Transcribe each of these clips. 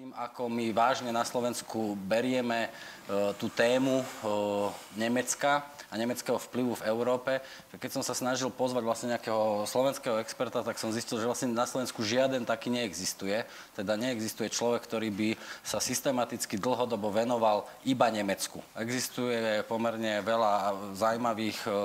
tým, ako my vážne na Slovensku berieme e, tú tému e, Nemecka a nemeckého vplyvu v Európe. Keď som sa snažil pozvať vlastne nejakého slovenského experta, tak som zistil, že vlastne na Slovensku žiaden taký neexistuje. Teda neexistuje človek, ktorý by sa systematicky dlhodobo venoval iba Nemecku. Existuje pomerne veľa zaujímavých e, e,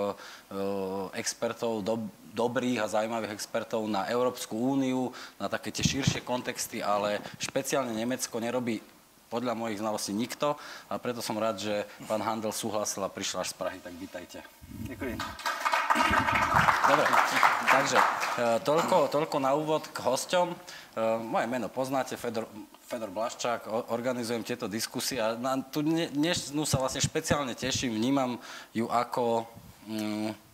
expertov, do, dobrých a zaujímavých expertov na Európsku úniu, na také tie širšie kontexty, ale špeciálne Nemecko nerobí podľa mojich znalostí nikto a preto som rád, že pán Handel súhlasil a prišiel až z Prahy, tak vítajte. Ďakujem. Dobre, takže e, toľko, toľko na úvod k hosťom. E, moje meno poznáte, Fedor, Fedor Blaščák, organizujem tieto diskusie a na, tu dnes sa vlastne špeciálne teším, vnímam ju ako... Mm,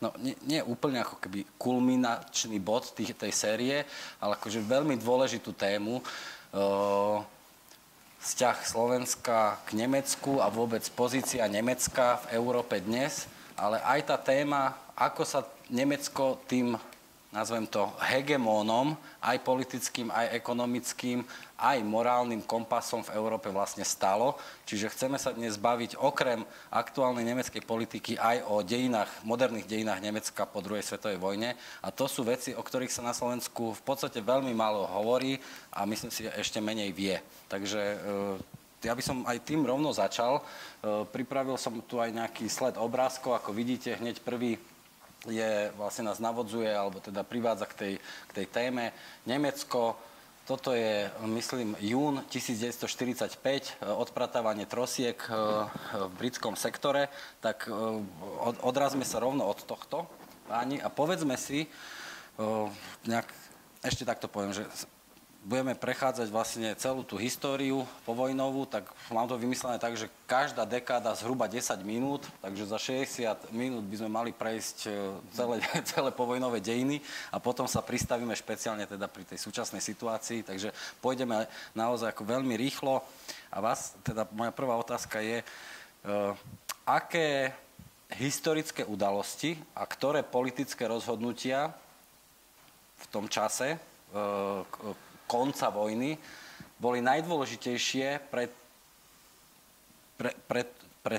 no nie, nie úplne ako keby kulminačný bod tých, tej série, ale akože veľmi dôležitú tému. Uh, vzťah Slovenska k Nemecku a vôbec pozícia Nemecka v Európe dnes, ale aj tá téma, ako sa Nemecko tým nazvem to, hegemónom, aj politickým, aj ekonomickým, aj morálnym kompasom v Európe vlastne stalo. Čiže chceme sa dnes baviť okrem aktuálnej nemeckej politiky aj o dejinách, moderných dejinách Nemecka po druhej svetovej vojne. A to sú veci, o ktorých sa na Slovensku v podstate veľmi málo hovorí a myslím si, že ešte menej vie. Takže e, ja by som aj tým rovno začal. E, pripravil som tu aj nejaký sled obrázkov, ako vidíte, hneď prvý je, vlastne nás navodzuje, alebo teda privádza k tej, k tej téme. Nemecko, toto je, myslím, jún 1945, odpratávanie trosiek e, v britskom sektore, tak e, odrazme sa rovno od tohto, páni, a povedzme si, e, nejak, ešte takto poviem, že budeme prechádzať vlastne celú tú históriu povojnovú, tak mám to vymyslené tak, že každá dekáda zhruba 10 minút, takže za 60 minút by sme mali prejsť e, celé, celé povojnové dejiny a potom sa pristavíme špeciálne teda pri tej súčasnej situácii, takže pôjdeme naozaj ako veľmi rýchlo. A vás, teda moja prvá otázka je, uh, aké historické udalosti a ktoré politické rozhodnutia v tom čase uh, konca vojny boli najdôležitejšie pre, pre, pre, pre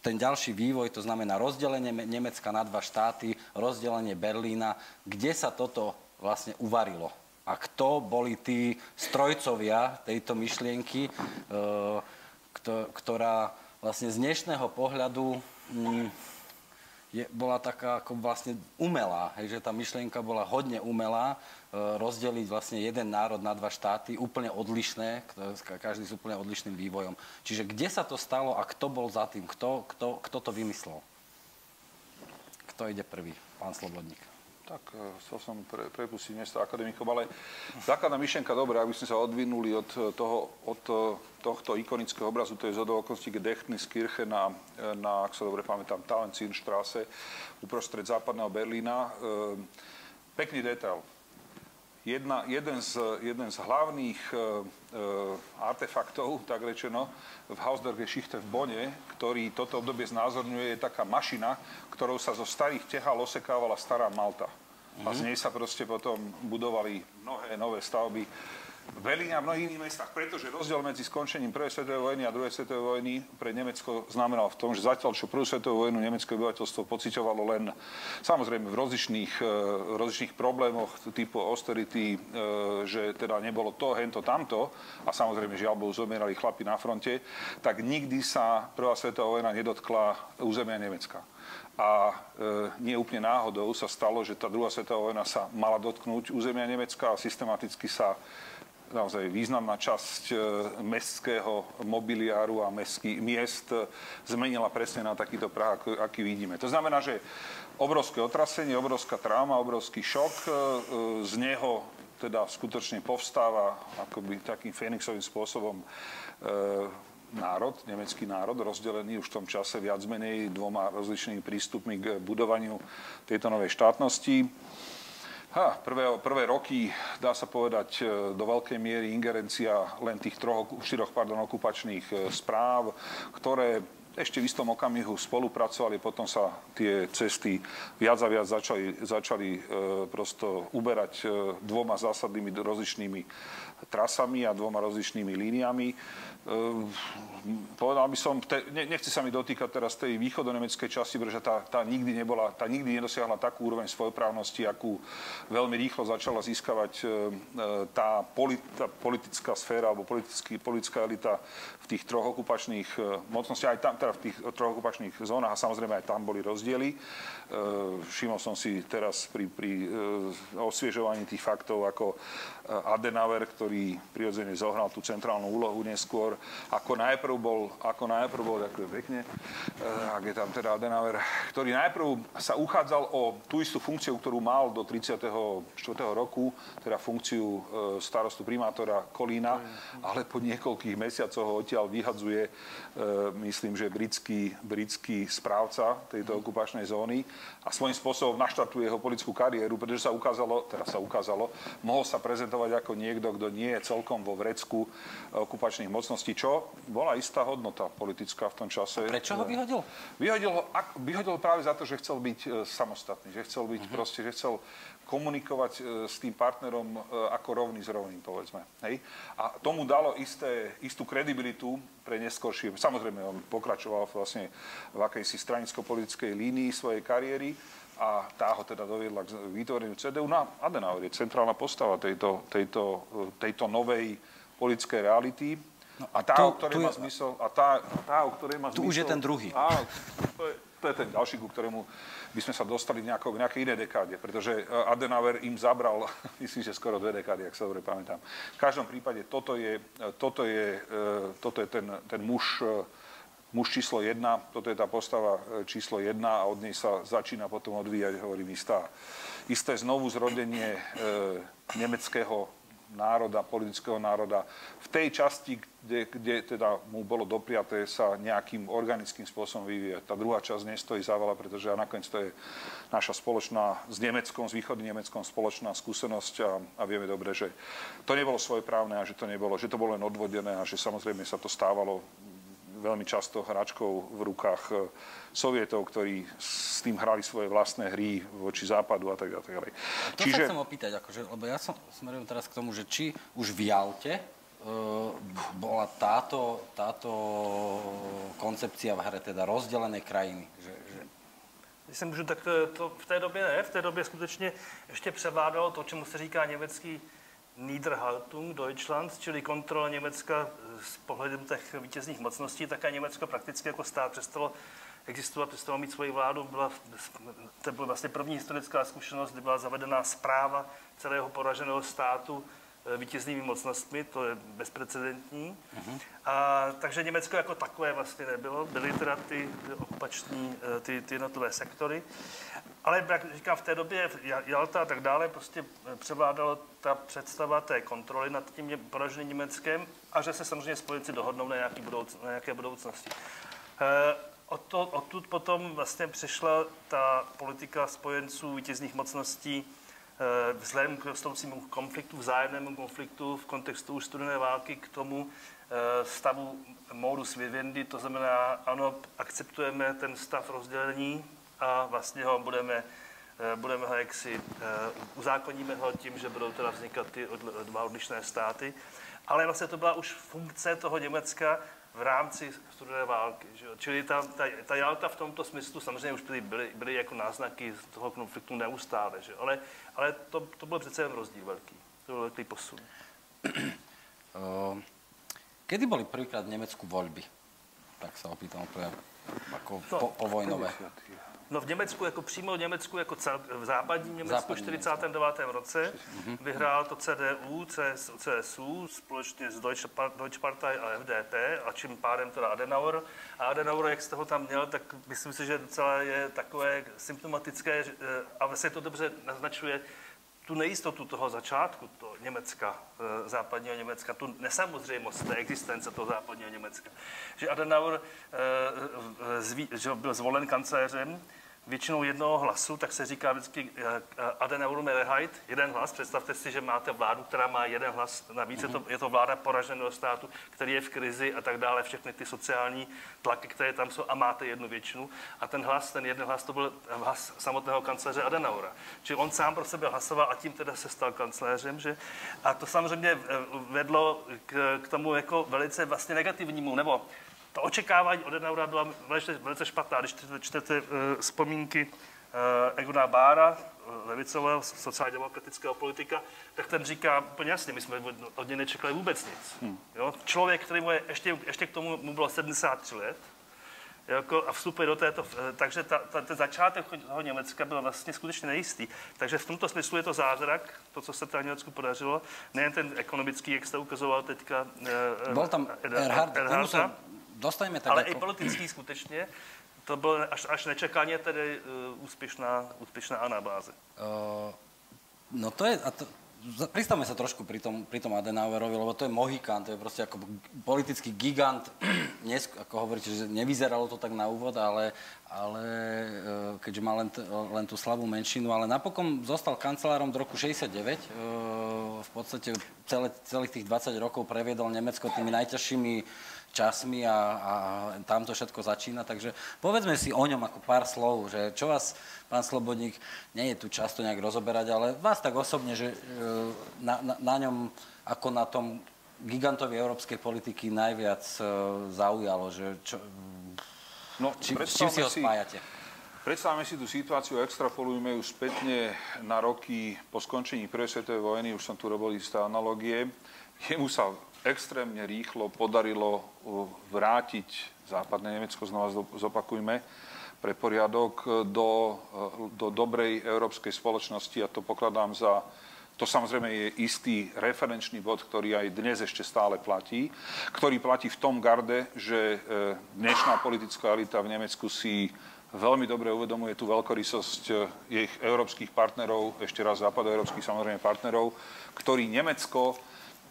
ten ďalší vývoj, to znamená rozdelenie Nemecka na dva štáty, rozdelenie Berlína, kde sa toto vlastne uvarilo. A kto boli tí strojcovia tejto myšlienky, e, ktorá vlastne z dnešného pohľadu mm, je, bola taká ako vlastne umelá, hej, že tá myšlienka bola hodne umelá, e, rozdeliť vlastne jeden národ na dva štáty, úplne odlišné, každý s úplne odlišným vývojom. Čiže kde sa to stalo a kto bol za tým, kto, kto, kto to vymyslel? Kto ide prvý? Pán Slobodník. Tak e, chcel som pre, prepustiť miesto akademikom, ale základná myšlenka dobrá, aby sme sa odvinuli od, toho, od tohto ikonického obrazu, to je zhodou okolností Gedächtniskirche na, na, ak sa dobre pamätám, Talenzienstraße uprostred západného Berlína. E, pekný detail. Jedna, jeden, z, jeden z hlavných e, e, artefaktov, tak rečeno, v Hausbergeschichte v Bone, ktorý toto obdobie znázorňuje, je taká mašina, ktorou sa zo starých tehál osekávala stará Malta. A z mhm. nej sa proste potom budovali mnohé nové stavby Berlíne a mnohých iných mestách, pretože rozdiel medzi skončením prvej svetovej vojny a druhej svetovej vojny pre Nemecko znamenal v tom, že zatiaľ, čo prvú svetovú vojnu nemecké obyvateľstvo pociťovalo len samozrejme v rozličných, e, rozličných problémoch typu austerity, e, že teda nebolo to, hento, tamto a samozrejme žiaľ Bohu zomierali chlapi na fronte, tak nikdy sa prvá svetová vojna nedotkla územia Nemecka. A e, nie úplne náhodou sa stalo, že tá druhá svetová vojna sa mala dotknúť územia Nemecka a systematicky sa naozaj významná časť e, mestského mobiliáru a mestský, miest e, zmenila presne na takýto prah, aký vidíme. To znamená, že obrovské otrasenie, obrovská tráma, obrovský šok, e, z neho teda skutočne povstáva akoby takým fénixovým spôsobom národ, nemecký národ, rozdelený už v tom čase viac menej dvoma rozličnými prístupmi k budovaniu tejto novej štátnosti. Ha, prvé, prvé roky, dá sa povedať, e, do veľkej miery ingerencia len tých troch, štyroch pardon, okupačných e, správ, ktoré ešte v istom okamihu spolupracovali, potom sa tie cesty viac a viac začali, začali e, prosto uberať dvoma zásadnými rozličnými trasami a dvoma rozličnými líniami. Ehm, povedal by som, te, ne, nechci sa mi dotýkať teraz tej východonemeckej časti, pretože tá, tá, nikdy nebola, tá nikdy nedosiahla takú úroveň svojprávnosti, akú veľmi rýchlo začala získavať e, tá, polit, tá politická sféra alebo politická elita v tých troch okupačných e, mocnostiach, aj tam, teda v tých troch okupačných zónach a samozrejme aj tam boli rozdiely. E, všimol som si teraz pri, pri osviežovaní tých faktov, ako Adenauer, ktorý prirodzene zohral tú centrálnu úlohu neskôr, ako najprv bol, ako najprv bol, ďakujem pekne, eh, ak je tam teda Adenauer, ktorý najprv sa uchádzal o tú istú funkciu, ktorú mal do 34. roku, teda funkciu eh, starostu primátora Kolína, ale po niekoľkých mesiacoch ho odtiaľ vyhadzuje, eh, myslím, že britský, britský správca tejto okupačnej zóny a svojím spôsobom naštartuje jeho politickú kariéru, pretože sa ukázalo, teraz sa ukázalo, mohol sa prezentovať ako niekto, kto nie je celkom vo vrecku okupačných mocností, čo bola istá hodnota politická v tom čase. Prečo ho vyhodil? Vyhodil ho vyhodil práve za to, že chcel byť e, samostatný, že chcel byť uh-huh. proste, že chcel komunikovať e, s tým partnerom e, ako rovný s rovným, povedzme. Hej? A tomu dalo isté, istú kredibilitu pre neskôršie. Samozrejme, on pokračoval vlastne v akejsi stranicko-politickej línii svojej kariéry, a tá ho teda doviedla k vytvoreniu CDU. No Adenauer je centrálna postava tejto, tejto, tejto novej politickej reality. No, a tá, tu, o ktorej má je... zmysel, a tá, tá, o ktorej má tu zmysel... Tu už je ten druhý. Áno, to je, to je ten ďalší, ku ktorému by sme sa dostali v nejakej, nejakej inej dekáde, pretože e, Adenauer im zabral, myslím, že skoro dve dekády, ak sa dobre pamätám. V každom prípade toto je, e, toto je, e, toto je ten, ten muž, muž číslo jedna, toto je tá postava číslo jedna a od nej sa začína potom odvíjať, hovorím, istá, isté znovu zrodenie nemeckého národa, politického národa v tej časti, kde, kde teda mu bolo dopriaté sa nejakým organickým spôsobom vyvíjať. Tá druhá časť nestojí za veľa, pretože nakoniec to je naša spoločná s Nemeckom, s východným Nemeckom spoločná skúsenosť a, a vieme dobre, že to nebolo svojprávne a že to nebolo, že to bolo len odvodené a že samozrejme sa to stávalo veľmi často hračkou v rukách e, sovietov, ktorí s tým hrali svoje vlastné hry voči západu a tak ďalej. To Čiže... sa chcem opýtať, akože, lebo ja som smerujem teraz k tomu, že či už v Jalte e, bola táto, táto koncepcia v hre, teda rozdelené krajiny. Že, že... Se můžu, tak to, to v té době ne. V té době skutečně ještě převládalo to, čemu se říká německý Niederhaltung Deutschland, čili kontrola Německa z pohledu těch vítězných mocností, také Německo prakticky jako stát přestalo existovat, přestalo mít svoji vládu. Byla, to byla vlastně první historická zkušenost, kdy byla zavedená zpráva celého poraženého státu eh, vítěznými mocnostmi, to je bezprecedentní. Uh-huh. A, takže Německo jako takové vlastně nebylo, byly teda ty okupační, eh, ty, ty jednotlivé sektory. Ale jak říkám, v té době Jalta a tak dále prostě eh, převládala ta představa té kontroly nad tím poraženým Německem a že se samozřejmě spojenci dohodnou na, nějaký budouc, na nějaké budoucnosti. E, to, odtud potom vlastně přišla ta politika spojenců vítězných mocností e, vzhledem k rostoucímu konfliktu, vzájemnému konfliktu v kontextu už studené války k tomu e, stavu modus vivendi, to znamená, ano, akceptujeme ten stav rozdělení a vlastně ho budeme Eh, budeme ho jaksi, eh, uzákoníme ho tím, že budou teda vznikat ty dva odlišné státy. Ale vlastně to byla už funkce toho Německa v rámci studené války. Že? Čili ta, ta, ta Jalta v tomto smyslu samozřejmě už byly, byly, byly jako náznaky toho konfliktu neustále. Že? Ale, ale to, to byl přece jen rozdíl velký. To byl velký posun. Kedy boli prvýkrát v Nemecku voľby? Tak sa opýtam úplne ako no, po, povojnové. No v Německu, jako přímo v Německu, jako cel, v západním Německu v 49. roce vyhrál to CDU, CS, CSU společně s Deutsche, Deutsche Partei a FDP a čím pádem teda Adenauer. A Adenauer, jak jste ho tam měl, tak myslím si, že docela je takové symptomatické eh, a vlastně to dobře naznačuje tu nejistotu toho začátku, to Německa, eh, západního Německa, tu nesamozřejmost té existence toho západního Německa. Že Adenauer eh, že byl zvolen kancléřem většinou jednoho hlasu, tak se říká vždycky eh, eh, Adenauer Mehrheit, jeden hlas. Představte si, že máte vládu, která má jeden hlas. Navíc je to, je to vláda poraženého státu, který je v krizi a tak dále, všechny ty sociální tlaky, které tam jsou a máte jednu většinu. A ten hlas, ten jeden hlas, to byl hlas samotného kancléře Adenaura. Čili on sám pro sebe hlasoval a tím teda se stal kancléřem. Že? A to samozřejmě eh, vedlo k, k tomu jako velice vlastně negativnímu, nebo to očekávání od Adenaura byla velice, velice špatná. Když čtete, uh, vzpomínky uh, Egona Bára, uh, levicového sociálně demokratického politika, tak ten říká úplně jasně, my jsme od něj nečekali vůbec nic. Hmm. Jo? Člověk, který mu je, ještě, ještě k tomu mu bylo 73 let, jako, a vstupuje do této, takže ta, ta, ten začátek toho Německa byl vlastně skutečně nejistý. Takže v tomto smyslu je to zázrak, to, co se teda Německu podařilo, nejen ten ekonomický, jak jste ukazoval teďka. Byl tam Erhard, Erhard dostaneme tak Ale ako... i politický skutečne. To bylo až, až nečekanie tedy uh, úspěšná, úspěšná anabáze. Uh, no to je, a to, pristavme sa trošku pri tom, pri tom Adenauerovi, lebo to je Mohikán, to je proste ako politický gigant. Dnes, ako hovoríte, že nevyzeralo to tak na úvod, ale, ale keďže má len, len tú slabú menšinu, ale napokon zostal kancelárom do roku 69. V podstate celé, celých tých 20 rokov previedol Nemecko tými najťažšími časmi a, a tam to všetko začína. Takže povedzme si o ňom ako pár slov, že čo vás, pán Slobodník, nie je tu často nejak rozoberať, ale vás tak osobne, že e, na, na, na ňom ako na tom gigantovi európskej politiky najviac e, zaujalo, že čo, no, či, s čím si ho spájate? Predstavme si tú situáciu, extrapolujme ju spätne na roky po skončení prvej svetovej vojny, už som tu robil isté analogie. Jemu sa extrémne rýchlo podarilo uh, vrátiť západné Nemecko, znova zopakujme, pre poriadok do, uh, do dobrej európskej spoločnosti. A to pokladám za to samozrejme je istý referenčný bod, ktorý aj dnes ešte stále platí, ktorý platí v tom garde, že uh, dnešná politická elita v Nemecku si veľmi dobre uvedomuje tú veľkorysosť ich európskych partnerov, ešte raz západoeurópskych samozrejme partnerov, ktorí Nemecko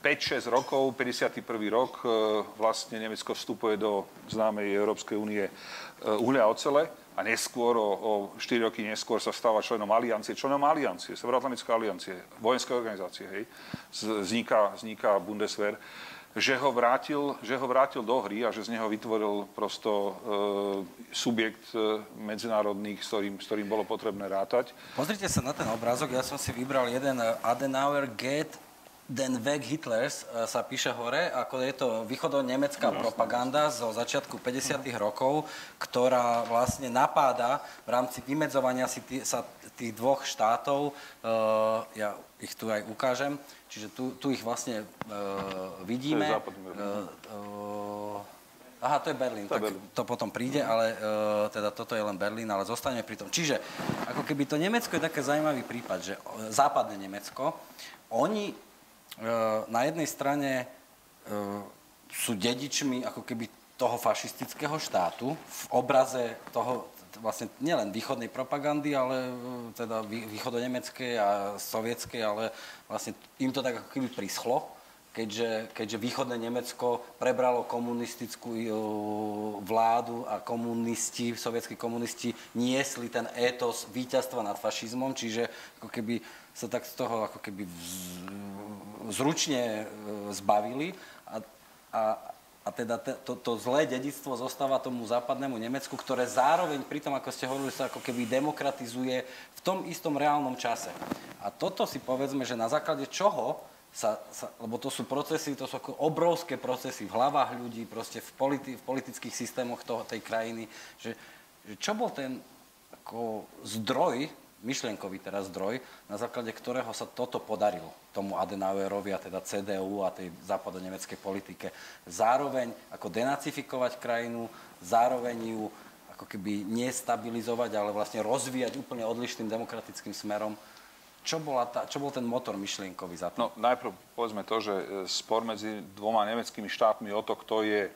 5-6 rokov, 51. rok, e, vlastne Nemecko vstupuje do známej Európskej únie e, uhlia a ocele a neskôr, o, o 4 roky neskôr sa stáva členom aliancie, členom aliancie, Severoatlantická aliancie, vojenské organizácie, hej, vzniká, vzniká Bundeswehr, že ho, vrátil, že ho vrátil do hry a že z neho vytvoril prosto e, subjekt e, medzinárodných, s ktorým, s ktorým bolo potrebné rátať. Pozrite sa na ten obrázok, ja som si vybral jeden Adenauer Get Den Weg Hitlers e, sa píše hore, ako je to východo-nemecká propaganda zo začiatku 50. rokov, ktorá vlastne napáda v rámci vymedzovania si tý, sa tých dvoch štátov, uh, ja ich tu aj ukážem, čiže tu, tu ich vlastne uh, vidíme. To je uh, Aha, to je Berlín, to, tak Berlín. to potom príde, ale uh, teda toto je len Berlín, ale zostaneme pri tom. Čiže ako keby to Nemecko je také zaujímavý prípad, že západné Nemecko, oni E, na jednej strane e, sú dedičmi ako keby toho fašistického štátu v obraze toho vlastne nielen východnej propagandy, ale e, teda východonemeckej a sovietskej, ale vlastne im to tak ako keby prischlo, keďže, keďže východné Nemecko prebralo komunistickú vládu a komunisti, sovietskí komunisti niesli ten étos víťazstva nad fašizmom, čiže ako keby sa tak z toho ako keby zručne e, zbavili a, a, a teda te, to, to zlé dedictvo zostáva tomu západnému Nemecku, ktoré zároveň pri tom, ako ste hovorili, sa ako keby demokratizuje v tom istom reálnom čase. A toto si povedzme, že na základe čoho sa, sa, lebo to sú procesy, to sú ako obrovské procesy v hlavách ľudí, proste v, politi, v politických systémoch toho, tej krajiny, že, že čo bol ten ako zdroj myšlienkový teraz zdroj, na základe ktorého sa toto podarilo tomu Adenauerovi a teda CDU a tej západonemeckej politike. Zároveň ako denacifikovať krajinu, zároveň ju ako keby nestabilizovať, ale vlastne rozvíjať úplne odlišným demokratickým smerom. Čo, bola tá, čo bol ten motor myšlienkový za to? No najprv povedzme to, že e, spor medzi dvoma nemeckými štátmi o to, kto je e,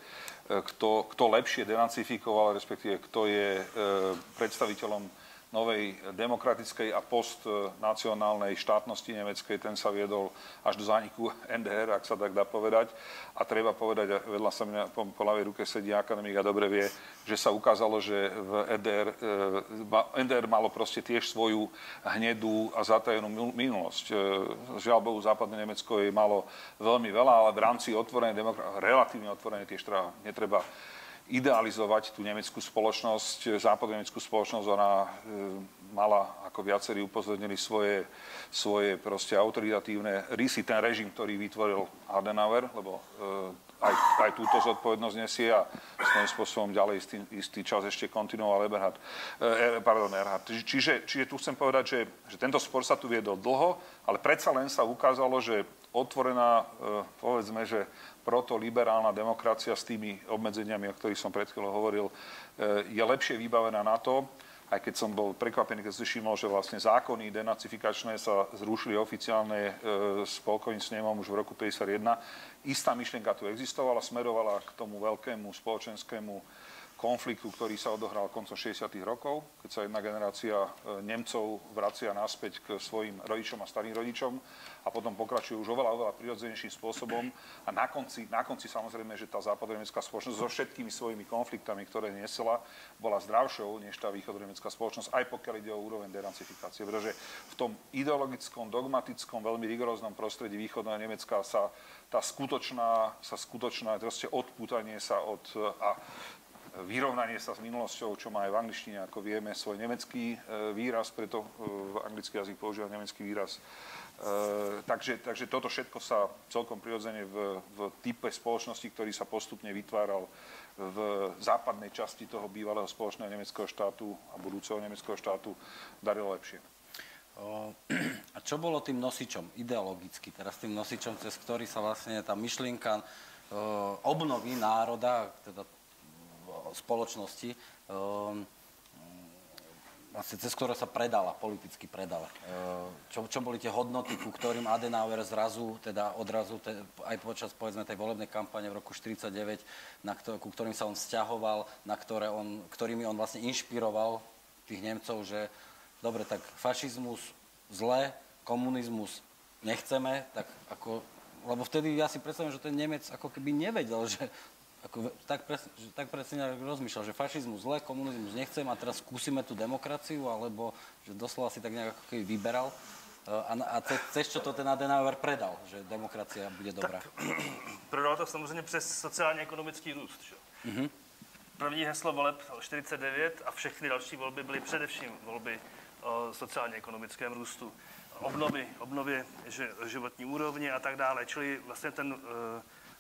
kto, kto lepšie denacifikoval, respektíve kto je e, predstaviteľom novej demokratickej a postnacionálnej štátnosti nemeckej, ten sa viedol až do zániku NDR, ak sa tak dá povedať. A treba povedať, vedľa sa mňa po, po ľavej ruke sedí akademik a dobre vie, že sa ukázalo, že v NDR, e, NDR malo proste tiež svoju hnedú a zatajenú minulosť. E, žiaľ Bohu, západné Nemecko je malo veľmi veľa, ale v rámci otvorenej demokracie, relatívne otvorenej tiež treba, netreba idealizovať tú nemeckú spoločnosť, západnú nemeckú spoločnosť, ona e, mala, ako viacerí upozornili, svoje, svoje proste autoritatívne rysy, ten režim, ktorý vytvoril Adenauer, lebo e, aj, aj túto zodpovednosť nesie a svojím spôsobom ďalej istý, istý čas ešte kontinuoval Eberhard, e, pardon, Erhard. Čiže, čiže tu chcem povedať, že, že tento spor sa tu viedol dlho, ale predsa len sa ukázalo, že otvorená, povedzme, že protoliberálna demokracia s tými obmedzeniami, o ktorých som pred chvíľou hovoril, e, je lepšie vybavená na to, aj keď som bol prekvapený, keď som všimol, že vlastne zákony denacifikačné sa zrušili oficiálne e, spolkovým snemom už v roku 51. Istá myšlienka tu existovala, smerovala k tomu veľkému spoločenskému konfliktu, ktorý sa odohral koncom 60. rokov, keď sa jedna generácia e, Nemcov vracia naspäť k svojim rodičom a starým rodičom a potom pokračuje už oveľa, oveľa prirodzenejším spôsobom. A na konci, na konci samozrejme, že tá západonemecká spoločnosť so všetkými svojimi konfliktami, ktoré nesela, bola zdravšou než tá východonemecká spoločnosť, aj pokiaľ ide o úroveň denacifikácie. Pretože v tom ideologickom, dogmatickom, veľmi rigoróznom prostredí východného Nemecka sa tá skutočná, sa skutočná odpútanie sa od a vyrovnanie sa s minulosťou, čo má aj v angličtine, ako vieme, svoj nemecký e, výraz, preto e, v anglický jazyk používa nemecký výraz. E, takže, takže toto všetko sa celkom prirodzene v, v type spoločnosti, ktorý sa postupne vytváral v západnej časti toho bývalého spoločného nemeckého štátu a budúceho nemeckého štátu, darilo lepšie. A čo bolo tým nosičom ideologicky, teraz tým nosičom, cez ktorý sa vlastne tá myšlienka obnovy národa, teda spoločnosti, ehm, vlastne cez ktoré sa predala, politicky predala. Ehm, čo, čo boli tie hodnoty, ku ktorým Adenauer zrazu, teda odrazu, te, aj počas povedzme tej volebnej kampane v roku 49, na ktor- ku ktorým sa on vzťahoval, na ktoré on, ktorými on vlastne inšpiroval tých Nemcov, že dobre, tak fašizmus zle, komunizmus nechceme, tak ako lebo vtedy ja si predstavím, že ten Nemec ako keby nevedel, že ako, tak, pres, tak presne rozmýšľal, že fašizmus zle, komunizmus nechcem a teraz skúsime tú demokraciu, alebo že doslova si tak nejak ako keby vyberal. E, a, a cez čo to ten Adenauer predal, že demokracia bude dobrá? Tak, predal to samozřejmě přes sociálně-ekonomický růst. Že? Mm-hmm. První heslo voleb 49 a všechny další volby byly především volby o sociálně-ekonomickém růstu. Obnovy, obnovy životní úrovně a tak dále. Čili vlastně ten uh,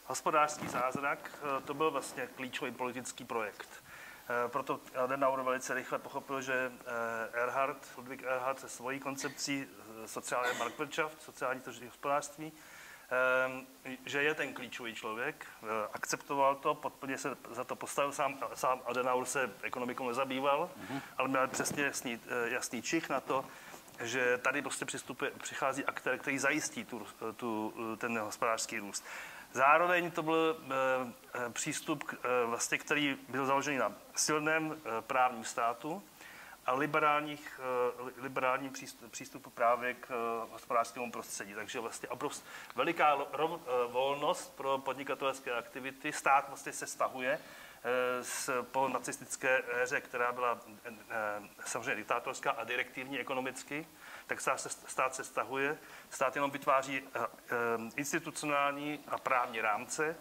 hospodářský zázrak, eh, to byl vlastně klíčový politický projekt. Eh, proto Adenauer velice rychle pochopil, že eh, Erhard, Ludwig Erhard se svojí koncepcí sociální Marktwirtschaft, sociální tržní hospodářství, že je ten klíčový člověk, akceptoval to, podplně se za to postavil, sám, sám Adenauer se ekonomikou nezabýval, mm-hmm. ale měl přesně jasný, jasný čich na to, že tady prostě přichází aktér, který zajistí tu, tu, ten hospodářský růst. Zároveň to byl eh, eh, přístup, eh, vlastně, který byl založený na silném právním státu a liberálních, liberálním přístupu právě k hospodářskému prostředí. Takže vlastně obrovská veliká volnost pro podnikatelské aktivity. Stát vlastně se stahuje z, po nacistické éře, která byla samozřejmě diktátorská a direktivní ekonomicky tak stát se, stát se stahuje, stát jenom vytváří eh, eh, institucionální a právní rámce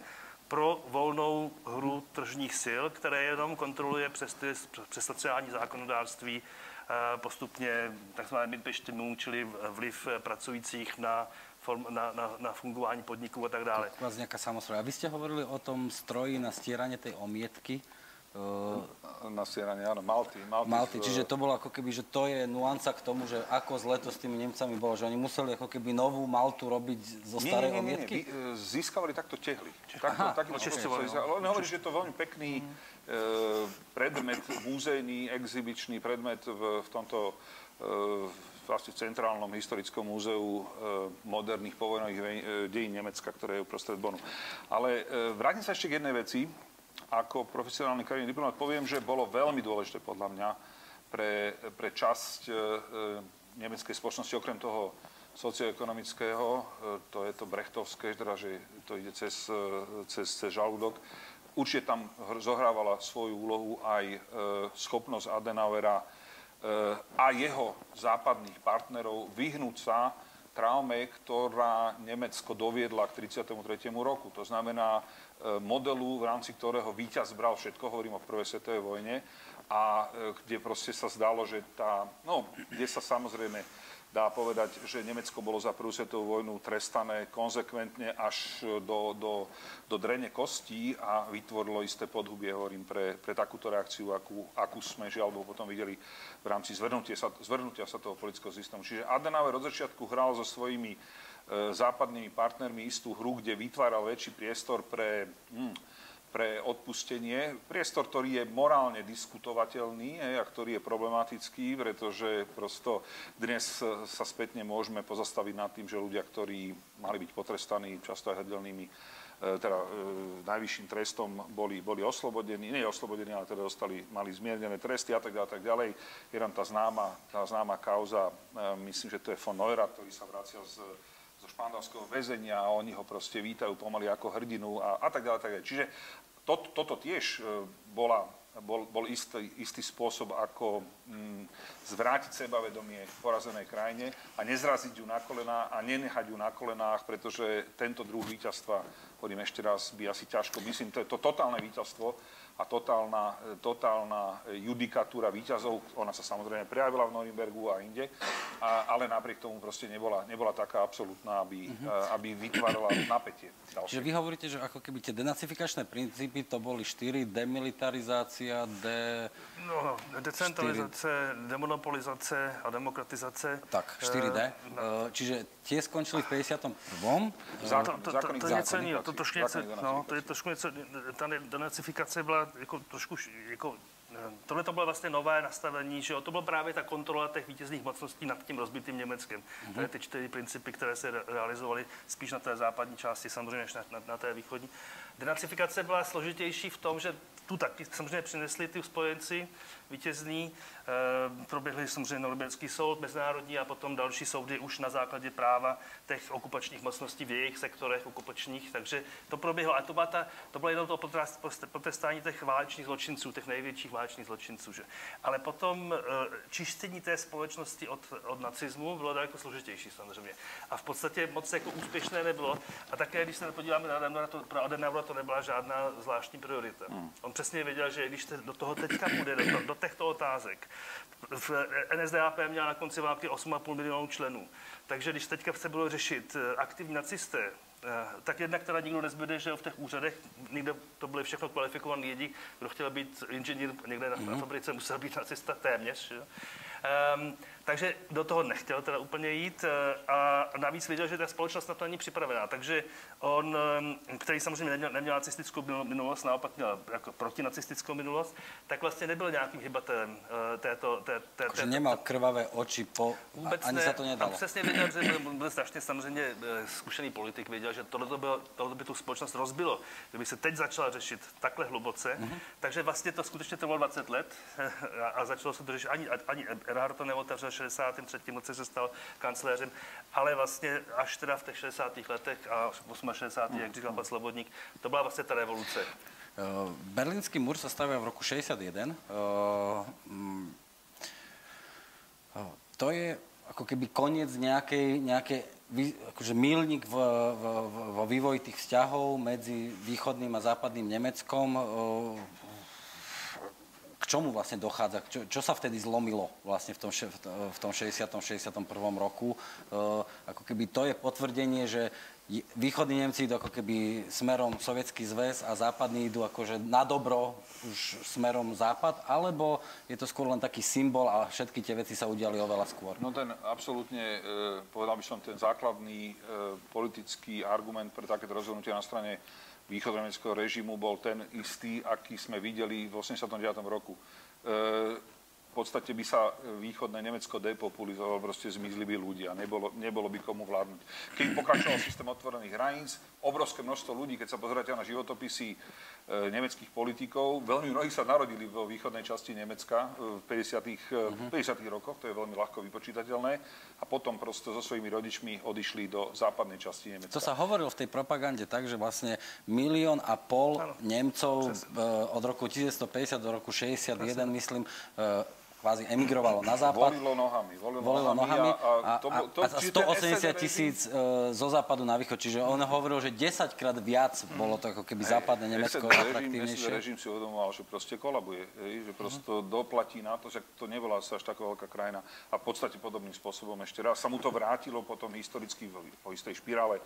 pro volnou hru tržních sil, které jenom kontroluje přes, ty, přes sociální zákonodárství eh, postupně takzvané Mitbestimmung, čili vliv pracujících na na, na, na fungování podniků a tak dále. Vás nějaká samozpráva. Vy jste hovorili o tom stroji na stieranie tej omietky. Uh, na Sierane, áno, Malty. Malty, Malty v... čiže to bolo ako keby, že to je nuanca k tomu, že ako zle to s tými Nemcami bolo, že oni museli ako keby novú Maltu robiť zo nie, starej nie, nie, nie, nie. Získavali takto tehly. Takto, Aha, takým spôsobom. On hovorí, že je to veľmi pekný mm. e, predmet, múzejný, exibičný predmet v, v tomto e, vlastne v Centrálnom historickom múzeu e, moderných povojnových e, dejín Nemecka, ktoré je uprostred Bonu. Ale e, vrátim sa ešte k jednej veci, ako profesionálny krajinný diplomat poviem, že bolo veľmi dôležité podľa mňa pre, pre časť e, nemeckej spoločnosti, okrem toho socioekonomického, to je to brechtovské, teda, že to ide cez, cez, cez žalúdok, určite tam zohrávala svoju úlohu aj schopnosť Adenauera a jeho západných partnerov vyhnúť sa traume, ktorá Nemecko doviedla k 33. roku. To znamená modelu, v rámci ktorého víťaz bral všetko, hovorím o prvej svetovej vojne, a kde proste sa zdalo, že tá, no, kde sa samozrejme dá povedať, že Nemecko bolo za prvú svetovú vojnu trestané konzekventne až do, do, do drene kostí a vytvorilo isté podhubie, hovorím, pre, pre takúto reakciu, akú, akú sme žiaľ potom videli v rámci zvrhnutia sa, zvrhnutia sa toho politického systému. Čiže Adenauer od začiatku hral so svojimi e, západnými partnermi istú hru, kde vytváral väčší priestor pre... Hm, pre odpustenie. Priestor, ktorý je morálne diskutovateľný a ktorý je problematický, pretože prosto dnes sa spätne môžeme pozastaviť nad tým, že ľudia, ktorí mali byť potrestaní často aj hrdelnými e, teda e, najvyšším trestom boli, boli oslobodení, nie oslobodení, ale teda dostali, mali zmiernené tresty a tak ďalej, tak ďalej. Je tam tá známa, tá známa kauza, e, myslím, že to je von Neurath, ktorý sa vracia z, špandavského väzenia a oni ho proste vítajú pomaly ako hrdinu a, a tak ďalej, tak ďalej. Čiže to, toto tiež e, bola, bol, bol istý, istý spôsob, ako mm, zvrátiť sebavedomie v porazenej krajine a nezraziť ju na kolená a nenechať ju na kolenách, pretože tento druh víťazstva, hovorím ešte raz, by asi ťažko, myslím, to je to totálne víťazstvo, a totálna, totálna judikatúra výťazov, ona sa samozrejme prejavila v Norimbergu a inde, a, ale napriek tomu proste nebola, nebola taká absolútna, aby, uh-huh. aby vytvárala napätie. Ďalšie. Čiže vy hovoríte, že ako keby tie denacifikačné princípy to boli štyri, demilitarizácia, de... No, decentralizace, 4... demonopolizace a demokratizace. Tak, 4D. Uh, no. Čiže tie skončili v 51. Zákon, to, to, to, to, je něco jiného, to, trošku něco, no, to je trošku něco, ta denacifikace byla jako trošku, jako, tohle to bylo vlastně nové nastavení, že jo? to bylo právě ta kontrola těch vítězných mocností nad tím rozbitým Německem. Mm-hmm. Je ty čtyři principy, které se realizovaly spíš na té západní části, samozřejmě než na, na, na té východní. Denacifikace byla složitější v tom, že tu taky samozřejmě přinesli ty spojenci vítězný. E, proběhly samozřejmě Norimberský soud mezinárodní a potom další soudy už na základě práva těch okupačních mocností v jejich sektorech okupačních. Takže to proběhlo. A to, byla ta, to bylo jenom to protestání těch válečných zločinců, těch největších válečných zločinců. Že? Ale potom e, čištění té společnosti od, od nacismu bylo daleko složitější samozřejmě. A v podstatě moc jako úspěšné nebylo. A také, když se podíváme na Adenauera, to, pro Adenauera to nebyla žádná zvláštní priorita. Hmm. On přesně věděl, že když do toho teďka půjde, do, do těchto otázek, v NSDAP měla na konci války 8,5 milionů členů. Takže když teďka se budou řešit eh, aktivní nacisté, eh, tak jednak teda nikdo nezbyde, že v těch úřadech, někde to byly všechno kvalifikovaní lidi, kdo chtěl být inženýr někde na, mm-hmm. na mhm. fabrice, musel být nacista téměř. Že? Um, takže do toho nechtěl teda úplně jít eh, a navíc viděl, že ta společnost na to není připravená. Takže on, ehm, který samozřejmě neměl, neměl nacistickou minulost, naopak měl jako protinacistickou minulost, tak vlastně nebyl nějakým hybatelem eh, této... Té, té, té, nemal krvavé oči po... Vůbec ani ne, se to nedalo. A přesně věděl, že byl, byl strašně samozřejmě eh, zkušený politik, věděl, že tohle, bylo, tohle by tu společnost rozbilo. Kdyby se teď začala řešit takhle hluboce, mm-hmm. takže vlastně to skutečně trvalo 20 let a, a začalo se to řešit. Ani, ani Erhard to neotevřel 63. roce se stal kancléřem, ale vlastně až teda v těch 60. letech a 68. jak říkal pan Slobodník, to byla vlastně ta revoluce. Eh, Berlínsky múr sa stavia v roku 61. Eh, mm, eh, to je ako keby koniec nejakej, nejakej akože milník v, v, vo vývoji tých vzťahov medzi východným a západným Nemeckom čomu vlastne dochádza? Čo, čo sa vtedy zlomilo vlastne v tom, v tom 60. 61. roku? Uh, ako keby to je potvrdenie, že východní Nemci idú ako keby smerom Sovietský zväz a západní idú akože na dobro už smerom západ, alebo je to skôr len taký symbol a všetky tie veci sa udiali oveľa skôr? No ten absolútne, e, povedal by som, ten základný e, politický argument pre takéto rozhodnutie na strane východonemeckého režimu bol ten istý, aký sme videli v 89. roku. E, v podstate by sa východné Nemecko depopulizovalo, proste zmizli by ľudia, nebolo, nebolo by komu vládnuť. Keď pokračoval systém otvorených hraníc, obrovské množstvo ľudí, keď sa pozriete na životopisy e, nemeckých politikov. Veľmi mnohí sa narodili vo východnej časti Nemecka e, v 50. Uh-huh. 50. rokoch, to je veľmi ľahko vypočítateľné, a potom prosto so svojimi rodičmi odišli do západnej časti Nemecka. To sa hovorilo v tej propagande tak, že vlastne milión a pol ano. Nemcov Přesne. od roku 1950 do roku 61, Přesne. myslím, kvázi emigrovalo na západ. Volilo nohami. Volilo, volilo nohami. A, a, to, to, a, a 180 tisíc uh, zo západu na východ. Čiže on hovoril, že 10 krát viac bolo to ako keby západné Nemecko atraktívnejšie. režim si uvedomoval, že proste kolabuje. Že proste uh-huh. doplatí na to, že to nebola sa až taká veľká krajina. A v podstate podobným spôsobom ešte raz sa mu to vrátilo potom historicky po istej špirále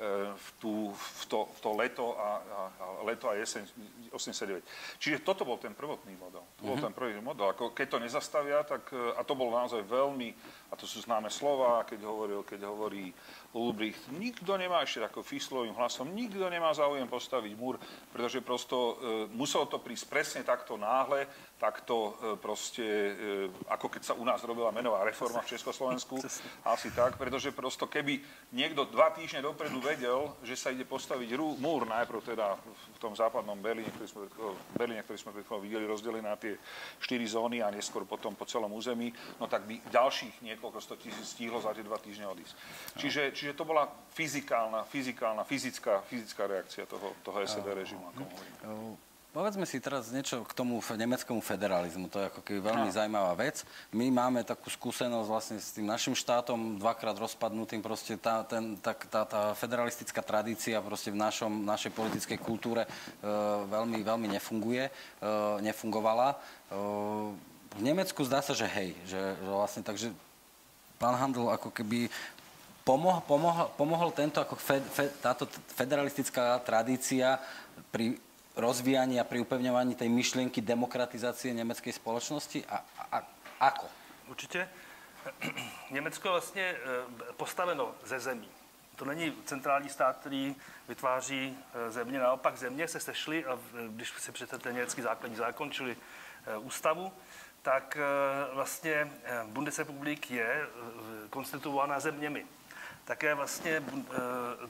E, v, tú, v, to, v to leto a, a, a leto a jeseň 89. Čiže toto bol ten prvotný model. To bol mm-hmm. ten prvý model. Ako keď to nezastavia, tak, e, a to bolo naozaj veľmi, a to sú známe slova, keď hovoril, keď hovorí Ulbricht, nikto nemá ešte ako físlovým hlasom, nikto nemá záujem postaviť múr, pretože prosto e, muselo to prísť presne takto náhle, takto e, proste, e, ako keď sa u nás robila menová reforma v Československu, asi tak, pretože prosto keby niekto dva týždne dopredu vedel, že sa ide postaviť rú, múr, najprv teda v tom západnom Berlíne, ktorý sme, Berlíne, ktorý sme videli rozdelený na tie štyri zóny a neskôr potom po celom území, no tak by ďalších niekoľko sto tisíc stihlo za tie dva týždne odísť. Čiže, čiže to bola fyzikálna, fyzikálna, fyzická, fyzická reakcia toho, toho SED režimu, ako hovorím. Povedzme si teraz niečo k tomu nemeckému federalizmu. To je ako keby veľmi no. zaujímavá vec. My máme takú skúsenosť vlastne s tým našim štátom, dvakrát rozpadnutým, proste tá, ten, tá, tá, tá federalistická tradícia proste v našom, našej politickej kultúre e, veľmi, veľmi nefunguje, e, nefungovala. E, v Nemecku zdá sa, že hej, že, že vlastne takže pán Handel ako keby pomohol, pomohol, pomohol tento, ako fe, fe, táto federalistická tradícia pri rozvíjaní a pri upevňovaní tej myšlienky demokratizácie nemeckej spoločnosti? A, a, a ako? Určitě. Německo je vlastně e, postaveno ze zemí. To není centrální stát, který vytváří e, země. Naopak země se sešly a když si přečtete německý základní zákon, čili e, ústavu, tak vlastně Bundesrepublik je konstituována zeměmi také vlastně eh,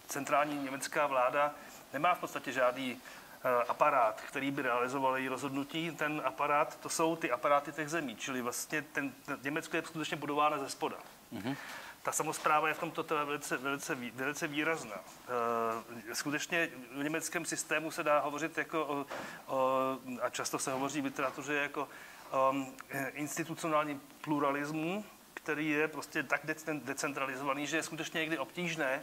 centrální německá vláda nemá v podstatě žádný eh, aparát, který by realizoval její rozhodnutí. Ten aparát, to jsou ty aparáty těch zemí, čili vlastně ten, ten Německo je skutečně budováno ze spoda. Mm-hmm. Ta samozpráva je v tomto teda velice, velice, velice výrazná. Eh, skutečně v německém systému se dá hovořit jako, o, o, a často se hovoří v literatuře jako o institucionální pluralismu, který je prostě tak decentralizovaný, že je skutečně někdy obtížné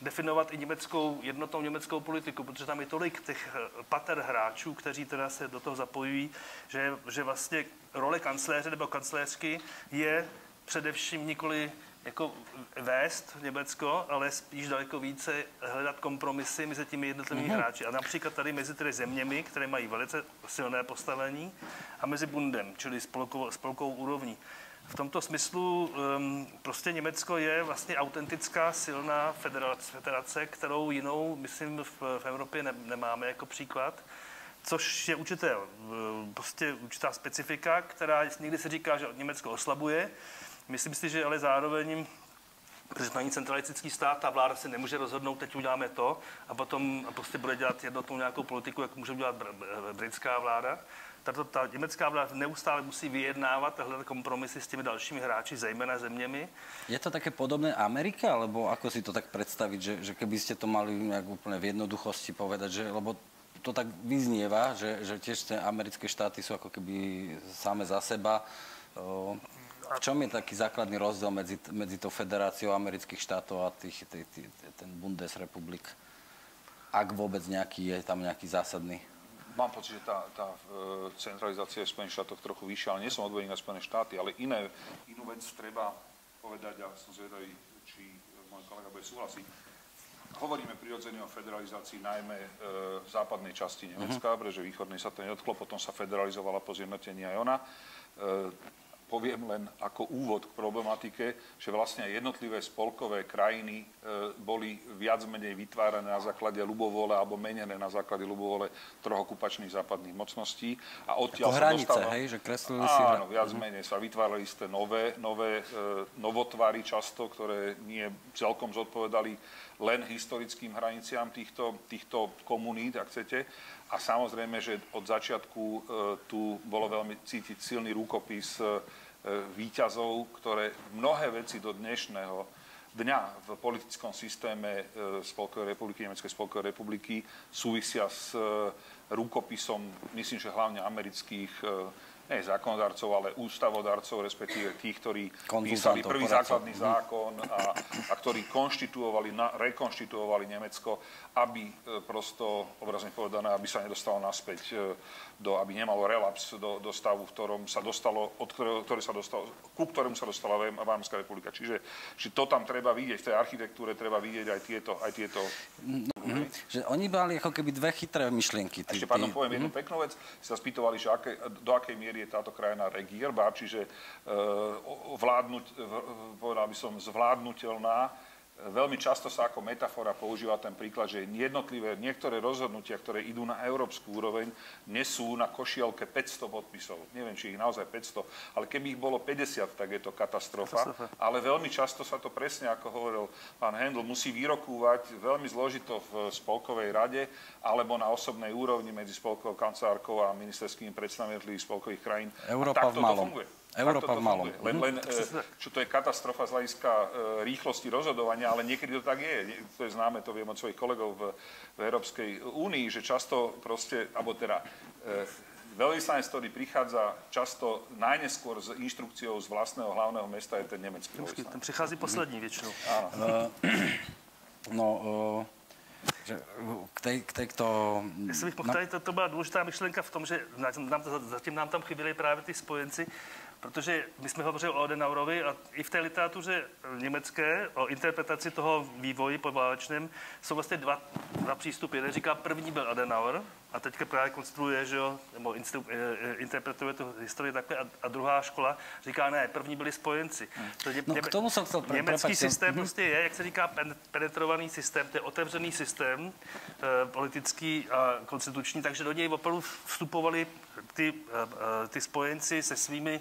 definovat i německou, jednotnou německou politiku, protože tam je tolik těch eh, pater hráčů, kteří teda se do toho zapojují, že, že vlastně role kancléře nebo kancléřky je především nikoli jako vést Německo, ale spíš daleko více hledat kompromisy mezi těmi jednotlivými mm-hmm. hráči. A například tady mezi tedy zeměmi, které mají velice silné postavení, a mezi Bundem, čili spolkovou, spolkovou úrovní. V tomto smyslu um, prostě Německo je vlastně autentická silná federace, federace kterou jinou, myslím, v, v Evropě ne, nemáme jako příklad což je určité, prostě určitá specifika, která někdy se říká, že Německo oslabuje. Myslím si, že ale zároveň protože to není centralistický stát, ta vláda se nemůže rozhodnout, teď uděláme to a potom prostě bude dělat jednotnou nějakou politiku, jak může udělat britská vláda tato, ta německá vláda neustále musí vyjednávat a hledat kompromisy s těmi dalšími hráči, zejména zeměmi. Je to také podobné Amerike, alebo ako si to tak představit, že, že keby ste to mali nejak úplne v jednoduchosti povedať, že, lebo to tak vyznieva, že, že tiež tie americké štáty sú ako keby same za seba. V čom je taký základný rozdiel medzi, medzi tou federáciou amerických štátov a tých, tý, tý, ten Bundesrepublik? Ak vôbec nejaký je tam nejaký zásadný? Mám pocit, že tá, tá e, centralizácia je v Spojených štátoch trochu vyššia, ale nie som odborník na Spojené štáty, ale iné, inú vec treba povedať, a som zvedavý, či môj kolega bude súhlasiť. Hovoríme prirodzene o federalizácii najmä e, v západnej časti Nemecka, uh-huh. pretože východnej sa to nedotklo, potom sa federalizovala po zjednotení aj ona. E, poviem len ako úvod k problematike, že vlastne jednotlivé spolkové krajiny e, boli viac menej vytvárané na základe ľubovole alebo menené na základe ľubovole troch okupačných západných mocností. A odtiaľ hranice, dostáva... hej, že kreslili si... Áno, viac mhm. menej sa vytvárali ste nové, nové e, novotvary často, ktoré nie celkom zodpovedali len historickým hraniciám týchto, týchto komunít, ak chcete. A samozrejme, že od začiatku e, tu bolo veľmi cítiť silný rukopis e, výťazov, ktoré mnohé veci do dnešného dňa v politickom systéme e, Spolkovej republiky, Nemeckej Spolkovej republiky súvisia s rukopisom, myslím, že hlavne amerických nie zákonodarcov, ale ústavodarcov, respektíve tých, ktorí písali prvý poradcov. základný mhm. zákon a, a ktorí konštituovali, na, rekonštituovali Nemecko, aby e, prosto, obrazne povedané, aby sa nedostalo naspäť e, do, aby nemalo relaps do, do stavu, v ktorom sa dostalo, od ktorého, ktoré sa dostalo, ku ktorému sa dostala Vámská republika. Čiže, čiže to tam treba vidieť, v tej architektúre treba vidieť aj tieto, aj tieto mm-hmm. Že oni mali ako keby dve chytré myšlienky. Tí, Ešte, pardon, poviem mm-hmm. jednu mhm. peknú vec. Sa spýtovali, že aké, do akej miery je táto krajina regierba, čiže uh, vládnuť, povedal by som, zvládnutelná Veľmi často sa ako metafora používa ten príklad, že jednotlivé, niektoré rozhodnutia, ktoré idú na európsku úroveň, nesú na košielke 500 podpisov. Neviem, či ich naozaj 500, ale keby ich bolo 50, tak je to katastrofa. katastrofa. Ale veľmi často sa to presne, ako hovoril pán Hendl, musí vyrokúvať veľmi zložito v spolkovej rade alebo na osobnej úrovni medzi spolkovou kancelárkou a ministerskými predstaviteľmi spolkových krajín. Európa a takto v malom. to funguje. Európa v malom. Len, len, mhm. e, čo to je katastrofa z hľadiska e, rýchlosti rozhodovania, ale niekedy to tak je. To je známe, to viem od svojich kolegov v, v Európskej únii, že často proste, alebo teda e, veľvyslanec, ktorý prichádza často najneskôr s inštrukciou z vlastného hlavného mesta, je ten nemecký veľvyslanec. Ten prichází poslední většinou. Áno. no, že k, tej, k tejto... Jestli bych mohl no. to, to byla důležitá myšlenka v tom, že nám, zatím nám tam chyběli právě ty spojenci, protože my jsme hovořili o Adenaurovi a i v té literatuře německé o interpretaci toho vývoji poválečném jsou vlastně dva, dva přístupy. Jeden říká, první byl Adenauer, a teďka právě konstruuje, že jo, nebo instru, e, e, interpretuje tu historii takhle a, a druhá škola říká, ne, první byli spojenci. Hmm. To je, no, k tomu jsem pre, Německý prepačte. systém mm-hmm. prostě je, jak se říká, penetrovaný systém, to je otevřený systém e, politický a konstituční, takže do něj opravdu vstupovali ty, e, ty spojenci se svými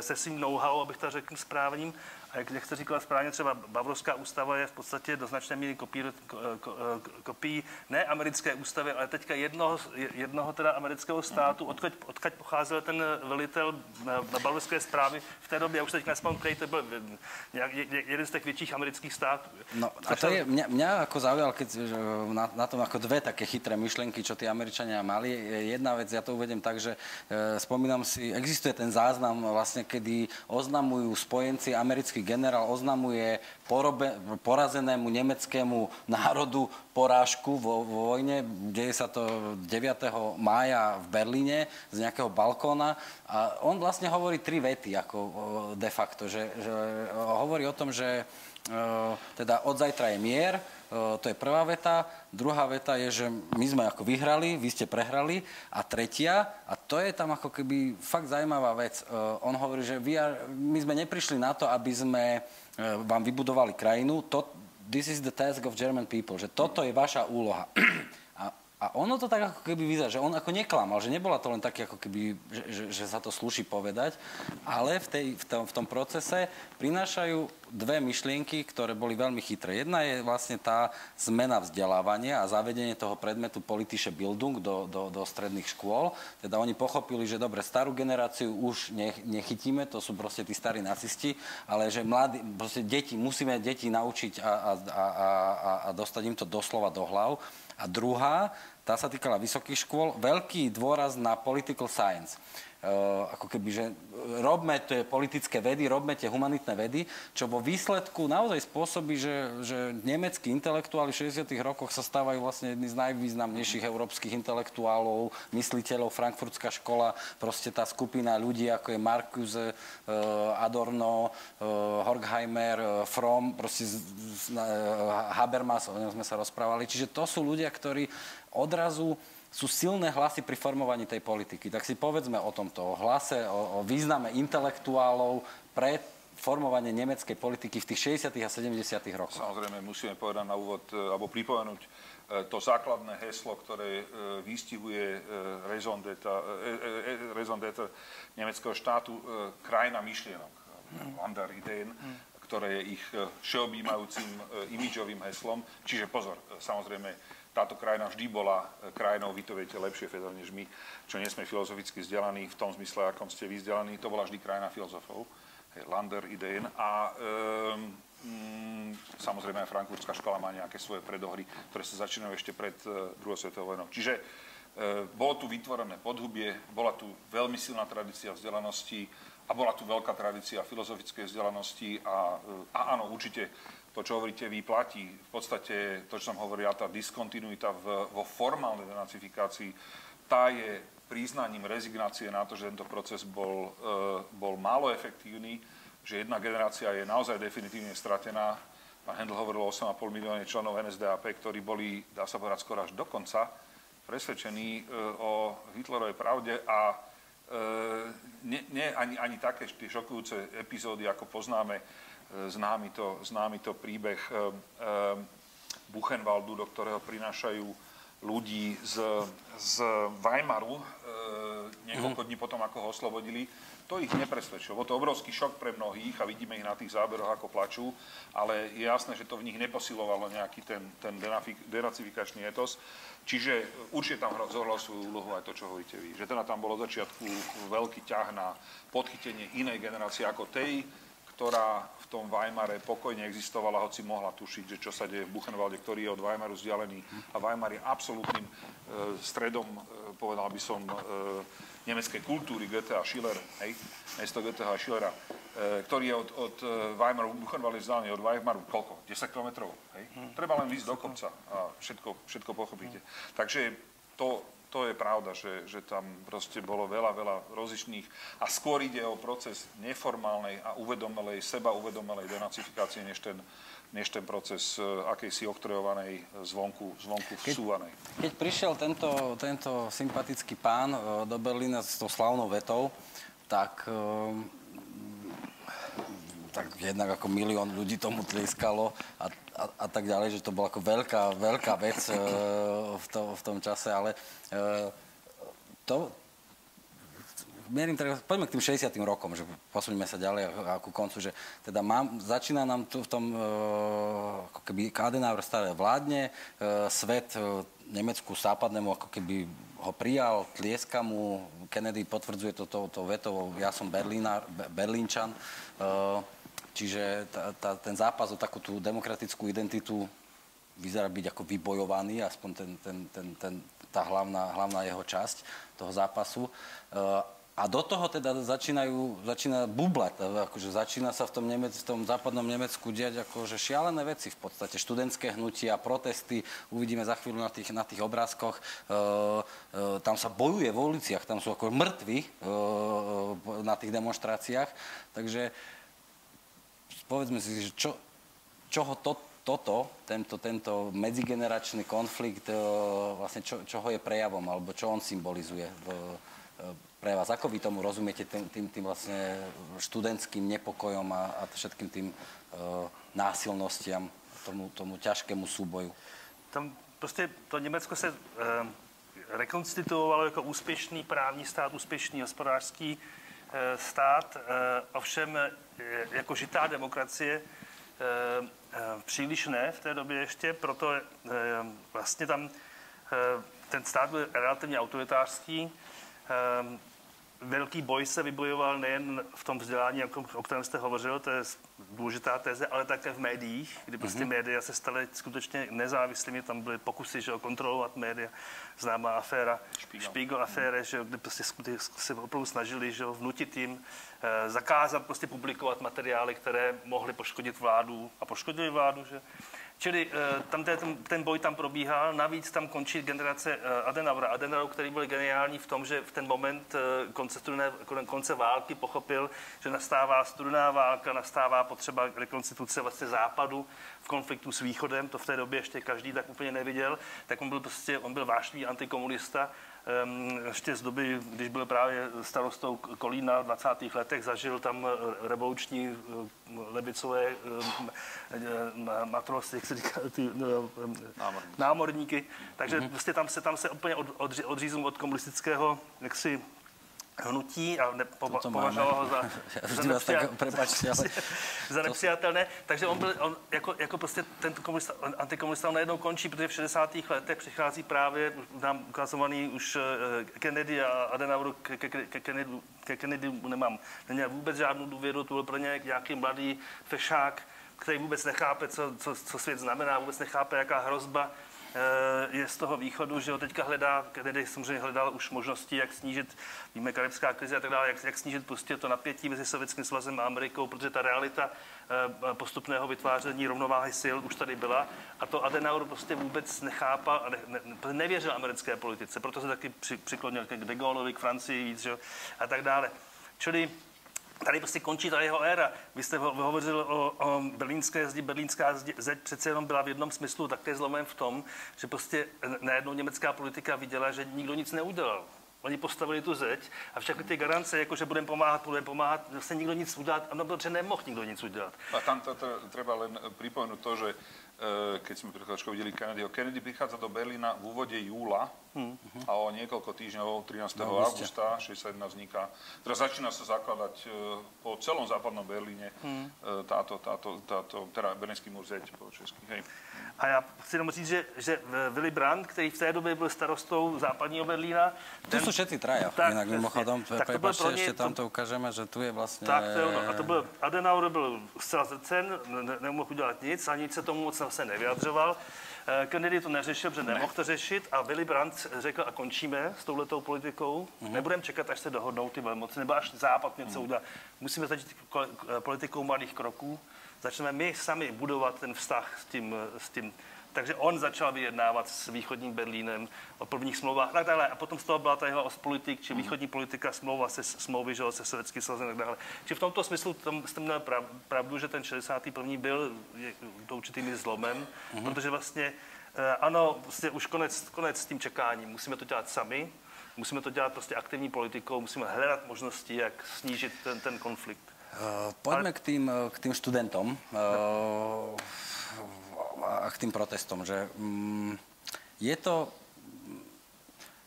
se svým know-how, abych to řekl správným, jak, jak jste říkala správně, třeba Bavorská ústava je v podstatě do značné míry kopí, kopií ne americké ústavy, ale teďka jednoho, jednoho teda amerického státu, odkud, odkud pocházel ten velitel Bavorské zprávy v té době, já už teď nespomínám, který to byl jeden z těch větších amerických států. No a to je, mňa, mňa ako zaujal, keď na, na tom ako dve také chytré myšlenky, čo tí Američania mali. Jedna vec, ja to uvedem tak, že e, spomínam si, existuje ten záznam vlastne, kedy oznamujú spojenci amerických generál oznamuje porobe, porazenému nemeckému národu porážku vo, vo vojne. Deje sa to 9. mája v Berlíne z nejakého balkóna. A on vlastne hovorí tri vety ako de facto. Že, že hovorí o tom, že teda od zajtra je mier, to je prvá veta. Druhá veta je, že my sme ako vyhrali, vy ste prehrali. A tretia, a to je tam ako keby fakt zaujímavá vec, on hovorí, že my sme neprišli na to, aby sme vám vybudovali krajinu. This is the task of German people, že toto je vaša úloha. A ono to tak ako keby vyzerá, že on ako neklamal, že nebola to len také ako keby, že, že, že sa to slúši povedať, ale v, tej, v, tom, v tom procese prinášajú dve myšlienky, ktoré boli veľmi chytré. Jedna je vlastne tá zmena vzdelávania a zavedenie toho predmetu politische Bildung do, do, do stredných škôl. Teda oni pochopili, že dobre, starú generáciu už nech, nechytíme, to sú proste tí starí nacisti, ale že mladí, proste deti, musíme deti naučiť a, a, a, a, a dostať im to doslova do hlav. A druhá, tá sa týkala vysokých škôl, veľký dôraz na political science. Uh, ako keby, že robme tie politické vedy, robme tie humanitné vedy, čo vo výsledku naozaj spôsobí, že, že nemeckí intelektuáli v 60 rokoch sa stávajú vlastne jedni z najvýznamnejších európskych intelektuálov, mysliteľov, frankfurtská škola, proste tá skupina ľudí, ako je Marcuse, uh, Adorno, Horkheimer, Fromm, proste Habermas, o ňom sme sa rozprávali. Čiže to sú ľudia, ktorí odrazu sú silné hlasy pri formovaní tej politiky. Tak si povedzme o tomto, o hlase, o, o význame intelektuálov pre formovanie nemeckej politiky v tých 60. a 70. rokoch. Samozrejme, musíme povedať na úvod, e, alebo pripomenúť e, to základné heslo, ktoré e, vystihuje raison d'être nemeckého štátu, krajina myšlienok, Land der Ideen, ktoré je ich všeobjímajúcim imidžovým heslom. Čiže pozor, samozrejme, táto krajina vždy bola e, krajinou, vy to viete lepšie, Fedor, než my, čo nie sme filozoficky vzdelaní v tom zmysle, akom ste vy vzdelaní, to bola vždy krajina filozofov, hej, Lander, Ideen a um, samozrejme aj frankfurtská škola má nejaké svoje predohry, ktoré sa začínajú ešte pred uh, druhou svetovou vojnou. Čiže uh, bolo tu vytvorené podhubie, bola tu veľmi silná tradícia vzdelanosti a bola tu veľká tradícia filozofickej vzdelanosti a, uh, a áno, určite to, čo hovoríte, vy platí. V podstate to, čo som hovoril, tá diskontinuita v, vo formálnej denacifikácii, tá je priznaním rezignácie na to, že tento proces bol, e, bol málo efektívny, že jedna generácia je naozaj definitívne stratená. Pán Hendl hovoril o 8,5 milióne členov NSDAP, ktorí boli, dá sa povedať, skoro až do konca presvedčení e, o Hitlerovej pravde a nie, nie ani, ani také tie šokujúce epizódy, ako poznáme, známy to, známy to príbeh eh, eh, Buchenwaldu, do ktorého prinášajú ľudí z, z Weimaru eh, niekoľko mhm. dní potom, ako ho oslobodili. To ich nepresvedčilo. Bol to obrovský šok pre mnohých a vidíme ich na tých záberoch, ako plačú, ale je jasné, že to v nich neposilovalo nejaký ten, ten denacifikačný etos. Čiže určite tam zohral svoju úlohu aj to, čo hovoríte vy. Že teda tam bolo od začiatku veľký ťah na podchytenie inej generácie ako tej, ktorá v tom Weimare pokojne existovala, hoci mohla tušiť, že čo sa deje v Buchenwalde, ktorý je od Weimaru vzdialený. A Weimar je absolútnym e, stredom, e, povedal by som, e, nemeckej kultúry Goethe a Schiller, hej, mesto Goethe a Schillera, ktorý je od, od Weimaru, Buchenwald je vzdialený od Weimaru koľko? 10 kilometrov, hej? Treba len výsť do kopca a všetko, všetko pochopíte. Takže to, to je pravda, že, že tam proste bolo veľa, veľa rozličných a skôr ide o proces neformálnej a uvedomelej, seba uvedomelej denacifikácie, než ten, než ten proces uh, akejsi oktrojovanej zvonku, zvonku vsúvanej. Keď, keď prišiel tento, tento sympatický pán uh, do Berlína s tou slavnou vetou, tak tak jednak ako milión ľudí tomu tlieskalo a, a, a tak ďalej, že to bola ako veľká, veľká vec e, v, to, v tom čase, ale e, to, mierim teda, poďme k tým 60. rokom, že posuníme sa ďalej ku koncu, že teda mám, začína nám tu v tom, e, ako keby Adenauer stále vládne, e, svet e, Nemecku západnému ako keby ho prijal, tlieska mu, Kennedy potvrdzuje to tou vetou, ja som Berlínčan, Berlínčan, e, Čiže tá, tá, ten zápas o takú tú demokratickú identitu vyzerá byť ako vybojovaný, aspoň ten, ten, ten, ten, tá hlavná, hlavná jeho časť toho zápasu. Eh, a do toho teda začínajú, začína bublať, akože začína sa v tom, Nemec, v tom západnom Nemecku diať akože šialené veci v podstate. Študentské hnutia, protesty, uvidíme za chvíľu na tých, na tých obrázkoch. E, e, tam sa bojuje v uliciach, tam sú ako mŕtvi e, na tých demonstráciách. Takže povedzme si, že čo, čoho to, toto, tento, tento medzigeneračný konflikt, e, vlastne čo, čoho je prejavom, alebo čo on symbolizuje v, e, pre vás? Ako vy tomu rozumiete tým, tým, tým vlastne študentským nepokojom a, a všetkým tým uh, násilnostiam, tomu, tomu ťažkému súboju? Tam prostě to Německo se uh, rekonstituovalo jako úspěšný právní stát, úspěšný hospodářský Eh, stát, eh, ovšem eh, jako žitá demokracie příliš ne v té době ještě, proto vlastně tam ten stát byl relativně autoritářský. Velký boj se vybojoval nejen v tom vzdělání, o kterém jste hovořil, to je důležitá teze, ale také v médiích, kdy prostě mm-hmm. média se staly skutečně nezávislými, tam byly pokusy že, kontrolovat média, známá aféra, Spiegel, Spiegel aféra, že, kdy prostě se opravdu snažili že, vnutit jim, eh, zakázat prostě publikovat materiály, které mohly poškodit vládu. A poškodili vládu, že Čili uh, tam ten, ten boj tam probíhal, navíc tam končí generace uh, Adenaura. Adenauer, který byl geniální v tom, že v ten moment uh, konce, studené, konce války pochopil, že nastává studená válka, nastává potřeba rekonstituce vlastně západu v konfliktu s východem, to v té době ještě každý tak úplně neviděl, tak on byl prostě, on byl vášnivý antikomunista ještě z doby, když byl právě starostou Kolína v 20. letech, zažil tam eh, revoluční eh, levicové matrosy, jak se říká, ty námorníky. Takže mm-hmm. prostě tam se, tam se úplně od, od, odříznul od komunistického jaksi hnutí a ne, po, považoval ho za, za, tak, prepáčte, ale... za nepřijatelné. Takže on byl, on jako, jako prostě tento komunista, antikomunista on najednou končí, protože v 60. letech přichází právě nám ukazovaný už eh, Kennedy a Adenauer ke, ke, ke, Kennedy, ke Kennedy nemám. Neměl vůbec žádnou důvěru, to byl pro ně nějaký mladý fešák, který vůbec nechápe, co, co, co svět znamená, vůbec nechápe, jaká hrozba je z toho východu, že ho teďka hledá, Kennedy samozřejmě hledal už možnosti, jak snížit, víme, karibská krize a tak dále, jak, jak snížit prostě to napětí mezi Sovětským svazem a Amerikou, protože ta realita eh, postupného vytváření rovnováhy sil už tady byla a to Adenauer prostě vůbec nechápal a ne, ne, nevěřil americké politice, proto se taky při, přiklonil k De Gaulleovi, k Francii víc, že, a tak dále. Čili Tady prostě končí ta jeho éra. Vy jste ho- hovořil o, o berlínské zdi. Berlínská zeď přece jenom byla v jednom smyslu také zlomem v tom, že prostě najednou německá politika viděla, že nikdo nic neudělal. Oni postavili tu zeď a všechny ty garance, jako že budeme pomáhat, budeme pomáhat, se nikdo nic udělat, no protože nemohl nikdo nic udělat. A tam to, to, treba len pripomenúť to, že keď sme pred chvíľočkou videli Kennedyho, Kennedy prichádza do Berlína v úvode júla a o niekoľko týždňov, 13. V auguste. augusta 61 vzniká, teraz začína sa zakladať e, po celom západnom Berlíne e, táto, táto, táto, teda Berlínský múr zeď po česky, hej. A já chci jenom říct, že, že Willy Brandt, který v té době byl starostou západního Berlína, Tu sú všetci traja, Tak, inak mimochodom, Tak to nej ešte to- tam to ukážeme, že tu je vlastne... Tak, to je ono. A to byl, Adenauer byl zcela zrcen, ne, ne- nemohl udělat nic, ani se tomu moc se nevyjadřoval. Eh, Kennedy to neřešil, protože nemohl to řešit a Willy Brandt řekl, a končíme s touhletou politikou, Mhm. nebudeme čekat, až se dohodnou ty velmoci, nebo až Západ něco udělá. Musíme začít eh, politikou malých kroků, začneme my sami budovat ten vztah s tím, s tím takže on začal vyjednávat s východním Berlínem o prvních smlouvách a tak dále. A potom z toho byla ta jeho Ostpolitik, či východní politika, smlouva se smlouvy, že se sovětským svazem a tak dále. Či v tomto smyslu tam jste měl prav- pravdu, že ten 61. byl to určitým zlomem, protože vlastně eh, ano, prostě už konec, konec s tím čekáním. Musíme to dělat sami, musíme to dělat prostě aktivní politikou, musíme hledat možnosti, jak snížit ten, ten konflikt. Uh, poďme k tým, uh, k tým študentom uh, a k tým protestom, že um, je to,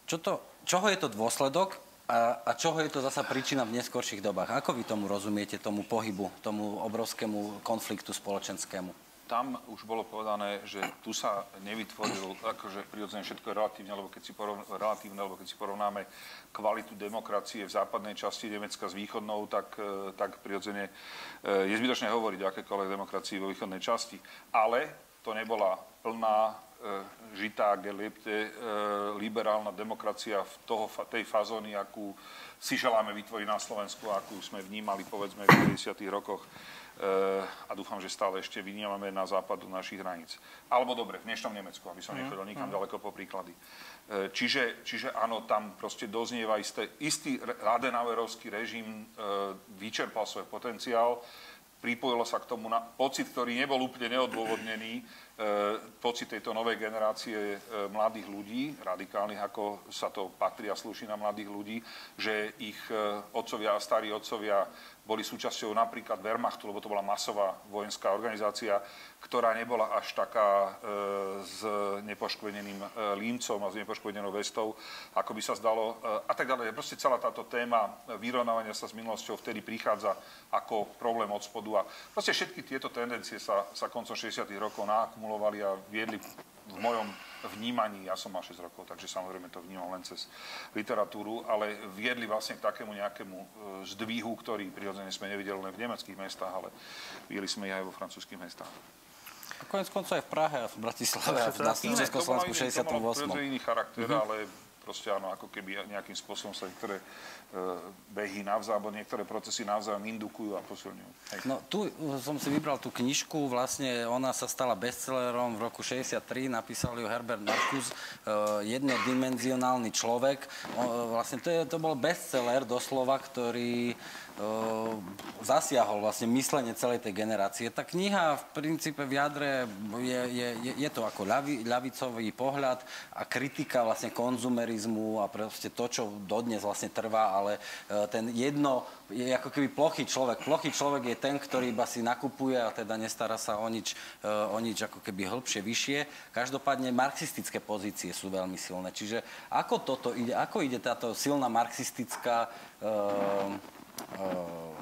čo to, čoho je to dôsledok a, a čoho je to zasa príčina v neskorších dobách? Ako vy tomu rozumiete, tomu pohybu, tomu obrovskému konfliktu spoločenskému? Tam už bolo povedané, že tu sa nevytvoril, akože prirodzene všetko je relatívne, lebo keď si, porov, relatívne, lebo keď si porovnáme kvalitu demokracie v západnej časti Nemecka s východnou, tak, e, tak prirodzene e, je zbytočné hovoriť o akékoľvek demokracii vo východnej časti. Ale to nebola plná e, žitá, gelebte, liberálna demokracia v toho, tej fazóny, akú si želáme vytvoriť na Slovensku, akú sme vnímali povedzme v 50. rokoch a dúfam, že stále ešte vynímame na západu našich hraníc. Alebo dobre, v dnešnom Nemecku, aby som nechodil nikam ďaleko po príklady. Eh, Čiže, čiže áno, tam proste doznieva isté, istý Adenauerovský režim eh, vyčerpal svoj potenciál, pripojilo sa k tomu na pocit, ktorý nebol úplne neodôvodnený, pocit tejto novej generácie mladých ľudí, radikálnych, ako sa to patrí a slúši na mladých ľudí, že ich otcovia a starí otcovia boli súčasťou napríklad Wehrmachtu, lebo to bola masová vojenská organizácia, ktorá nebola až taká e, s nepoškvrneným e, límcom a s nepoškvrnenou vestou, ako by sa zdalo. E, a tak ďalej. Proste celá táto téma vyrovnávania sa s minulosťou vtedy prichádza ako problém od spodu. A proste všetky tieto tendencie sa, sa koncom 60. rokov naakumulovali a viedli v mojom vnímaní, ja som mal 6 rokov, takže samozrejme to vnímam len cez literatúru, ale viedli vlastne k takému nejakému e, zdvihu, ktorý prirodzene sme nevideli len v nemeckých mestách, ale videli sme ich aj vo francúzských mestách. A konec koncov aj v Prahe a v Bratislave a v Československu iný- to malo 68. iný charakter, ale proste áno, ako keby nejakým spôsobom sa niektoré e, behy navzájom, alebo niektoré procesy navzájom indukujú a posilňujú. Hej. No tu uh, som si vybral tú knižku, vlastne ona sa stala bestsellerom v roku 63, napísal ju Herbert Marcuse, uh, jednodimenzionálny človek. Vlastne to, je, to bol bestseller doslova, ktorý zasiahol vlastne myslenie celej tej generácie. Tá kniha v princípe v jadre je, je, je, je to ako ľavi, ľavicový pohľad a kritika vlastne konzumerizmu a proste to, čo dodnes vlastne trvá, ale e, ten jedno je ako keby plochý človek. Plochý človek je ten, ktorý iba si nakupuje a teda nestará sa o nič, e, o nič ako keby hĺbšie, vyššie. Každopádne marxistické pozície sú veľmi silné. Čiže ako toto ide, ako ide táto silná marxistická uh,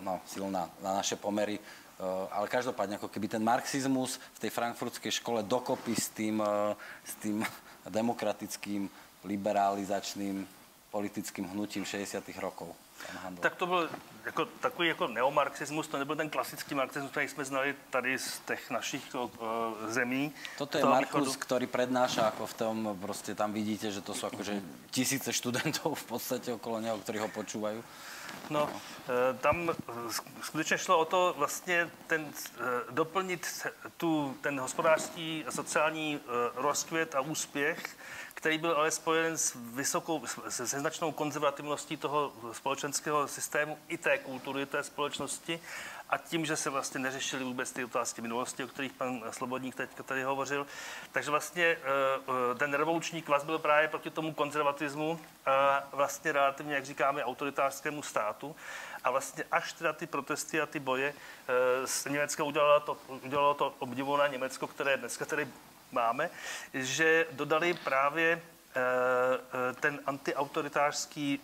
no, silná na naše pomery. Eh, ale každopádne, ako keby ten marxizmus v tej frankfurtskej škole dokopy s tým, eh, s tým demokratickým, liberalizačným politickým hnutím 60. rokov. Tak to byl jako, takový jako neomarxismus, to nebyl ten klasický marxismus, který jsme znali tady z těch našich uh, zemí. Toto je Markus, východu. ktorý prednáša ako v tom, proste tam vidíte, že to sú akože tisíce študentov v podstate okolo neho, ktorí ho počúvajú. No, eh, tam skutečně šlo o to vlastně ten, eh, doplnit tu, ten hospodářský a sociální rozkvět a úspěch, který byl ale spojen s vysokou, se, se značnou konzervativností toho společenského systému i té kultury té společnosti a tím, že se vlastně neřešily vůbec ty otázky minulosti, o kterých pan Slobodník teď tady hovořil. Takže vlastně eh, eh, ten revoluční kvas byl právě proti tomu konzervatismu a vlastně relativně, jak říkáme, autoritářskému státu. A vlastně až teda ty protesty a ty boje z eh, Německa udělalo to, udělalo to obdivuné Německo, které dneska tady máme, že dodali právě ten antiautoritářský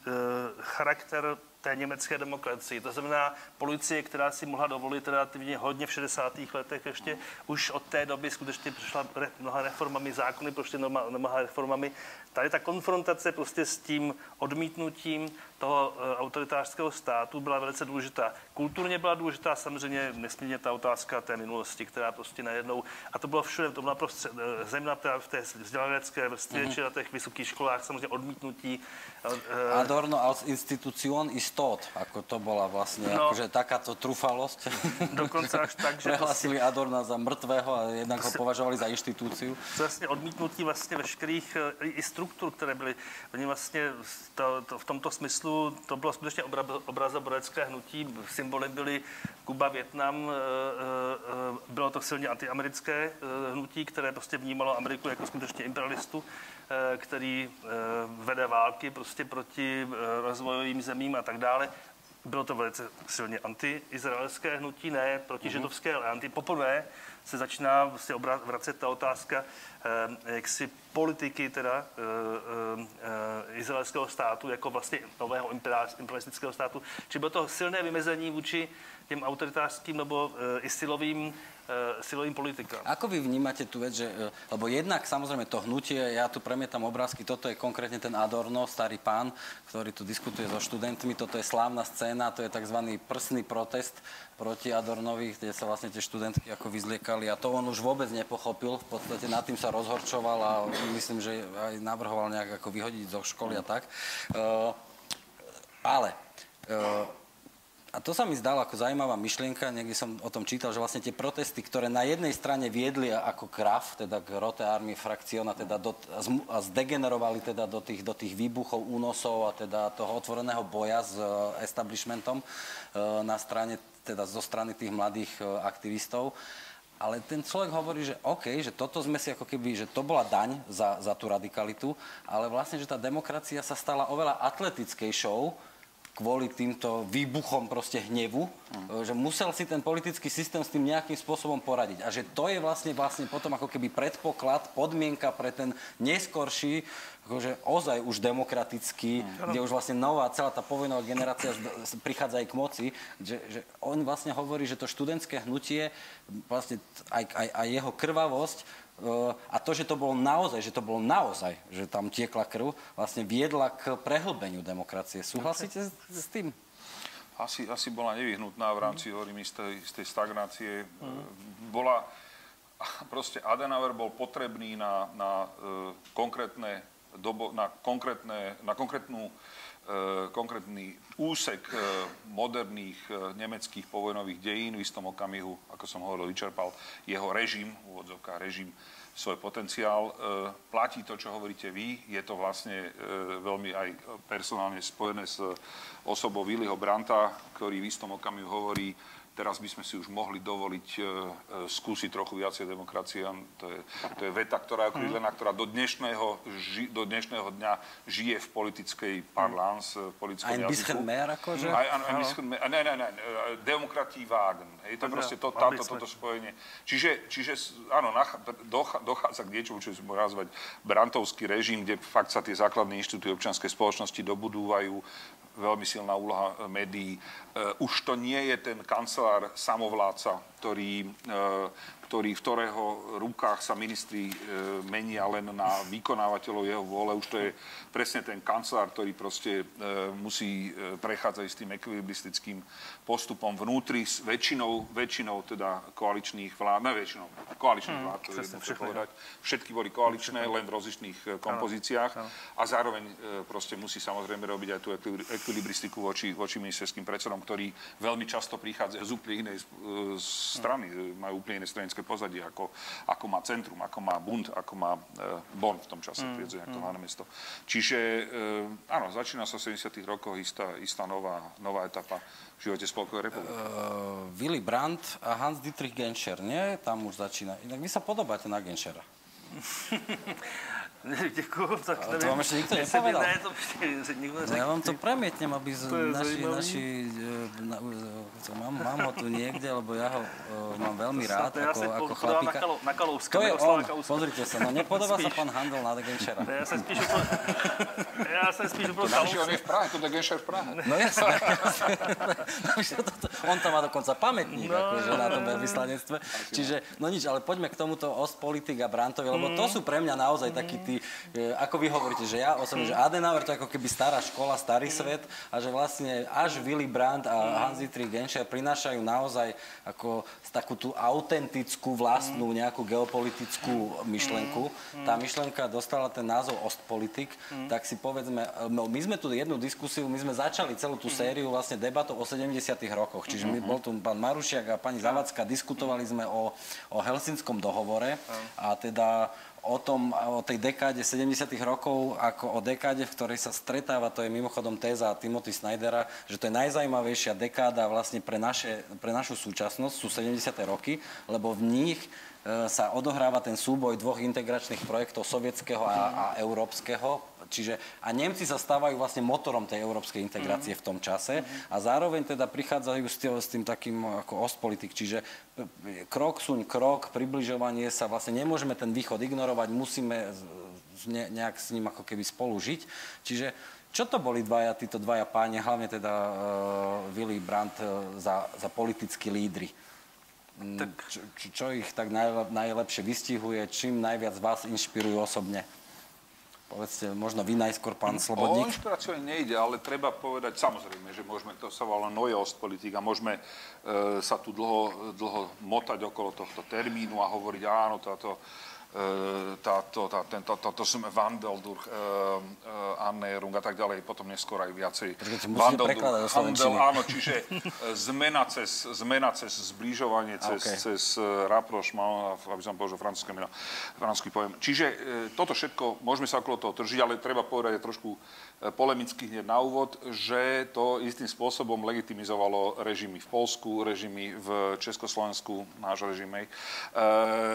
charakter té německé demokracii. To znamená policie, která si mohla dovolit relativně hodně v 60. letech ještě, už od té doby skutečně přišla re, mnoha reformami, zákony prošly mnoha reformami. Tady ta konfrontace prostě s tím odmítnutím toho eh, autoritářského státu byla velice důležitá. Kulturně byla důležitá samozřejmě nesmírně ta otázka té minulosti, která prostě najednou, a to bylo všude, to bylo prostě zejména v té vzdělanecké vrstvě, mm-hmm. či na těch vysokých školách, samozřejmě odmítnutí. Uh, Adorno als Institution ist tot, ako to bola vlastne, no, akože takáto trufalosť. Dokonce až tak, že... Prehlasili prostě, Adorna za mrtvého a jednak ho považovali za inštitúciu. Vlastně odmítnutí vlastně veškerých i struktur, které byly, oni vlastně to, to, v tomto smyslu to bylo skutečně obrazoborecké hnutí. Symboly byly Kuba, Větnam, eh, eh, bylo to silně antiamerické hnutí, které prostě vnímalo Ameriku jako skutečně imperialistu, který vede války prostě proti rozvojovým zemím a tak dále. Bylo to velice silně anti-izraelské hnutí, ne protižidovské, mm-hmm. ale anti. Poprvé se začíná vlastně vracet ta otázka eh, jaksi politiky teda eh, eh, izraelského státu jako vlastně nového imperialistického státu. Či bylo to silné vymezení vůči těm autoritářským nebo i silovým E, silovým politikám. Ako vy vnímate tú vec, že, e, lebo jednak samozrejme to hnutie, ja tu premietam obrázky, toto je konkrétne ten Adorno, starý pán, ktorý tu diskutuje so študentmi, toto je slávna scéna, to je tzv. prsný protest proti Adornovi, kde sa vlastne tie študentky ako vyzliekali a to on už vôbec nepochopil, v podstate nad tým sa rozhorčoval a myslím, že aj navrhoval nejak ako vyhodiť zo školy a tak. Uh, ale uh, a to sa mi zdalo ako zaujímavá myšlienka, niekde som o tom čítal, že vlastne tie protesty, ktoré na jednej strane viedli ako KRAF, teda k Rote Armie Frakciona, teda do, a zdegenerovali teda do tých, do tých výbuchov, únosov a teda toho otvoreného boja s uh, establishmentom uh, na strane, teda zo strany tých mladých uh, aktivistov. Ale ten človek hovorí, že OK, že toto sme si ako keby, že to bola daň za, za tú radikalitu, ale vlastne, že tá demokracia sa stala oveľa atletickejšou, kvôli týmto výbuchom proste hnevu, mm. že musel si ten politický systém s tým nejakým spôsobom poradiť. A že to je vlastne, vlastne potom ako keby predpoklad, podmienka pre ten neskorší, akože ozaj už demokratický, mm. kde už vlastne nová, celá tá povojnová generácia prichádza aj k moci, že, že on vlastne hovorí, že to študentské hnutie, vlastne aj, aj, aj jeho krvavosť a to, že to bolo naozaj, že to bolo naozaj, že tam tiekla krv, vlastne viedla k prehlbeniu demokracie. Súhlasíte s, s tým? Asi, asi bola nevyhnutná v rámci, mm. hovorím, z tej, z tej stagnácie. Mm. Bola, proste Adenauer bol potrebný na, na uh, konkrétne dobo, na, konkrétne, na konkrétnu konkrétny úsek e, moderných e, nemeckých povojnových dejín v istom okamihu, ako som hovoril, vyčerpal jeho režim, úvodzovká režim, svoj potenciál. Platí to, čo hovoríte vy, je to vlastne veľmi aj personálne spojené s osobou Willyho Branta, ktorý v istom okamihu hovorí, Teraz by sme si už mohli dovoliť e, e, skúsiť trochu viacej demokracie. To je, to je veta, ktorá je okrídlená, ktorá do dnešného, ži, do dnešného dňa žije v politickej parlance, v politickom Ein mehr akože? Aj, ein, ein bisschen mehr, ne, ne, ne, demokratí vágen. Je to proste to, táto, toto spojenie. Čiže, čiže áno, dochádza k niečomu, čo si môžem nazvať brantovský režim, kde fakt sa tie základné inštitúty občianskej spoločnosti dobudúvajú veľmi silná úloha médií. E, už to nie je ten kancelár samovládca, ktorý, e, ktorý, v ktorého rukách sa ministri e, menia len na vykonávateľov jeho vôle. Už to je presne ten kancelár, ktorý proste e, musí prechádzať s tým ekvilibristickým postupom vnútri s väčšinou, väčšinou teda koaličných vlád, ne väčšinou, koaličných hmm, vlád, to je povedať. Všetky boli koaličné, len v rozličných kompozíciách ano, ano. a zároveň proste musí samozrejme robiť aj tú ekvilibristiku voči, voči ministerským predsedom, ktorí veľmi často prichádzajú z úplne inej e, strany, majú úplne iné stranické pozadie, ako, ako má Centrum, ako má Bund, ako má e, Bonn v tom čase, mm, prirodzene, ako mm. hlavné mesto. Čiže e, áno, začína sa v 70. rokoch istá, istá nová, nová etapa v živote Spolkovej republiky. Uh, Willy Brandt a Hans-Dietrich Genscher, nie? Tam už začína. Inak vy sa podobáte na Genschera. Děkuju, tak. To vám ešte nikto nepovedal? Ne, to ešte nikto neřekl. Ja vám to premietnem, aby z, naši, naši e, na, e, mám, mám ho tu niekde, lebo ja ho uh, mám veľmi rád, ako, ako chlapíka. Na, kalo, na to je on, pozrite sa, no nepodobá sa pán Handel na Degenšera. Ja som spíš úplne, ja som spíš úplne Kalovska. On je v Prahe, to Degenšer v Prahe. No jasne, on tam má dokonca pamätník, no, akože na tom veľvyslanectve. Čiže, no nič, ale poďme k tomuto Ostpolitik a Brantovi, lebo to sú pre mňa naozaj takí tí taký, e, ako vy hovoríte, že ja osobne, že Adenauer to je ako keby stará škola, starý svet a že vlastne až Willy Brandt a Hans-Dietrich Genscher prinášajú naozaj ako takú tú autentickú vlastnú nejakú geopolitickú myšlenku. Tá myšlenka dostala ten názov Ostpolitik, tak si povedzme, no, my sme tu jednu diskusiu, my sme začali celú tú sériu vlastne debatov o 70 rokoch, čiže my, bol tu pán Marušiak a pani Zavacka, diskutovali sme o, o Helsinskom dohovore. A teda o tom, o tej dekáde 70 rokov, ako o dekáde, v ktorej sa stretáva, to je mimochodom téza Timothy Snydera, že to je najzajímavejšia dekáda vlastne pre, naše, pre našu súčasnosť, sú 70. roky, lebo v nich e, sa odohráva ten súboj dvoch integračných projektov, sovietského a, a európskeho, Čiže, a Nemci sa stávajú vlastne motorom tej európskej integrácie mm. v tom čase a zároveň teda prichádzajú s tým, s tým takým ako ostpolitik. Čiže e, krok suň krok, približovanie sa, vlastne nemôžeme ten východ ignorovať, musíme ne, nejak s ním ako keby spolu žiť. Čiže čo to boli dvaja, títo dvaja páni, hlavne teda uh, Willy Brandt uh, za, za politickí lídry? Mm, tak... Čo, čo, ich tak najlep, najlepšie vystihuje? Čím najviac vás inšpirujú osobne? Povedzte, možno vy najskôr, pán Slobodník. O inšpiráciu nejde, ale treba povedať, samozrejme, že môžeme, to sa volá Neue Ostpolitik a môžeme e, sa tu dlho, dlho motať okolo tohto termínu a hovoriť, áno, táto táto, tá, tento, toto sme Wandel durch uh, uh, Annäherung a tak ďalej, potom neskôr aj viacej. Wandel durch Handel, áno, čiže zmena cez, zmena cez zbližovanie, cez, okay. cez rapprochement, aby som použil francúzske meno, francúzsky pojem. Čiže toto všetko, môžeme sa okolo toho tržiť, ale treba povedať trošku polemicky hneď na úvod, že to istým spôsobom legitimizovalo režimy v Polsku, režimy v Československu, náš režim, hej. E,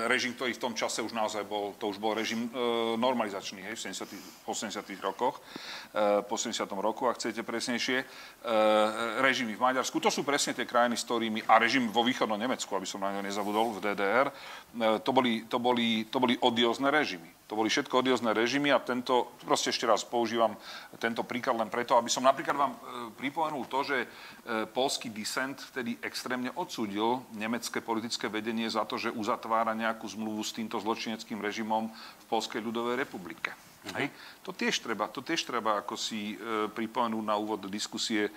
režim, ktorý v tom čase už naozaj bol, to už bol režim e, normalizačný, hej, v 70, po 70 rokoch, e, po 70 roku, ak chcete presnejšie. E, režimy v Maďarsku, to sú presne tie krajiny, s ktorými, a režim vo východnom Nemecku, aby som na ňo nezabudol, v DDR, e, to, boli, to, boli, to boli odiózne režimy. To boli všetko odiózne režimy a tento, proste ešte raz používam tento príklad len preto, aby som napríklad vám e, pripomenul to, že e, polský disent vtedy extrémne odsúdil nemecké politické vedenie za to, že uzatvára nejakú zmluvu s týmto zločineckým režimom v Polskej ľudovej republike. Hej? To tiež treba, to tiež treba ako si e, pripomenúť na úvod diskusie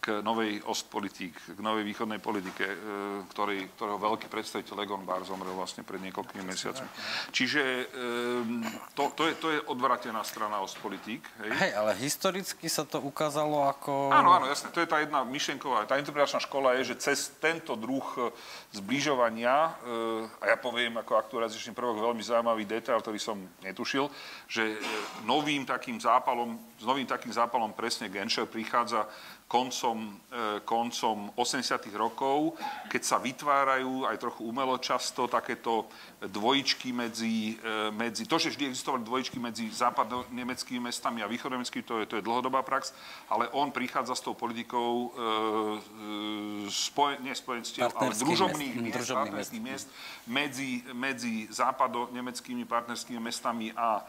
k novej ostpolitík, k novej východnej politike, e, ktorý, ktorého veľký predstaviteľ Egon Bar zomrel vlastne pred niekoľkými mesiacmi. Čiže e, to, to, je, to je odvratená strana ostpolitík. Hej? Hej, ale historicky sa to ukázalo ako... Áno, áno, jasne. To je tá jedna myšlenková, tá interpretačná škola je, že cez tento druh e, zbližovania, a ja poviem ako aktualizačný prvok veľmi zaujímavý detail, ktorý som netušil, že novým takým zápalom, s novým takým zápalom presne Genscher prichádza koncom, e, koncom 80. rokov, keď sa vytvárajú aj trochu umelo často takéto dvojičky medzi, e, medzi to, že vždy existovali dvojičky medzi západno-nemeckými mestami a východonemeckými, to je, to je dlhodobá prax, ale on prichádza s tou politikou e, spoje, nie spojenstiev, ale družobných miest, miest, partnerských miest medzi, medzi západo-nemeckými partnerskými mestami a,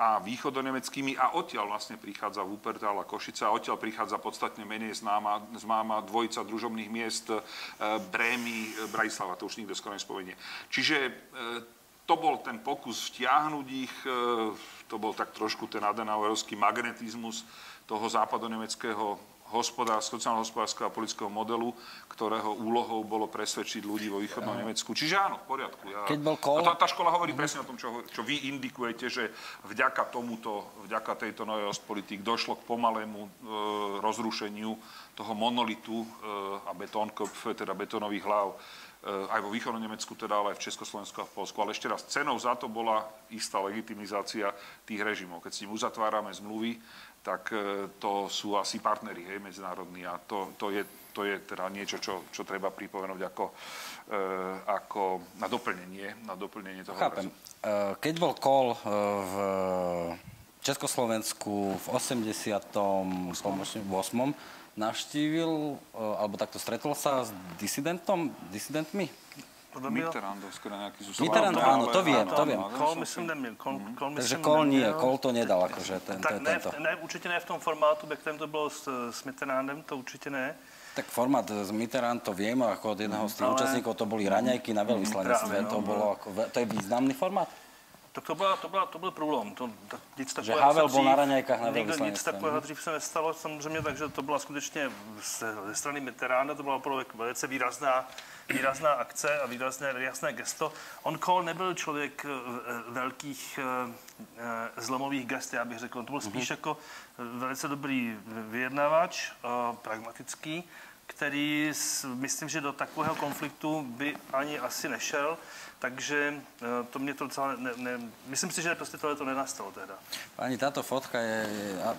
a východonemeckými a odtiaľ vlastne prichádza Wuppertal a Košica a odtiaľ prichádza podstatne podstatne menej známa, známa dvojica družobných miest e, Brémy, e, Bratislava, to už nikto skoro nespomenie. Čiže e, to bol ten pokus vtiahnuť ich, to bol tak trošku ten adenauerovský magnetizmus toho západonemeckého sociálno-hospodárskeho a politického modelu, ktorého úlohou bolo presvedčiť ľudí vo východnom Nemecku. Čiže áno, v poriadku. Ja, Keď bol kol... a tá, tá škola hovorí presne o tom, čo, čo vy indikujete, že vďaka tomuto, vďaka tejto novej ostpolitik došlo k pomalému e, rozrušeniu toho monolitu e, a betónkopf, teda betónových hlav e, aj vo východnom Nemecku, teda, ale aj v Československu a v Polsku. Ale ešte raz, cenou za to bola istá legitimizácia tých režimov. Keď s ním uzatvárame zmluvy, tak e, to sú asi partneri hej, medzinárodní a to, to, je, to je teda niečo, čo, čo treba pripomenúť ako, e, ako na doplnenie, na doplnenie toho Chápem. Obrazu. Keď bol kol e, v Československu v 88. navštívil, e, alebo takto stretol sa s disidentom, disidentmi? Mitterrandovské na nejaký zústav. Mitterrand, áno, to viem, to viem. Kol myslím neměl. Kol, kol myslím Takže kol nie, kol to nedal, akože ten, tak ten, ne, tento. ne, určitě ne v tom formátu, ve kterém to bylo s, s Mitterrandem, to určitě ne. Tak formát z Mitterrand to viem, ako od jedného z tých účastníkov to boli raňajky na veľvyslanectve. To, bolo ako, to je významný formát? Tak to, byla, to, byla, to byl průlom. To, to, nic že Havel byl na raňajkách na Nikdo nic takového dřív se nestalo samozřejmě, takže to byla skutečně ze strany Mitterranda, to byla opravdu velice výrazná výrazná akce a výrazné, jasné gesto. On Kohl nebyl člověk eh, velkých eh, eh, zlomových gest, já bych řekl. To byl spíš mm-hmm. jako velice dobrý vyjednavač, pragmatický, který myslím, že do takového konfliktu by ani asi nešel. Takže eh, to mě to docela ne, ne, myslím si, že prostě tohle to nenastalo teda. Pani, táto fotka je,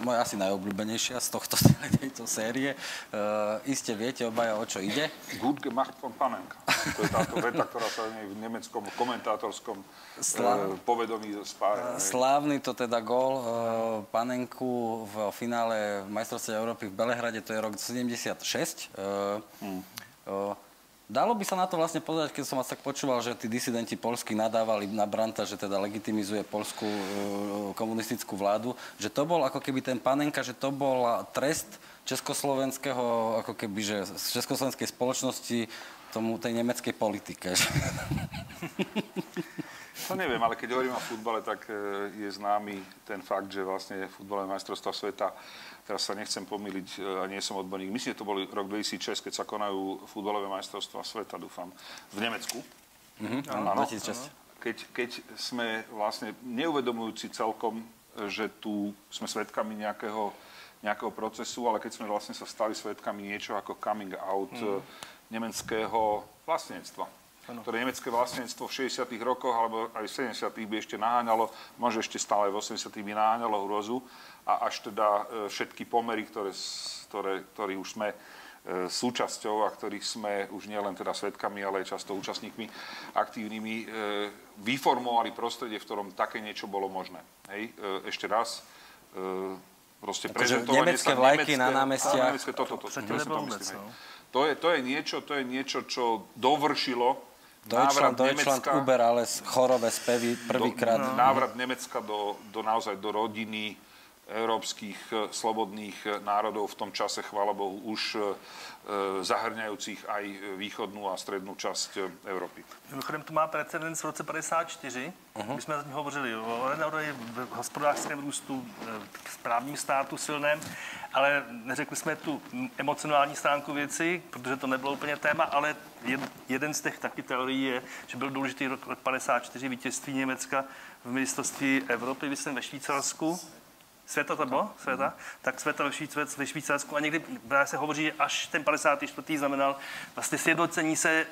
moja asi najobľúbenejšia z tohto tejto série. Uh, iste viete obaja, o čo ide. Gut gemacht von Panenka. To je táto veta, ktorá sa v nemeckom komentátorskom Slá... uh, povedomí spája. Slávny to teda gól uh, Panenku v finále majstrovstve Európy v Belehrade, to je rok 76. Uh, hmm. uh, Dalo by sa na to vlastne pozrieť, keď som vás tak počúval, že tí disidenti polskí nadávali na Branta, že teda legitimizuje polskú e, komunistickú vládu, že to bol ako keby ten panenka, že to bol trest československého, ako keby, že z československej spoločnosti tomu, tej nemeckej politike. To neviem, ale keď hovorím o futbale, tak e, je známy ten fakt, že vlastne futbalové majstrovstvá sveta teraz sa nechcem pomýliť e, a nie som odborník, myslím, že to bol rok 2006, keď sa konajú futbolové majstrovstvá sveta, dúfam, v Nemecku. Mm-hmm, áno, 2006. Keď, keď sme vlastne neuvedomujúci celkom, že tu sme svedkami nejakého, nejakého procesu, ale keď sme vlastne sa stali svedkami niečo ako coming out mm. nemeckého vlastníctva ano. ktoré nemecké vlastníctvo v 60 rokoch alebo aj v 70 by ešte naháňalo, možno ešte stále v 80 by naháňalo hrozu a až teda e, všetky pomery, ktoré, ktoré, ktoré už sme e, súčasťou a ktorých sme už nielen teda svetkami, ale aj často účastníkmi aktívnymi, e, vyformovali prostredie, v ktorom také niečo bolo možné. Hej, ešte raz, proste prezentovanie nemecké sa vlajky nemecké, na námestia. Nemecké, to, to, to, to, to, to, je, to, je niečo, to je niečo, čo dovršilo Deutschland, Deutschland, Nemecka, Uber, ale chorové spevy prvýkrát. Návrat Nemecka do, do naozaj do rodiny európskych e, slobodných e, národov v tom čase, chvála Bohu, už zahrňajúcich aj východnú a strednú časť Európy. Mimochodem to má precedens v roce 54. Uh-huh. My jsme o hovořili o Lenaurovi v hospodářském růstu, v správním státu silném, ale neřekli jsme tu emocionální stránku věci, protože to nebylo úplně téma, ale jeden z těch taky teorií je, že byl důležitý rok 54 vítězství Německa v mistrovství Evropy, myslím ve Švýcarsku, Světa to bylo? Světa? Tak světa ve, Švýc, ve Švýcarsku. A někdy právě se hovoří, že až ten 54. znamenal vlastně sjednocení se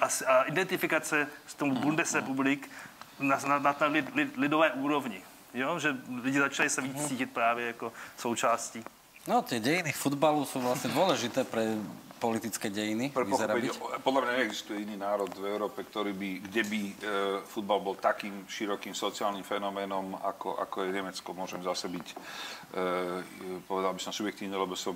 a, a identifikace s tomu Bundesrepublik na, na, na té lid, lidové úrovni. Jo? Že lidi začali se víc cítit právě jako součástí. No, tie dejiny futbalu sú vlastne dôležité pre politické dejiny Pre byť. Podľa mňa neexistuje iný národ v Európe, ktorý by, kde by e, futbal bol takým širokým sociálnym fenoménom, ako, ako je Nemecko. Môžem zase byť, e, povedal by som subjektívne, lebo som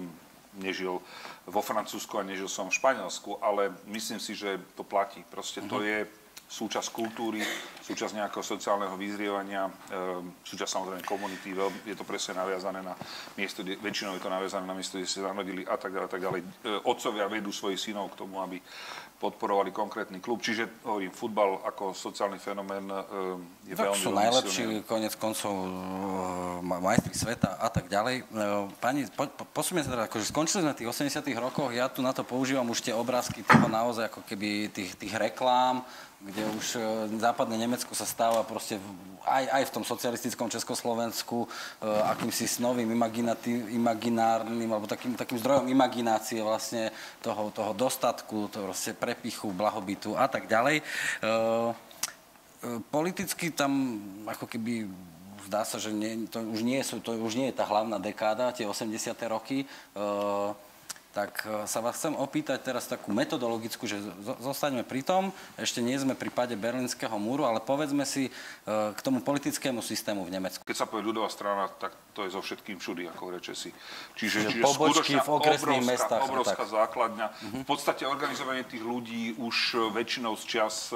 nežil vo Francúzsku a nežil som v Španielsku, ale myslím si, že to platí. Proste to uh-huh. je súčasť kultúry, súčasť nejakého sociálneho vyzrievania, e, súčasť samozrejme komunity, je to presne naviazané na miesto, kde, väčšinou je to naviazané na miesto, kde sa narodili a tak ďalej, tak ďalej. E, otcovia vedú svojich synov k tomu, aby podporovali konkrétny klub. Čiže hovorím, futbal ako sociálny fenomén e, je tak veľmi, sú najlepší, silný. konec koncov majstri sveta a tak ďalej. Pani, po, po, posúďme sa teda, akože skončili sme v tých 80 rokoch, ja tu na to používam už tie obrázky toho naozaj ako keby tých, tých reklám, kde už e, západné Nemecko sa stáva proste aj, aj v tom socialistickom Československu e, akýmsi snovým, imaginárnym, alebo takým, takým zdrojom imaginácie vlastne toho, toho dostatku, toho proste prepichu, blahobytu a tak ďalej. E, politicky tam ako keby zdá sa, že nie, to, už nie sú, to už nie je tá hlavná dekáda, tie 80. roky tak e, sa vás chcem opýtať teraz takú metodologickú, že zostaneme pri tom, ešte nie sme pri pade Berlínskeho múru, ale povedzme si e, k tomu politickému systému v Nemecku. Keď sa povie ľudová strana, tak to je so všetkým všudy, ako reče si. Čiže, čiže pobočky v okresných obrovská, mestách. Obrovská základňa. Uh-huh. V podstate organizovanie tých ľudí už e, väčšinou z čas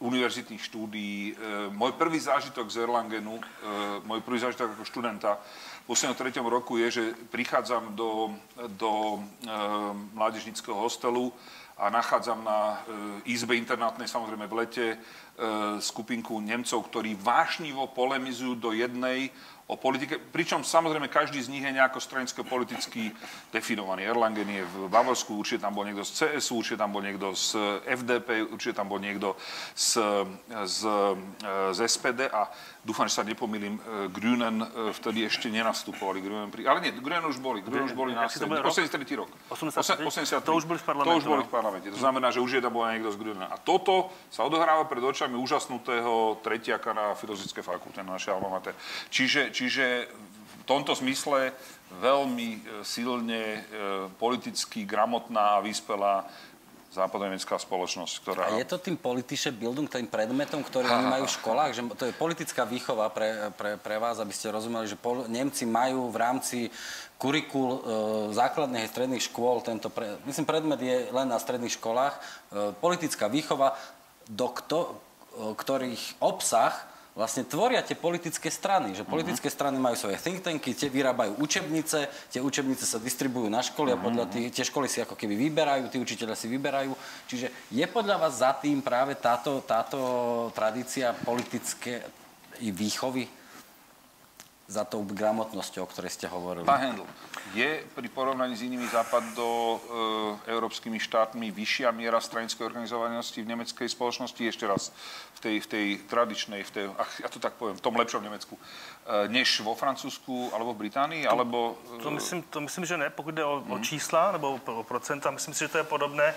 univerzitných štúdií. Môj prvý zážitok z Erlangenu, môj prvý zážitok ako študenta, 83. roku je, že prichádzam do, do e, mládežnického hostelu a nachádzam na e, izbe internátnej, samozrejme v lete, e, skupinku Nemcov, ktorí vášnivo polemizujú do jednej o politike, pričom samozrejme každý z nich je nejako stranické-politicky definovaný. Erlangen je v Bavorsku, určite tam bol niekto z CSU, určite tam bol niekto z FDP, určite tam bol niekto z, z, z SPD a dúfam, že sa nepomýlim, e, Grünen e, vtedy ešte nenastupovali. Grünen pri, ale nie, Grünen už boli, Grünen už boli následne. 83. rok. 83. 83. To už boli v parlamente. To už boli v no. parlamente. To znamená, že už je tam bol niekto z Grünena. A toto sa odohráva pred očami úžasnutého tretiaka na filozofické fakulte na našej alma mater. Čiže, Čiže v tomto zmysle veľmi e, silne politicky gramotná a vyspelá západonemecká spoločnosť, ktorá... A je to tým politische Bildung, tým predmetom, ktorý oni majú v školách? Že to je politická výchova pre, pre, pre vás, aby ste rozumeli, že pol, Nemci majú v rámci kurikul e, základných a stredných škôl, tento pre, myslím, predmet je len na stredných školách, e, politická výchova, do kto, e, ktorých obsah vlastne tvoria tie politické strany. Že politické uh-huh. strany majú svoje think tanky, tie vyrábajú učebnice, tie učebnice sa distribujú na školy a podľa tých, tie školy si ako keby vyberajú, tí učiteľia si vyberajú. Čiže je podľa vás za tým práve táto, táto tradícia politické výchovy? Za tou gramotnosťou, o ktorej ste hovorili. Pán Hendl, je pri porovnaní s inými západo-európskymi e, štátmi vyššia miera stranickej organizovanosti v nemeckej spoločnosti? Ešte raz, v tej, v tej tradičnej, v tej, ach, ja to tak poviem, v tom lepšom Nemecku, e, než vo Francúzsku alebo v Británii? To, alebo, to, myslím, to myslím, že ne, pokud jde o, hmm. o mhm. čísla nebo o procenta, myslím si, že to je podobné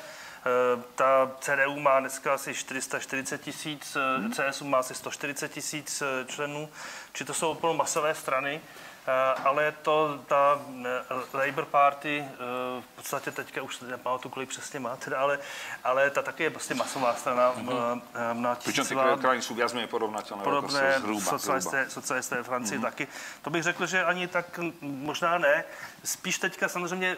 ta CDU má dneska asi 440 tisíc, hmm. CSU má asi 140 tisíc eh, členů, či to jsou opravdu masové strany. Eh, ale to, ta eh, Labour Party eh, v podstatě teďka už nepamatuju, kolik přesně má, teda, ale, ale ta taky je prostě masová strana mm-hmm. na Pričom ty krajiny jsou viac menej porovnateľné. Podobné zhruba, socialisté, zhruba. socialisté ve Francii mm-hmm. taky. To bych řekl, že ani tak možná ne. Spíš teďka samozřejmě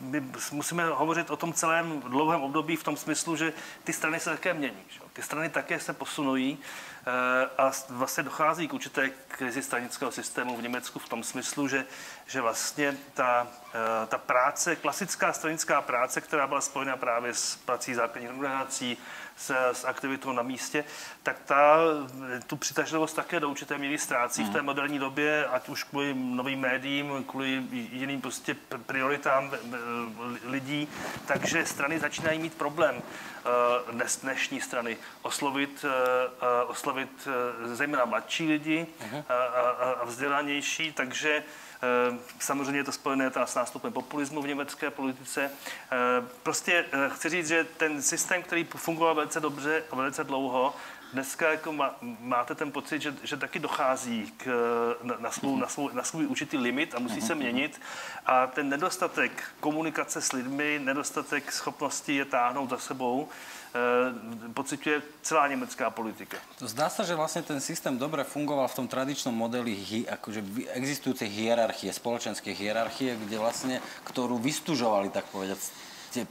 my musíme hovořit o tom celém dlouhém období v tom smyslu, že ty strany se také mění. Že? Ty strany také se posunují eh, a vlastně dochází k určité krizi stranického systému v Německu v tom smyslu, že, že vlastně ta, eh, ta práce, klasická stranická práce, která byla spojena právě s prací základních organizací, s, s aktivitou na místě, tak ta tu přitažlivost také do určité míry ztrácí v té mhm. moderní době, ať už kvůli novým médiím, kvůli jiným prostě prioritám lidí, takže strany začínají mít problém eh, dnes, dnešní strany oslovit, eh, eh, oslovit zejména mladší lidi uh-huh. a, a, a vzdělanější, takže Eh, samozřejmě je to spojené s nástupem populismu v německé politice. Eh, prostě eh, chci říct, že ten systém, který fungoval velice dobře a velice dlouho, dneska jako má, máte ten pocit, že, že taky dochází k, na, na, svou, na, svou, na svůj určitý limit a musí se měnit. A ten nedostatek komunikace s lidmi, nedostatek schopnosti je táhnout za sebou, pociťuje celá německá politika. Zdá sa, že vlastne ten systém dobre fungoval v tom tradičnom modeli hi, akože existujúcej hierarchie, spoločenskej hierarchie, kde vlastne, ktorú vystužovali, tak povedať, tie,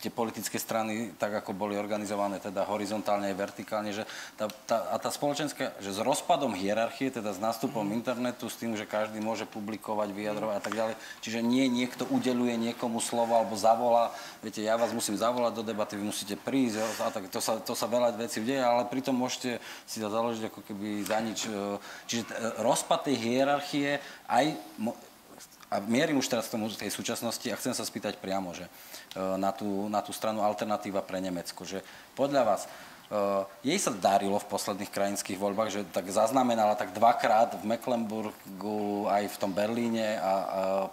tie politické strany, tak ako boli organizované, teda horizontálne aj vertikálne, že tá, tá, a tá spoločenská, že s rozpadom hierarchie, teda s nástupom mm. internetu, s tým, že každý môže publikovať, vyjadrovať a tak ďalej, čiže nie niekto udeluje niekomu slovo alebo zavolá, viete, ja vás musím zavolať do debaty, vy musíte prísť, a tak to sa, to sa veľa vecí deje, ale pritom môžete si to založiť ako keby za nič. E, čiže e, rozpad tej hierarchie aj a mierim už teraz k tomu tej súčasnosti a chcem sa spýtať priamo, že na tú, na tú stranu alternatíva pre Nemecko, že podľa vás Uh, jej sa darilo v posledných krajinských voľbách, že tak zaznamenala tak dvakrát v Mecklenburgu, aj v tom Berlíne a, a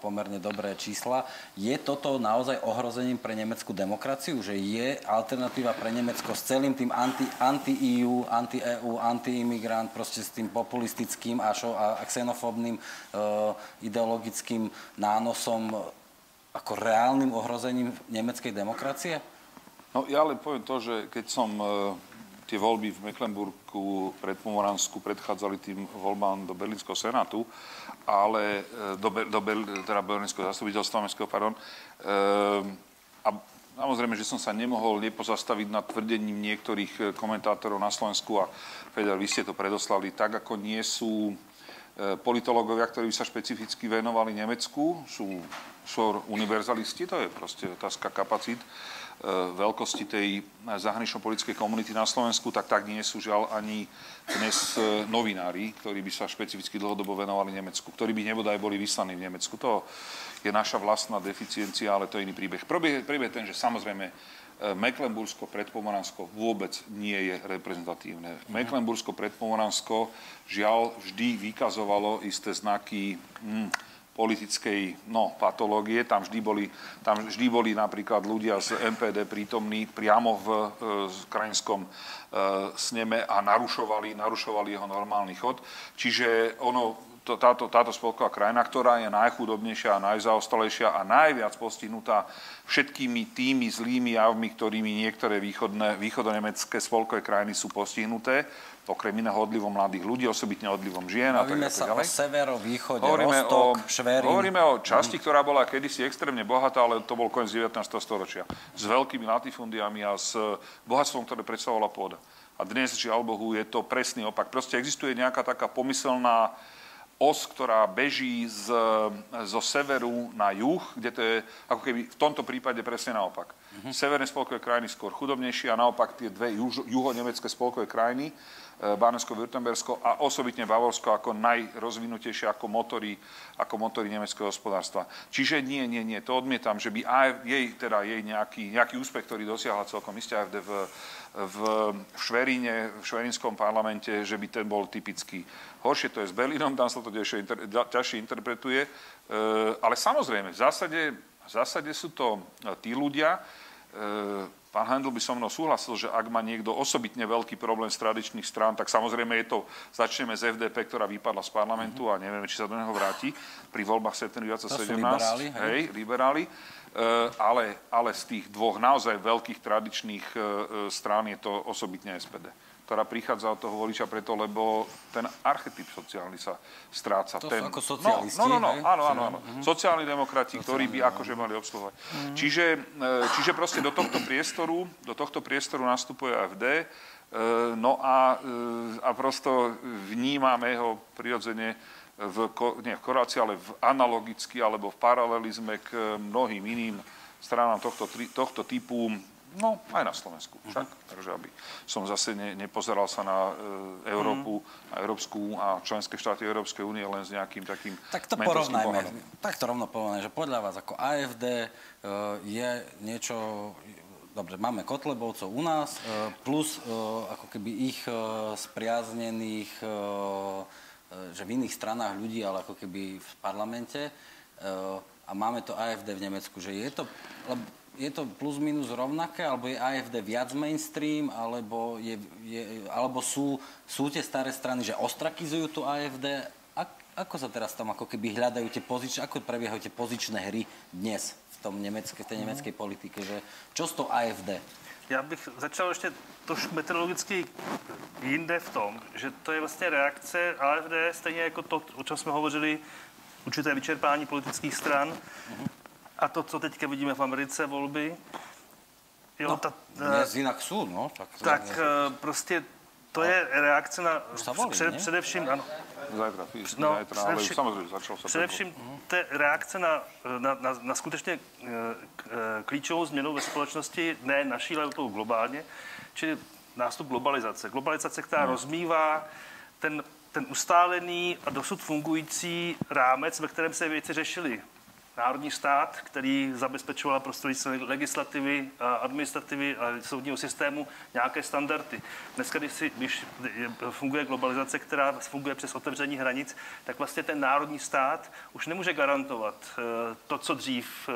pomerne dobré čísla. Je toto naozaj ohrozením pre nemeckú demokraciu? Že je alternatíva pre Nemecko s celým tým anti-EU, anti-EU, anti-imigrant, proste s tým populistickým a, šo, a xenofóbnym uh, ideologickým nánosom ako reálnym ohrozením nemeckej demokracie? No ja len poviem to, že keď som e, tie voľby v Mecklenburgu pred Pomoransku predchádzali tým voľbám do Berlínskeho senátu, ale e, do, do teda Berlínskeho zastupiteľstva mestského, pardon, e, a samozrejme, že som sa nemohol nepozastaviť nad tvrdením niektorých komentátorov na Slovensku a Feder, vy ste to predoslali tak, ako nie sú politológovia, ktorí sa špecificky venovali Nemecku, sú, sú univerzalisti, to je proste otázka kapacít E, veľkosti tej zahranično-politickej komunity na Slovensku, tak tak nie sú žiaľ ani dnes e, novinári, ktorí by sa špecificky dlhodobo venovali Nemecku, ktorí by nebodaj boli vyslaní v Nemecku. To je naša vlastná deficiencia, ale to je iný príbeh. Príbeh, ten, že samozrejme e, Mecklenbursko predpomoransko vôbec nie je reprezentatívne. Mhm. Mecklenbursko predpomoransko žiaľ vždy vykazovalo isté znaky hm, politickej no, patológie. Tam vždy, boli, tam vždy boli napríklad ľudia z MPD prítomní priamo v e, krajinskom e, sneme a narušovali, narušovali jeho normálny chod. Čiže ono, to, táto, táto spolková krajina, ktorá je najchudobnejšia a najzaostalejšia a najviac postihnutá všetkými tými zlými javmi, ktorými niektoré východné, východonemecké spolkové krajiny sú postihnuté, okrem iného odlivom mladých ľudí, osobitne odlivom žien a tak, sa ďalej. o severovýchode, hovoríme Rostok, o, Šverín. Hovoríme o časti, ktorá bola kedysi extrémne bohatá, ale to bol koniec 19. storočia. S veľkými latifundiami a s bohatstvom, ktoré predstavovala pôda. A dnes, žiaľ Bohu, je to presný opak. Proste existuje nejaká taká pomyselná os, ktorá beží z, zo severu na juh, kde to je ako keby v tomto prípade presne naopak. Uh-huh. Severné spolkové krajiny skôr chudobnejšie a naopak tie dve juho, juhonemecké spolkové krajiny Bánesko-Württembersko a osobitne Bavorsko ako najrozvinutejšie ako motory, ako motory nemeckého hospodárstva. Čiže nie, nie, nie, to odmietam, že by aj jej, teda jej nejaký, nejaký úspech, ktorý dosiahla celkom isté AFD v, v, Šveríne, v šverínskom parlamente, že by ten bol typický. Horšie to je s Berlínom, tam sa to ťažšie, inter, ťažšie interpretuje, e, ale samozrejme, v zásade, v zásade sú to tí ľudia, Pán Handel by so mnou súhlasil, že ak má niekto osobitne veľký problém z tradičných strán, tak samozrejme je to, začneme z FDP, ktorá vypadla z parlamentu mm-hmm. a nevieme, či sa do neho vráti pri voľbách septembri 2017. liberáli, hej, hej liberáli. E, ale, ale z tých dvoch naozaj veľkých tradičných e, strán je to osobitne SPD ktorá prichádza od toho voliča preto, lebo ten archetyp sociálny sa stráca. To ten, ako socialisti, No, no, no, no áno, áno, áno. Mm-hmm. Sociálni demokrati, ktorí by akože mali obsluhovať. Mm-hmm. Čiže, e, čiže proste do tohto priestoru, do tohto priestoru nastupuje AFD. No a, a prosto vnímame ho prirodzene v, nie v korácii, ale v analogicky alebo v paralelizme k mnohým iným stranám tohto, tohto typu No, aj na Slovensku však. Mm-hmm. Takže aby som zase ne, nepozeral sa na e, Európu, mm-hmm. a Európsku a členské štáty Európskej únie len s nejakým takým Tak to porovnajme. Tak to rovno porovnajme, že podľa vás ako AFD e, je niečo... Dobre, máme Kotlebovcov u nás, e, plus e, ako keby ich e, spriaznených, e, e, že v iných stranách ľudí, ale ako keby v parlamente. E, a máme to AFD v Nemecku, že je to... Lebo je to plus minus rovnaké, alebo je AFD viac mainstream, alebo, je, je, alebo sú, sú tie staré strany, že ostrakizujú tu AFD? Ak, ako sa teraz tam ako keby hľadajú tie pozičné, ako prebiehajú tie pozičné hry dnes v, tom nemecké, v tej nemeckej politike? Že, čo s tou AFD? Já bych začal ještě trošku meteorologicky jinde v tom, že to je vlastně reakce AFD, stejně jako to, o čem jsme hovořili, určité vyčerpání politických stran. Uh-huh. A to, co teďka vidíme v Americe, volby, jo, no, ta, dnes jinak jsou, no. Tak, tak je... Eh, prostě to je reakce na... Volí, před, především, ano. Zajtra, no, zajtra, ale samozřejmě začal se Především to je reakce na, na, na, na skutečně klíčovou změnu ve společnosti, ne naší, ale tou globálně, čili nástup globalizace. Globalizace, která hmm. rozmývá ten, ten ustálený a dosud fungující rámec, ve kterém se věci řešily národní stát, který zabezpečoval prostřednictvím legislativy, administrativy a soudního systému nějaké standardy. Dneska, když, si, když funguje globalizace, která funguje přes otevření hranic, tak vlastně ten národní stát už nemůže garantovat eh, to, co dřív eh,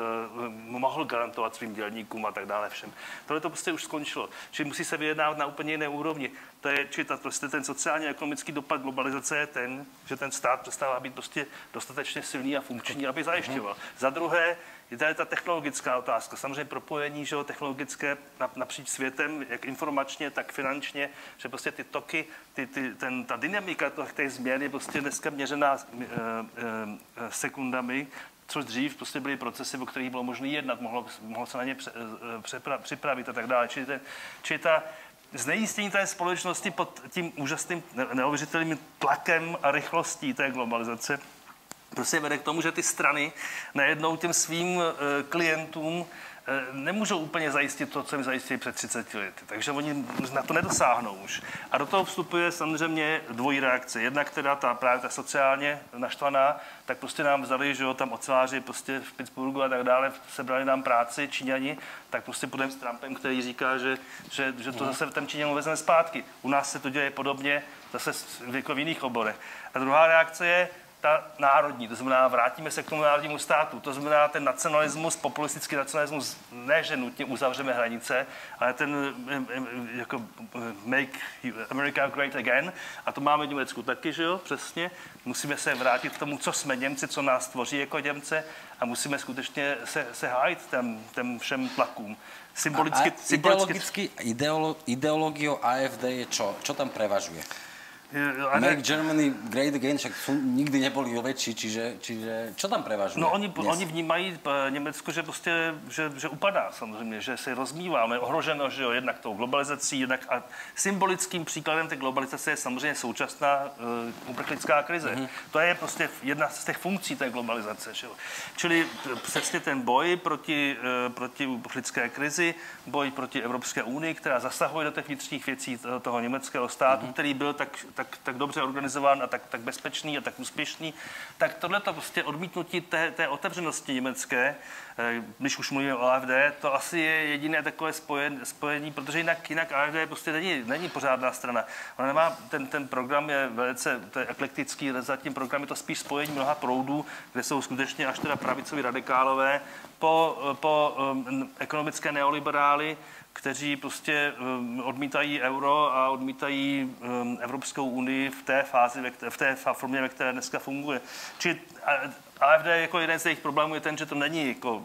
mohl garantovat svým dělníkům a tak dále všem. Tohle to prostě už skončilo. Čili musí se vyjednávat na úplně jiné úrovni. To je, či ta, prostě ten sociálně ekonomický dopad globalizace je ten, že ten stát přestává být prostě dostatečně silný a funkční, aby zajišťoval. Za druhé, je tady ta technologická otázka. Samozřejmě propojení že jo, technologické napříč světem, jak informačně, tak finančně, že prostě ty toky, ty, ty, ten, ta dynamika těch změn je prostě dneska měřená e, e, sekundami, což dřív prostě byly procesy, o kterých bylo možné jednat, mohlo, mohlo se na ně pře, přepra, připravit a tak dále. Čili, ten, čili ta znejistění té společnosti pod tím úžasným, neuvěřitelným tlakem a rychlostí té globalizace prostě vede k tomu, že ty strany najednou těm svým uh, klientům Eh, nemůžou úplně zajistit to, co jim zajistili před 30 lety. Takže oni na to nedosáhnou už. A do toho vstupuje samozřejmě dvojí reakce. Jedna, která ta právě ta sociálně naštvaná, tak prostě nám vzali, že jo, tam oceláři prostě v Pittsburghu a tak dále, sebrali nám práci, Číňani, tak prostě půjdeme s Trumpem, který říká, že, že, že to zase ten Číňanům vezme zpátky. U nás se to děje podobně, zase v jiných oborech. A druhá reakce je, ta národní, to znamená vrátíme se k tomu národnímu státu, to znamená ten nacionalismus, populistický nacionalismus, ne, že nutně uzavřeme hranice, ale ten jako make America great again a to máme v Německu taky, že jo, přesně. Musíme se vrátit k tomu, co jsme Němci, co nás tvoří jako Němce a musíme skutečně se, se hájit těm, těm všem tlakům. Symbolicky, a, a symbolicky... ideolo, ideologiou AFD je čo? Čo tam prevažuje? Make Germany Great Again, však sú, nikdy neboli väčší, čiže, čiže čo tam prevažuje? No oni, oni vnímají eh, Německo, že prostě, že, že upadá samozřejmě, že se rozmývá, je ohroženo, že jo, jednak tou globalizací, jednak a symbolickým příkladem té globalizace je samozřejmě současná uh, uprchlická krize. Mm-hmm. To je prostě jedna z těch funkcí té globalizace, že jo. Čili eh, přesně ten boj proti, uh, proti uprchlické krizi, boj proti Evropské unii, která zasahuje do těch vnitřních věcí toho, toho německého státu, mm-hmm. který byl tak, tak tak, tak dobře organizován a tak, tak bezpečný a tak úspěšný, tak tohle to prostě odmítnutí té, té otevřenosti německé, eh, když už mluvíme o AFD, to asi je jediné takové spojení, spojení protože jinak, jinak AFD prostě není, není pořádná strana. Ona nemá, ten, ten program je velice to je eklektický, zatím program je to spíš spojení mnoha proudů, kde jsou skutečně až teda pravicoví radikálové, po, po um, ekonomické neoliberály, kteří prostě um, odmítají euro a odmítají um, Evropskou unii v té fázi, v té formě, ve které dneska funguje. Či AFD jako jeden z jejich problémů je ten, že to není jako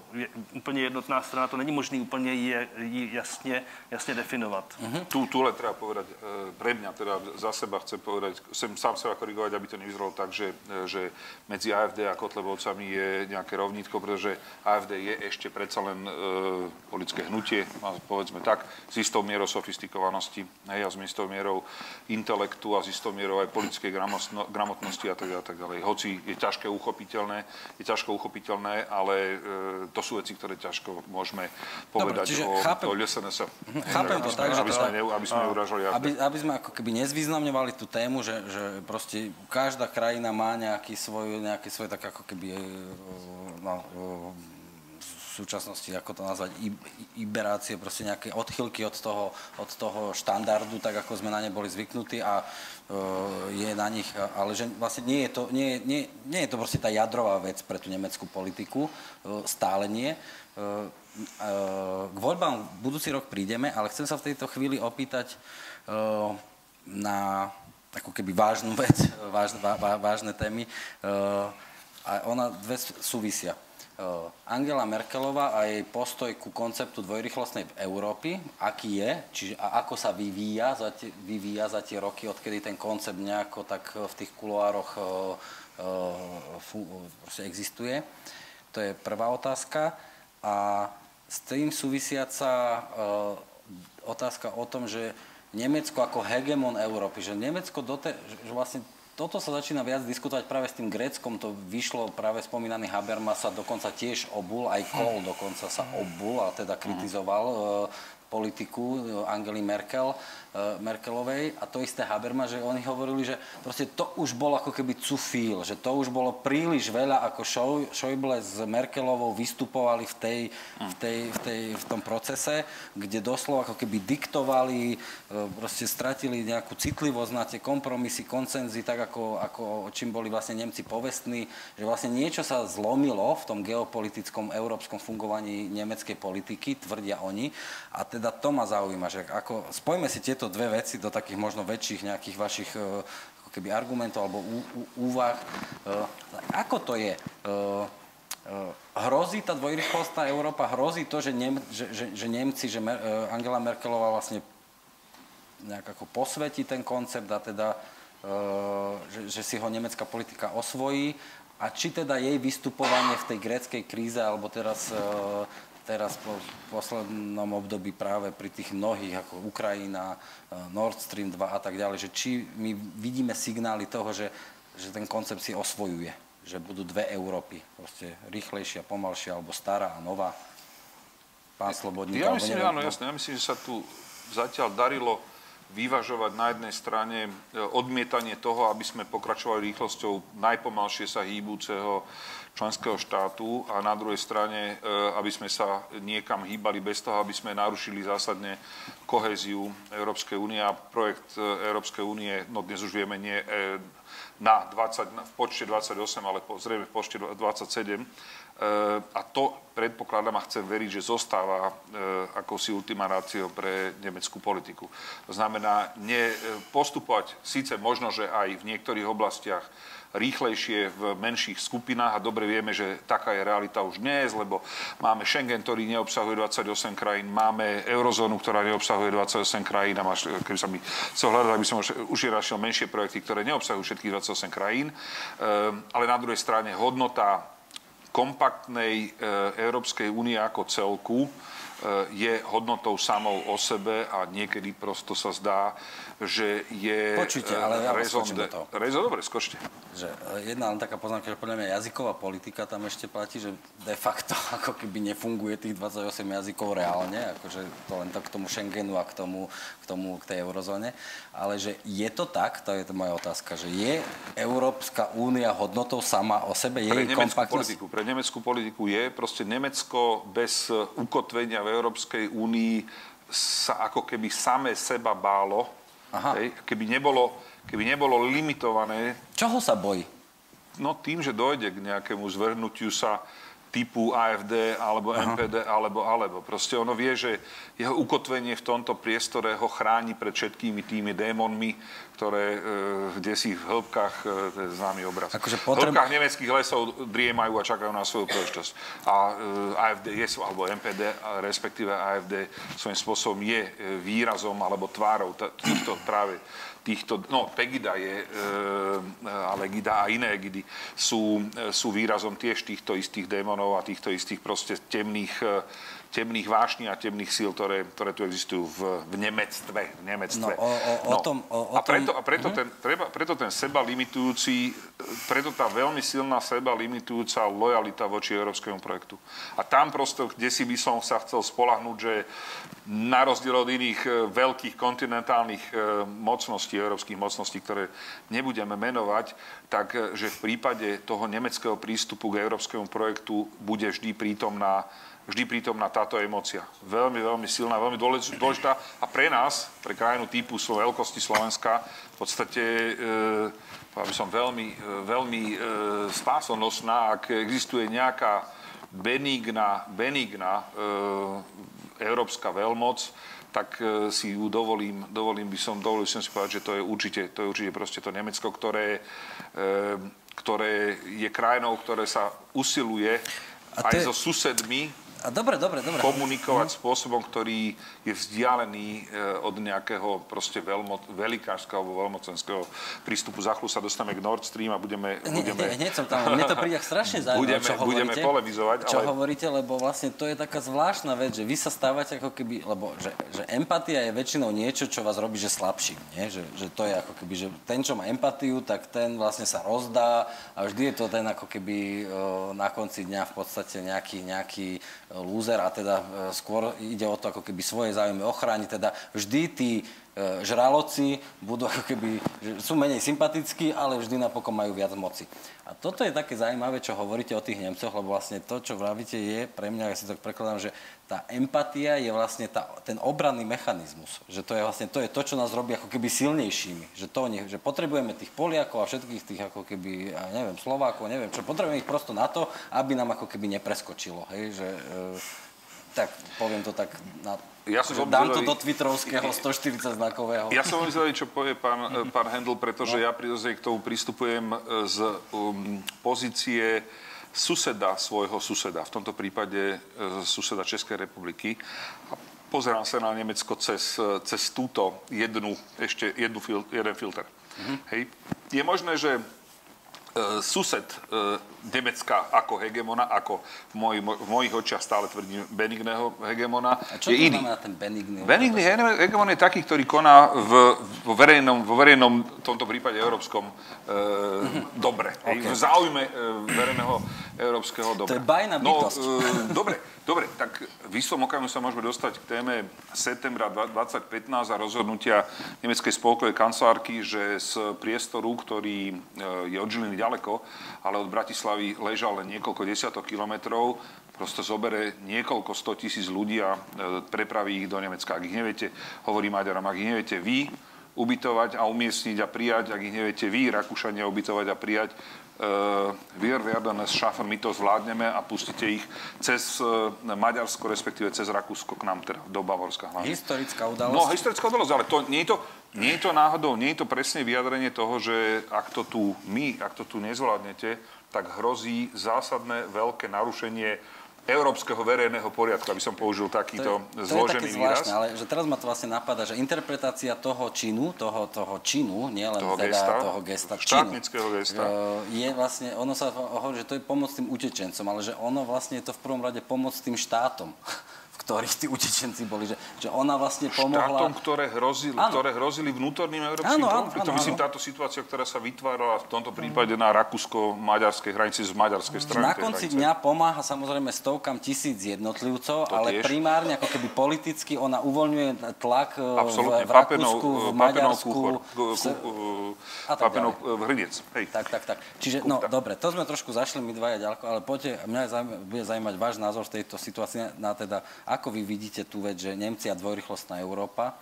úplně jednotná strana, to není možné úplně ji, ji jasně, jasně definovat. Tu, tu len treba povedať, e, pre mňa teda za seba chcem povedať, chcem sám seba korigovať, aby to nevyzeralo tak, že, e, že medzi AFD a Kotlebovcami je nejaké rovnítko, pretože AFD je ešte predsa len e, politické hnutie, povedzme tak, s istou mierou sofistikovanosti, hej, a s istou mierou intelektu a s istou mierou aj politickej gramotnosti a tak, a tak ďalej. Hoci je ťažké uchopiteľné, je ťažko uchopiteľné, ale e, to sú veci, ktoré ťažko môžeme povedať Dobre, o, chápem, o LSNS. Mhm, chápem to tak, že aby, sme, aby sme neurážali. Aby, aby sme ako keby nezvýznamňovali tú tému, že, že proste každá krajina má nejaký svoj, nejaký svoj tak ako keby e, no, e, súčasnosti, ako to nazvať, iberácie, proste nejaké odchylky od toho, od toho štandardu, tak ako sme na ne boli zvyknutí a je na nich, ale že vlastne nie je to, nie, nie, nie je to proste tá jadrová vec pre tú nemeckú politiku, uh, stále nie. Uh, uh, k voľbám budúci rok prídeme, ale chcem sa v tejto chvíli opýtať na ako keby vážnu vec, váž, vá, vážne témy. A ona dve súvisia. Eh, Angela Merkelová a jej postoj ku konceptu dvojrychlostnej Európy, aký je, čiže a ako sa vyvíja za, tie, vyvíja za tie roky, odkedy ten koncept nejako tak v tých kuloároch uh, existuje. To je prvá otázka. A s tým súvisiaca uh, otázka o tom, že Nemecko ako hegemon Európy, že Nemecko dote, že vlastne toto sa začína viac diskutovať práve s tým Gréckom, to vyšlo práve spomínaný Habermas sa dokonca tiež obul, aj Kohl dokonca sa obul a teda kritizoval politiku e, Angely Merkel, e, Merkelovej. A to isté Habermas, že oni hovorili, že proste to už bolo ako keby cufíl, že to už bolo príliš veľa, ako Schäuble s Merkelovou vystupovali v, tej, v, tej, v, tej, v tom procese, kde doslova ako keby diktovali, e, proste stratili nejakú citlivosť na tie kompromisy, koncenzy, tak ako, ako čím boli vlastne Nemci povestní, že vlastne niečo sa zlomilo v tom geopolitickom európskom fungovaní nemeckej politiky, tvrdia oni, a teda to ma zaujíma, že ako, spojme si tieto dve veci do takých možno väčších nejakých vašich e, ako keby argumentov alebo ú, ú, úvah. E, ako to je? E, hrozí tá dvojrychlostná Európa, hrozí to, že, Nem, že, že, že Nemci, že Angela Merkelová vlastne nejak ako posvetí ten koncept a teda, že, že si ho nemecká politika osvojí a či teda jej vystupovanie v tej gréckej kríze, alebo teraz teraz po poslednom období práve pri tých mnohých, ako Ukrajina, e, Nord Stream 2 a tak ďalej, že či my vidíme signály toho, že, že ten koncept si osvojuje, že budú dve Európy, proste rýchlejšia, pomalšia, alebo stará a nová. Pán Slobodník, ja myslím, neviem, áno, jasné, ja myslím, že sa tu zatiaľ darilo vyvažovať na jednej strane e, odmietanie toho, aby sme pokračovali rýchlosťou najpomalšie sa hýbúceho členského štátu a na druhej strane, e, aby sme sa niekam hýbali bez toho, aby sme narušili zásadne kohéziu Európskej únie a projekt e, Európskej únie, no dnes už vieme, nie na 20, v počte 28, ale zrejme v počte 27. A to predpokladám a chcem veriť, že zostáva ako si ultima ratio pre nemeckú politiku. To znamená, ne, postupovať síce možno, že aj v niektorých oblastiach rýchlejšie v menších skupinách a dobre vieme, že taká je realita už dnes, lebo máme Schengen, ktorý neobsahuje 28 krajín, máme eurozónu, ktorá neobsahuje 28 krajín a máš, keby sa mi chcel aby som už menšie projekty, ktoré neobsahujú všetkých 28 krajín. Ehm, ale na druhej strane hodnota kompaktnej e, Európskej únie ako celku e, je hodnotou samou o sebe a niekedy prosto sa zdá, že je... Počujte, ale ja rezon, de, to. Rezon, dobre, skočte. Že e, jedna len taká poznámka, že podľa mňa jazyková politika tam ešte platí, že de facto ako keby nefunguje tých 28 jazykov reálne, akože to len to k tomu Schengenu a k tomu, k tomu, k tej eurozóne. Ale že je to tak, to je to moja otázka, že je Európska únia hodnotou sama o sebe, je pre nemeckú kompaktnosť... politiku, pre nemeckú politiku je, proste Nemecko bez ukotvenia v Európskej únii sa ako keby same seba bálo, Aha. Hej, keby, nebolo, keby nebolo limitované... Čoho sa bojí? No tým, že dojde k nejakému zvrhnutiu sa typu AFD alebo MPD alebo alebo. Proste ono vie, že jeho ukotvenie v tomto priestore ho chráni pred všetkými tými démonmi, ktoré e, kde si v hĺbkach, e, to je známy obraz, Akože v potreb- hĺbkach nemeckých lesov driemajú a čakajú na svoju príležitosť. A e, AFD je, alebo MPD, respektíve AFD svojím spôsobom je výrazom alebo tvárou týchto práve týchto, no Pegida je, e, ale Gida a iné Gidy sú, e, sú výrazom tiež týchto istých démonov a týchto istých proste temných, e, temných vášní a temných síl, ktoré, ktoré tu existujú v, v Nemectve. V Nemectve. No, o- o- o tom- o- o a preto, a preto, ten, treba, preto ten seba limitujúci, preto tá veľmi silná seba limitujúca lojalita voči európskemu projektu. A tam proste, kde si by som sa chcel spolahnúť, že na rozdiel od iných e, veľkých kontinentálnych e, mocností, európskych mocností, ktoré nebudeme menovať, tak e, že v prípade toho nemeckého prístupu k európskemu projektu bude vždy prítomná vždy prítomná táto emócia. Veľmi, veľmi silná, veľmi dôlež- dôležitá a pre nás, pre krajinu typu veľkosti Slovenska, v podstate, e, som, veľmi, e, veľmi e, spásonosná, ak existuje nejaká benigná, benigná e, európska veľmoc, tak e, si ju dovolím, dovolím by som, dovolil som si povedať, že to je určite, to je určite proste to Nemecko, ktoré, e, ktoré je krajinou, ktoré sa usiluje A to aj so susedmi A dobre, dobre, dobre. komunikovať spôsobom, ktorý je vzdialený e, od nejakého proste veľmo, velikářského alebo veľmocenského prístupu. Za chvíľu sa dostaneme k Nord Stream a budeme... Budeme hne, hneď som tam, mne to príde strašne zaujímavé, Budeme- čo budeme hovoríte. polemizovať, Čo ale- hovoríte, lebo vlastne to je taká zvláštna vec, že vy sa stávate ako keby, lebo že, že empatia je väčšinou niečo, čo vás robí, že slabším, nie? Že, že to je ako keby, že ten, čo má empatiu, tak ten vlastne sa rozdá a vždy je to ten ako keby e, na konci dňa v podstate nejaký, nejaký lúzer a teda e, skôr ide o to ako keby svoje záujmy ochrániť, teda vždy tí žraloci budú ako keby, sú menej sympatickí, ale vždy napokon majú viac moci. A toto je také zaujímavé, čo hovoríte o tých Nemcoch, lebo vlastne to, čo vravíte, je pre mňa, ja si to prekladám, že tá empatia je vlastne tá, ten obranný mechanizmus. Že to je vlastne to, je to, čo nás robí ako keby silnejšími. Že, to, že potrebujeme tých Poliakov a všetkých tých ako keby, ja neviem, Slovákov, neviem čo, potrebujeme ich prosto na to, aby nám ako keby nepreskočilo. Hej? Že, e, tak poviem to tak na... Ja som že dám to do Twitterovského 140 znakového. Ja som veľmi zvedavý, čo povie pán, e, pán Hendl, pretože ja prirodzene k tomu pristupujem e, z um, pozície suseda svojho suseda, v tomto prípade e, suseda Českej republiky. A pozerám sa na Nemecko cez, cez túto jednu, ešte jednu fil, jeden filter. Hej. Je možné, že sused e, Nemecka ako hegemona, ako v, moj, v mojich očiach stále tvrdím benigného hegemona, A čo je to iný. ten benigný? Benigný hegemon je taký, ktorý koná v, vo, verejnom, vo verejnom, v tomto prípade európskom, e, dobre. Okay. V záujme e, verejného európskeho dobra. To je bajná bytosť. No, e, dobre, dobre, tak v istom okamihu sa môžeme dostať k téme septembra 2015 a rozhodnutia nemeckej spolkovej kancelárky, že z priestoru, ktorý e, je od Žiliny ďaleko, ale od Bratislavy ležal len niekoľko desiatok kilometrov, prosto zobere niekoľko sto tisíc ľudí a e, prepraví ich do Nemecka. Ak ich neviete, hovorí Maďarom, ak ich neviete vy ubytovať a umiestniť a prijať, ak ich neviete vy, Rakúšania, ubytovať a prijať, uh, wir werden es schaffen, my to zvládneme a pustíte ich cez uh, Maďarsko, respektíve cez Rakúsko k nám, teda do Bavorska hlavne. Historická udalosť. No, historická udalosť, ale to, nie, je to, nie je to náhodou, nie je to presne vyjadrenie toho, že ak to tu my, ak to tu nezvládnete, tak hrozí zásadné veľké narušenie európskeho verejného poriadku, aby som použil takýto to je zložený také výraz. zvláštne, ale že teraz ma to vlastne napadá, že interpretácia toho činu, toho, toho činu, nielen Toho teda gesta, toho gesta, štátnického činu, gesta. e, je vlastne, ono sa hovorí, že to je pomoc tým utečencom, ale že ono vlastne je to v prvom rade pomoc tým štátom, v ktorých tí utečenci boli, že, že ona vlastne pomohla... štátom, ktoré hrozili, Áno. ktoré hrozili vnútorným európskym Áno, áno, áno, Myslím, áno. táto situácia, ktorá sa vytvárala v tomto prípade na rakúsko-maďarskej hranici z maďarskej strany. Na konci dňa pomáha samozrejme stovkám tisíc jednotlivcov, To ale tiež. primárne ako keby politicky ona uvoľňuje tlak e, v, Absolútne. v Rakúsku, v Maďarsku. Tak Papenov uh, Hrdec. Hej. Tak, tak, tak. Čiže, no dobre, to sme trošku zašli my dvaja ďaleko, ale poďte, mňa zaujíma, bude zaujímať váš názor v tejto situácii, na teda, ako vy vidíte tú vec, že Nemci a dvojrychlostná Európa.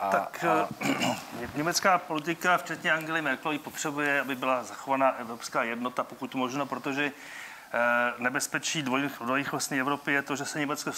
A, Tak a, eh, německá politika, včetně Angely Merkelové, potřebuje, aby byla zachovaná evropská jednota, pokud možno, protože nebezpečí dvojrychlostní Evropy je to, že se Německo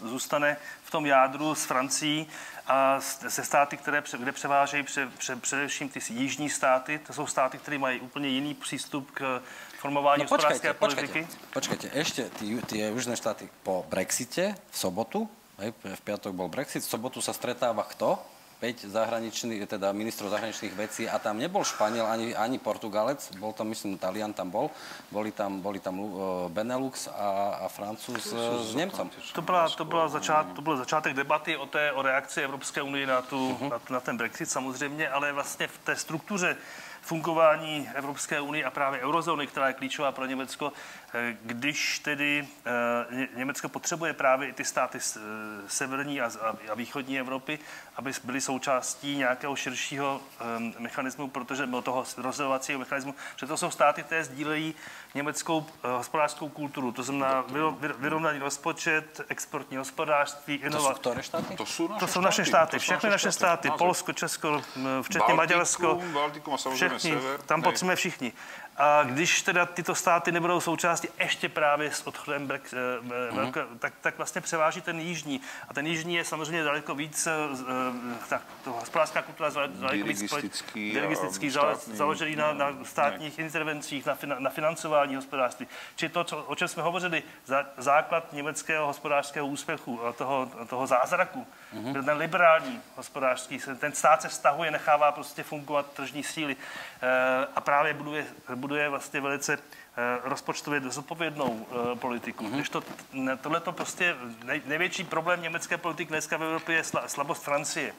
zůstane v tom jádru s Francií a se státy, které, kde převážejí pře, pře, především ty jižní státy. To jsou státy, které mají úplně jiný přístup k formování no, hospodářské politiky. Počkejte, ešte tie južné štáty po Brexite v sobotu, hej, v piatok bol Brexit, v sobotu sa stretáva kto? 5 zahraničných, teda ministrov zahraničných vecí a tam nebol Španiel ani, ani Portugalec, bol tam, myslím, Talian tam bol, boli tam, boli tam uh, Benelux a, a Francúz uh, s Nemcom. To, byla, to, byla začát, to byl začátek debaty o té o reakci Evropské unie na, tu, uh-huh. na, na ten Brexit samozřejmě, ale vlastně v té struktuře fungování Evropské unie a právě eurozóny, která je klíčová pro Německo, když tedy eh, Německo potřebuje právě i ty státy eh, severní a východní Evropy, aby byly součástí nějakého širšího mechanismu, protože byl toho rozhodovacího mechanismu, že to jsou státy, které sdílejí německou hospodářskou kulturu. To znamená vyrovnaný rozpočet, exportní hospodářství, inovace. To jsou štáty? To jsou naše, to jsou naše státy, všechny naše státy, Polsko, Česko, včetně Maďarsko, všichni, tam potřebujeme všichni. A když teda tyto státy nebudou součástí ještě právě s odchodem Brek, mm-hmm. velké, tak, tak vlastně převáží ten jižní. A ten jižní je samozřejmě daleko víc, eh, tak to hospodářská kultura daleko víc dirigistický, založený na, na státních ne. intervencích, na, fina, na financování hospodářství. Či to, co, o čem jsme hovořili, za, základ německého hospodářského úspěchu a toho, toho zázraku, mm-hmm. ten liberální hospodářský, ten stát se vztahuje, nechává prostě fungovat tržní síly a právě buduje, buduje vlastně velice eh, rozpočtově zodpovědnou eh, politiku. Mm-hmm. Když to, tohle to prostě nej, největší problém německé politiky dneska v Evropě je slabost Francie.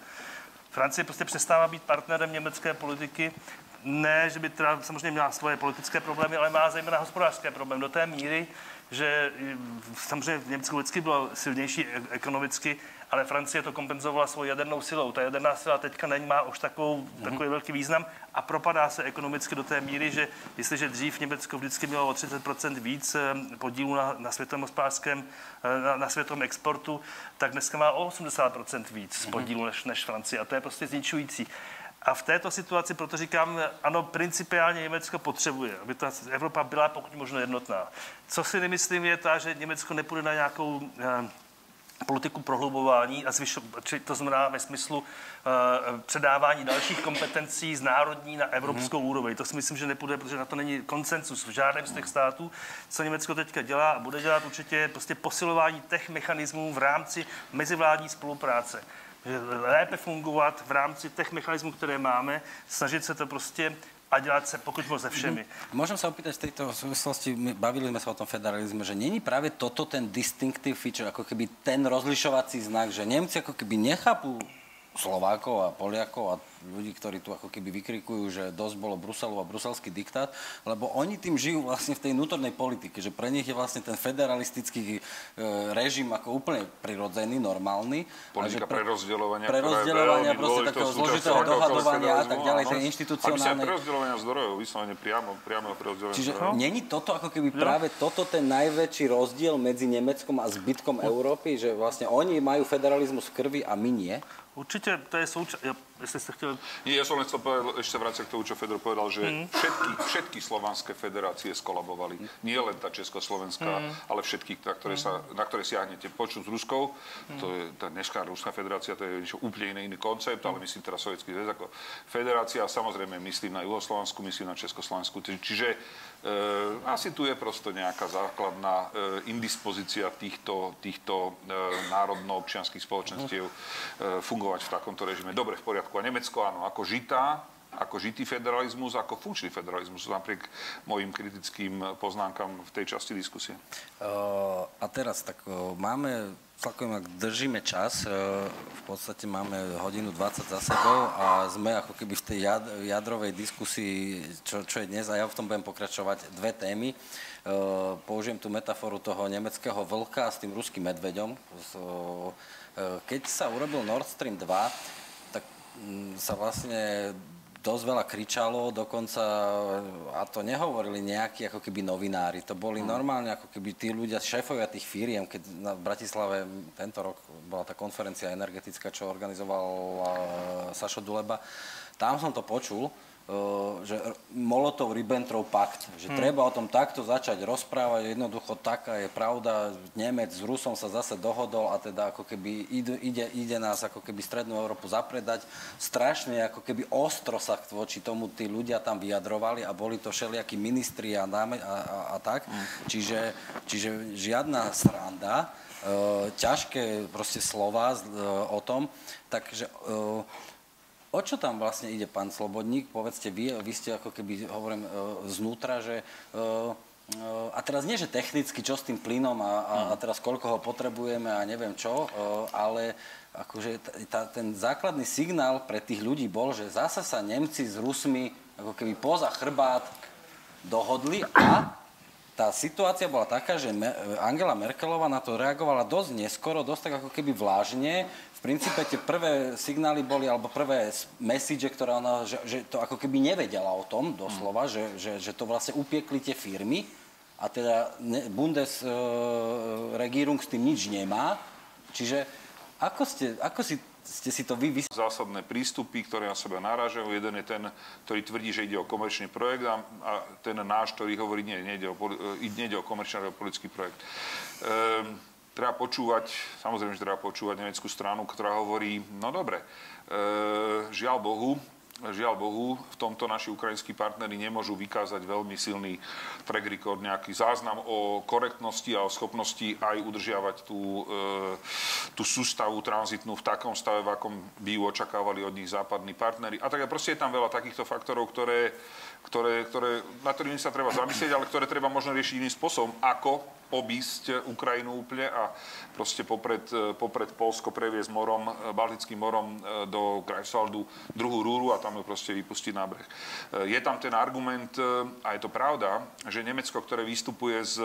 Francie prostě přestává být partnerem německé politiky. Ne, že by teda samozřejmě měla svoje politické problémy, ale má zejména hospodářské problémy do té míry, že samozřejmě v Německu vždycky bylo silnější e-, ekonomicky, ale Francie to kompenzovala svou jadernou silou. Ta jaderná sila teďka nemá už takovou, mm-hmm. takový velký význam a propadá se ekonomicky do té míry, že jestliže dřív Německo vždycky mělo o 30% víc eh, podílu na, na světovém hospodářském, eh, na, na světovém exportu, tak dneska má o 80% víc mm-hmm. podílu než, než Francie a to je prostě zničující. A v této situaci, proto říkám, ano, principiálně Německo potřebuje, aby ta Evropa byla pokud možno jednotná. Co si nemyslím je ta, že Německo nepůjde na nějakou eh, politiku prohlubování a zvyšo, to znamená ve smyslu uh, předávání dalších kompetencí z národní na evropskou mm-hmm. úroveň. To si myslím, že nepůjde, protože na to není koncensus v žádném z těch států. Co Německo teďka dělá a bude dělat určitě prostě posilování těch mechanismů v rámci mezivládní spolupráce lépe fungovat v rámci těch mechanismů, které máme, snažit se to prostě a dělat se pokud možno se všemi. Môžem sa opýtať v tejto súvislosti, my bavili sme sa o tom federalizme, že není práve toto ten distinctive feature, ako keby ten rozlišovací znak, že Nemci ako keby nechápu Slovákov a Poliakov a ľudí, ktorí tu ako keby vykrikujú, že dosť bolo Bruselov a bruselský diktát, lebo oni tým žijú vlastne v tej nutornej politike, že pre nich je vlastne ten federalistický e, režim ako úplne prirodzený, normálny. Politika pre, prerozdeľovania, prerozdeľovania, proste takého zložitého dohadovania a tak ďalej, tej inštitucionálnej... Sa zdrojov, vyslovene priamo, priamo prerozdeľovania Čiže zdrojov. není toto ako keby práve toto ten najväčší rozdiel medzi Nemeckom a zbytkom Európy, že vlastne oni majú federalizmus v krvi a my nie? Určite to je súčasť, jestli ste chceli... Nie, ja som len chcel povedať, ešte vrátiť k tomu, čo Fedor povedal, že mm. všetky, všetky slovanské federácie skolabovali. Mm. Nie len tá Československá, mm. ale všetky, na ktoré, sa, na ktoré siahnete. Počnúť s Ruskou, mm. to je tá dnešná Ruská federácia, to je úplne iný, iný koncept, ale myslím teraz Sovietský zväz ako federácia. Samozrejme myslím na Juhoslovansku, myslím na Československu. Čiže asi tu je prosto nejaká základná e, indispozícia týchto, týchto e, národno-občianských spoločenstiev fungovať v takomto režime. Dobre, v poriadku. A Nemecko, áno, ako žitá, ako žitý federalizmus, ako funkčný federalizmus, napriek mojim kritickým poznámkam v tej časti diskusie. Uh, a teraz tak uh, máme celkom ak držíme čas, v podstate máme hodinu 20 za sebou a sme ako keby v tej jadrovej diskusii, čo, čo je dnes a ja v tom budem pokračovať dve témy. Použijem tú metaforu toho nemeckého vlka s tým ruským medveďom. Keď sa urobil Nord Stream 2, tak sa vlastne dosť veľa kričalo, dokonca, a to nehovorili nejakí ako keby novinári, to boli hmm. normálne ako keby tí ľudia, šéfovia tých firiem, keď na Bratislave tento rok bola tá konferencia energetická, čo organizoval Sašo Duleba, tam som to počul, že Molotov-Ribbentrop pakt, že hmm. treba o tom takto začať rozprávať, jednoducho taká je pravda, Nemec s Rusom sa zase dohodol a teda ako keby ide, ide, ide nás ako keby Strednú Európu zapredať. Strašne ako keby ostro sa voči tomu tí ľudia tam vyjadrovali a boli to všelijakí ministri a, a, a, a tak. Hmm. Čiže, čiže žiadna sranda, e, ťažké proste slova e, o tom, takže e, O čo tam vlastne ide, pán Slobodník? Povedzte vy, vy ste ako keby, hovorím, e, znútra, že... E, e, a teraz nie, že technicky, čo s tým plynom a, a, a teraz koľko ho potrebujeme a neviem čo, ale akože tá, ten základný signál pre tých ľudí bol, že zasa sa Nemci s Rusmi ako keby poza chrbát dohodli a tá situácia bola taká, že Angela Merkelová na to reagovala dosť neskoro, dosť tak ako keby vlážne, v princípe tie prvé signály boli, alebo prvé message, ktoré ona, že, že to ako keby nevedela o tom doslova, mm. že, že, že to vlastne upiekli tie firmy a teda Bundesregierung uh, s tým nič nemá. Čiže ako, ste, ako si ste si to vy vys- Zásadné prístupy, ktoré na seba narážajú. Jeden je ten, ktorý tvrdí, že ide o komerčný projekt a, a ten náš, ktorý hovorí, nie, nejde o, nejde o komerčný, ale o politický projekt. Ehm, treba počúvať, samozrejme, že treba počúvať nemeckú stranu, ktorá hovorí, no dobre, e, žiaľ Bohu, žiaľ Bohu, v tomto naši ukrajinskí partnery nemôžu vykázať veľmi silný track record, nejaký záznam o korektnosti a o schopnosti aj udržiavať tú, e, tú sústavu tranzitnú v takom stave, v akom by ju očakávali od nich západní partnery. A tak proste je tam veľa takýchto faktorov, ktoré, ktoré, ktoré, na ktorými sa treba zamyslieť, ale ktoré treba možno riešiť iným spôsobom, ako obísť Ukrajinu úplne a proste popred, popred Polsko previesť morom, Baltickým morom do Greifswaldu druhú rúru a tam ju proste vypustiť na breh. Je tam ten argument, a je to pravda, že Nemecko, ktoré vystupuje z,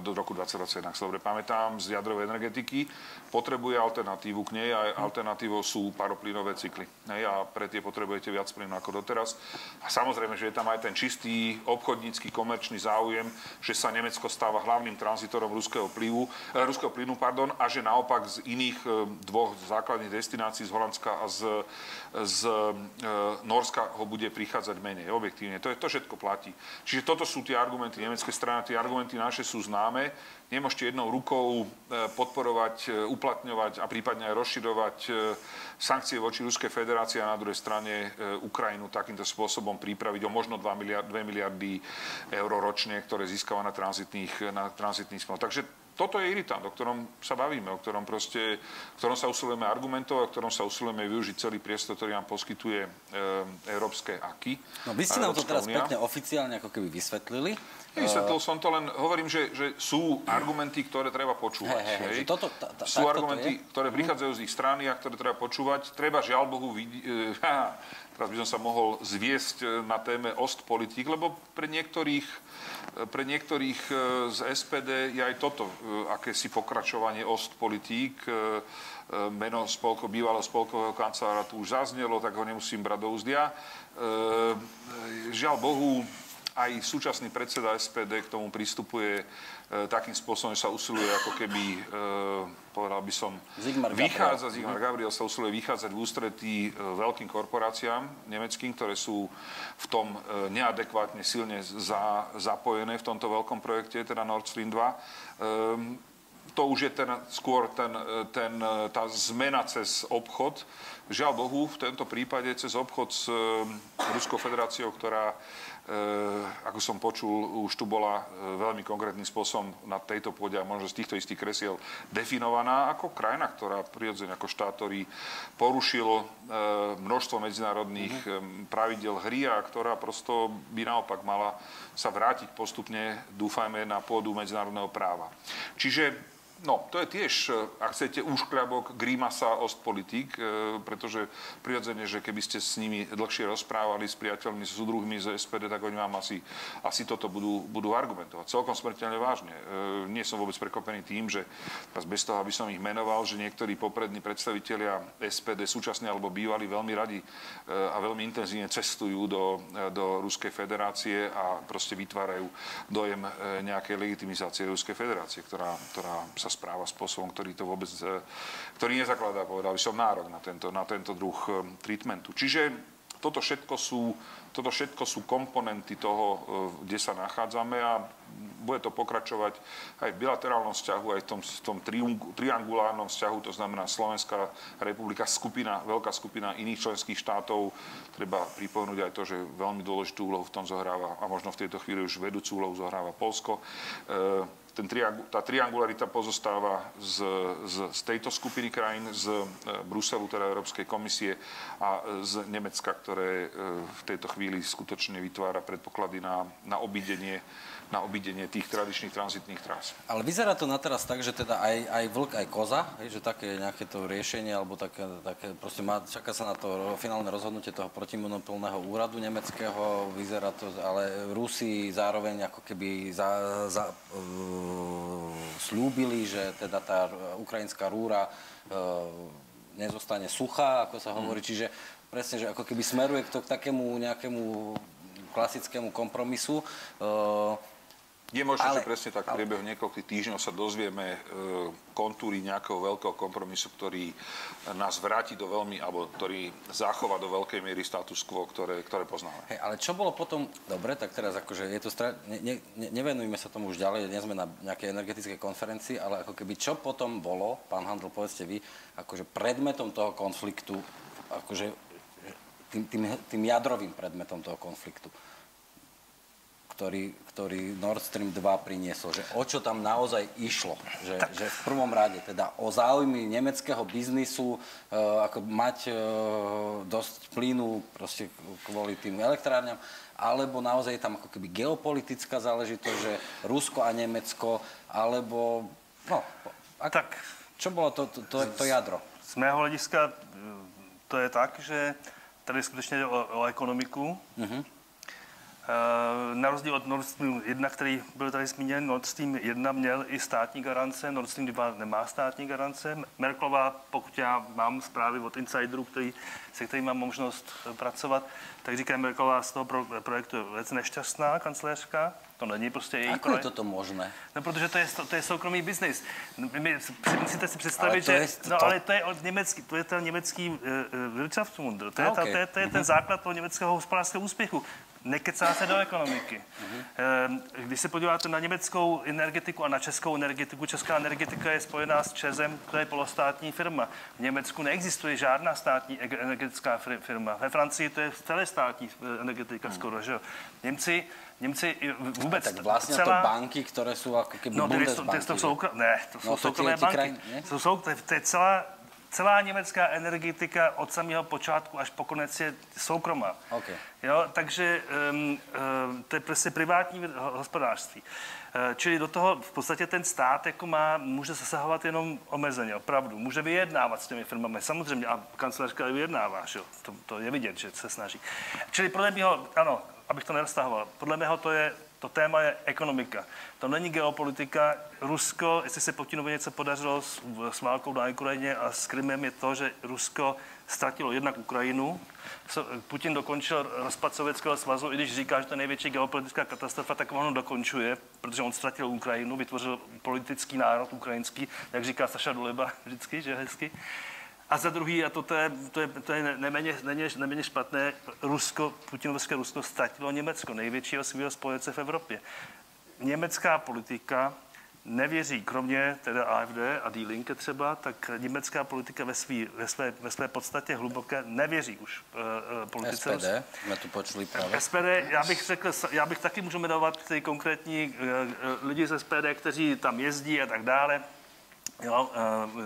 do roku 2021, ak sa dobre pamätám, z jadrovej energetiky, potrebuje alternatívu k nej a alternatívou sú paroplínové cykly. A pre tie potrebujete viac plynu ako doteraz. A samozrejme, že je tam aj ten čistý obchodnícky, komerčný záujem, že sa Nemecko stáva hlavným hlavným tranzitorom ruského, plivu, eh, ruského plynu pardon, a že naopak z iných eh, dvoch základných destinácií, z Holandska a z, z eh, Norska ho bude prichádzať menej. Objektívne. To, je, to všetko platí. Čiže toto sú tie argumenty nemecké strany, tie argumenty naše sú známe nemôžete jednou rukou podporovať, uplatňovať a prípadne aj rozširovať sankcie voči Ruskej federácii a na druhej strane Ukrajinu takýmto spôsobom pripraviť o možno 2 miliardy, 2 miliardy eur ročne, ktoré získava na tranzitných, na tranzitných. Takže toto je irritant, o ktorom sa bavíme, o ktorom, proste, o ktorom sa usilujeme argumentovať, o ktorom sa usilujeme využiť celý priestor, ktorý nám poskytuje e, európske aky. No vy ste nám to teraz Unia. pekne oficiálne ako keby vysvetlili. Vysvetlil som to len, hovorím, že, že sú argumenty, ktoré treba počúvať. Hey, hey, hey. Toto, ta, ta, sú argumenty, ktoré prichádzajú z ich strany a ktoré treba počúvať. Treba žiaľ Bohu vidieť, teraz by som sa mohol zviesť e, na téme Ostpolitik, lebo pre niektorých, pre niektorých e, z SPD je aj toto akési pokračovanie Ostpolitik. Meno spolko, bývalého spolkového kancelára tu už zaznelo, tak ho nemusím brať do úzdia. Žiaľ Bohu, aj súčasný predseda SPD k tomu pristupuje e, takým spôsobom, že sa usiluje ako keby, e, povedal by som, Zigmar vychádza, Zigmar Gabriel sa usiluje vychádzať v ústretí e, veľkým korporáciám nemeckým, ktoré sú v tom e, neadekvátne silne za, zapojené v tomto veľkom projekte, teda Nord Stream 2. E, to už je ten, skôr ten, ten, tá zmena cez obchod. Žiaľ Bohu, v tomto prípade cez obchod s e, Ruskou federáciou, ktorá ako som počul, už tu bola eh, veľmi konkrétnym spôsobom na tejto pôde a možno z týchto istých kresiel definovaná ako krajina, ktorá prirodzene ako štát, ktorý porušil eh, množstvo medzinárodných uh-huh. pravidel hry a ktorá prosto by naopak mala sa vrátiť postupne, dúfajme, na pôdu medzinárodného práva. Čiže No, to je tiež, e, ak chcete, úškľabok Grimasa Ostpolitik, e, pretože prirodzene, že keby ste s nimi dlhšie rozprávali s priateľmi, s súdruhmi z SPD, tak oni vám asi, asi toto budú, budú argumentovať. Celkom smrteľne vážne. E, nie som vôbec prekopený tým, že bez toho, aby som ich menoval, že niektorí poprední predstavitelia SPD, súčasne alebo bývali, veľmi radi a veľmi intenzívne cestujú do, do Ruskej federácie a proste vytvárajú dojem nejakej legitimizácie Ruskej federácie, ktorá, ktorá sa správa spôsobom, ktorý to vôbec, e, ktorý nezakladá, povedal by som, nárok na tento, na tento druh e, treatmentu. Čiže toto všetko sú, toto všetko sú komponenty toho, e, kde sa nachádzame a bude to pokračovať aj v bilaterálnom vzťahu, aj v tom, v tom triangulárnom vzťahu, to znamená Slovenská republika, skupina, veľká skupina iných členských štátov. Treba pripomenúť aj to, že veľmi dôležitú úlohu v tom zohráva a možno v tejto chvíli už vedúcu úlohu zohráva Polsko. E, ten tá triangularita pozostáva z, z, z tejto skupiny krajín, z e, Bruselu, teda Európskej komisie a z Nemecka, ktoré e, v tejto chvíli skutočne vytvára predpoklady na, na obidenie na obidenie tých tradičných tranzitných trás. Ale vyzerá to na teraz tak, že teda aj, aj vlk, aj koza, že také nejaké to riešenie, alebo také, také proste má, čaká sa na to finálne rozhodnutie toho protimonopolného úradu nemeckého, vyzerá to, ale Rusi zároveň ako keby za, za, uh, slúbili, že teda tá ukrajinská rúra uh, nezostane suchá, ako sa hovorí, mm. čiže presne, že ako keby smeruje k, to, k takému nejakému klasickému kompromisu. Uh, je možné, ale, že presne tak v priebehu niekoľkých týždňov sa dozvieme e, kontúry nejakého veľkého kompromisu, ktorý nás vráti do veľmi, alebo ktorý zachová do veľkej miery status quo, ktoré, ktoré poznáme. Hey, ale čo bolo potom, dobre, tak teraz akože je to, stra... ne, ne, nevenujme sa tomu už ďalej, nie sme na nejakej energetickej konferencii, ale ako keby čo potom bolo, pán Handel, povedzte vy, akože predmetom toho konfliktu, akože tým, tým, tým jadrovým predmetom toho konfliktu ktorý, ktorý Nord Stream 2 priniesol, že o čo tam naozaj išlo. Že, že v prvom rade teda o záujmy nemeckého biznisu, e, ako mať e, dosť plynu proste kvôli tým elektrárňam, alebo naozaj je tam ako keby geopolitická záležitosť, že Rusko a Nemecko, alebo no, a, tak, čo bolo to, to, to, to jadro? Z mého hlediska e, to je tak, že tady skutečně o, o ekonomiku. Uh-huh. Eh, na rozdíl od Nord Stream 1, který byl tady zmíněn, Nord Stream 1 měl i státní garance, Nord Stream 2 nemá státní garance. Merklová, pokud já mám zprávy od insiderů, který, se kterými mám možnost eh, pracovat, tak říká Merklová z toho pro, projektu je nešťastná kancelářka. To není prostě její Ako je toto možné? No, protože to je, to je soukromý biznis. Musíte si představit, že... Je, no, to... ale to je od německý, to je ten německý uh, Wirtschaftswunder. To je, okay. ta, to je, to je ten základ toho německého hospodářského úspěchu nekecá se do ekonomiky. Mm-hmm. Když se podíváte na německou energetiku a na českou energetiku, česká energetika je spojená s Čezem, to je polostátní firma. V Německu neexistuje žádná státní energetická firma. Ve Francii to je celé státní eh, energetika mm. skoro, že. Němci Němci vůbec tak vlastně celá... to banky, které jsou jako keby no, Bundesbanky. To, to, jsou, ne, to jsou no, soukromé banky. Kraj, to, jsou, to, je, to je celá celá německá energetika od samého počátku až po konec je soukromá. Okay. Jo, takže um, um, to je prostě privátní hospodářství. Uh, čili do toho v podstatě ten stát jako má, může zasahovat jenom omezeně, opravdu. Může vyjednávat s těmi firmami, samozřejmě, a kancelářka vyjednává, že jo? To, to je vidět, že se snaží. Čili podle mého, ano, abych to neroztahoval, podle mého to je to téma je ekonomika. To není geopolitika. Rusko, jestli se Putinovi něco podařilo s, s válkou na Ukrajině a s Krymem, je to, že Rusko ztratilo jednak Ukrajinu. Putin dokončil rozpad Sovětského svazu, i když říká, že to je největší geopolitická katastrofa, tak on dokončuje, protože on ztratil Ukrajinu, vytvořil politický národ ukrajinský, jak říká Saša Duleba vždycky, že hezky. A za druhý, a to, to je, to je, to je neméně, neméně, neméně špatné, Rusko, putinovské Rusko ztratilo Německo, největšího svého spojence v Evropě. Německá politika nevěří, kromě teda AFD a Die Linke třeba, tak německá politika ve, svý, ve, své, ve své podstatě hluboké nevěří už uh, politice. SPD, jsme tu počuli právě. SPD, já bych řekl, já bych taky můžu jmenovat ty konkrétní uh, lidi z SPD, kteří tam jezdí a tak dále jo,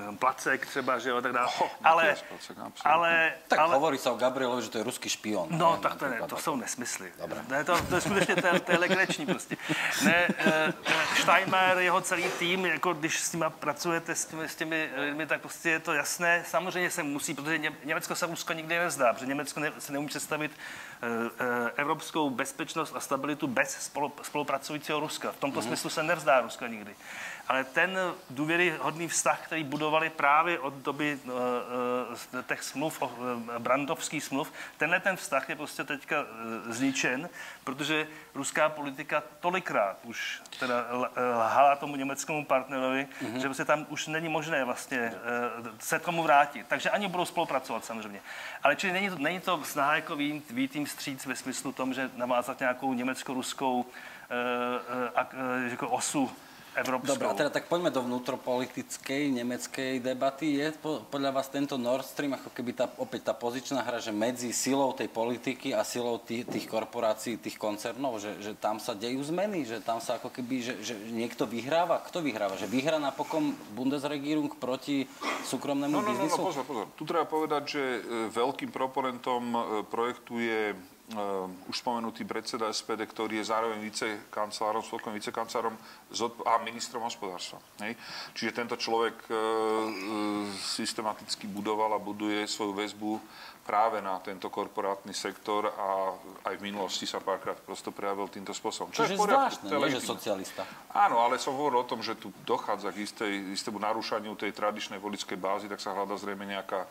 uh, Placek třeba, že jo, tak dále. Oh, ale, Placek, ale, tak ale, hovorí sa o Gabrielovi, že to je ruský špion. No, ne, tak to, ne, to jsou nesmysly. Dobre. Ne, to, to je skutečně, to, to je legrační prostě. Ne, uh, Steinmeier, jeho celý tým, jako když s nimi pracujete, s těmi, s těmi lidmi, tak prostě je to jasné. Samozřejmě se musí, protože Ně, Německo se Rusko nikdy nezdá, protože Německo ne, se neumí představit evropskou bezpečnost a stabilitu bez spolupracujícího Ruska. V tomto mm-hmm. smyslu se nevzdá Ruska nikdy ale ten důvěryhodný vztah, který budovali právě od doby uh, uh, těch smluv, uh, brandovských smluv, tenhle ten vztah je prostě teďka zničen, protože ruská politika tolikrát už teda lhala tomu německému partnerovi, mm-hmm. že prostě tam už není možné vlastně se tomu vrátit. Takže ani budou spolupracovat samozřejmě. Ale čili není to, není to snaha jako jim stříc ve smyslu tom, že navázat nějakou německo-ruskou jako osu Európskou. Dobre, a teda tak poďme do vnútropolitickej nemeckej debaty. Je po, podľa vás tento Nord Stream ako keby tá, opäť tá pozičná hra, že medzi silou tej politiky a silou tých, tých korporácií, tých koncernov, že, že tam sa dejú zmeny, že tam sa ako keby, že, že niekto vyhráva. Kto vyhráva? Že vyhrá napokon Bundesregierung proti súkromnému no, no, biznisu? No, no, pozor, pozor. Tu treba povedať, že e, veľkým proponentom e, projektu je už spomenutý predseda SPD, ktorý je zároveň vicekancelárom, spolkovým vicekancelárom a ministrom hospodárstva. Hej? Čiže tento človek uh, systematicky budoval a buduje svoju väzbu práve na tento korporátny sektor a aj v minulosti sa párkrát prosto prejavil týmto spôsobom. Čo Čiže je zvláštne, nie že socialista. Áno, ale som hovoril o tom, že tu dochádza k istej, istému narušaniu tej tradičnej politickej bázy, tak sa hľada zrejme nejaká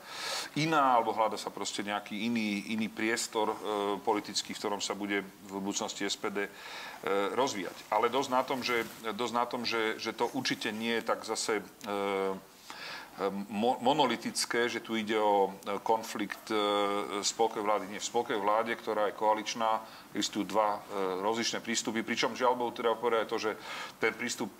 iná, alebo hľada sa proste nejaký iný, iný priestor e, politický, v ktorom sa bude v budúcnosti SPD e, rozvíjať. Ale dosť na tom, že, dosť na tom, že, že to určite nie je tak zase e, monolitické, že tu ide o e, konflikt e, spolkovej vlády. Nie, v spolkovej vláde, ktorá je koaličná, existujú dva e, rozličné prístupy, pričom žiaľ Bohu treba povedať to, že ten prístup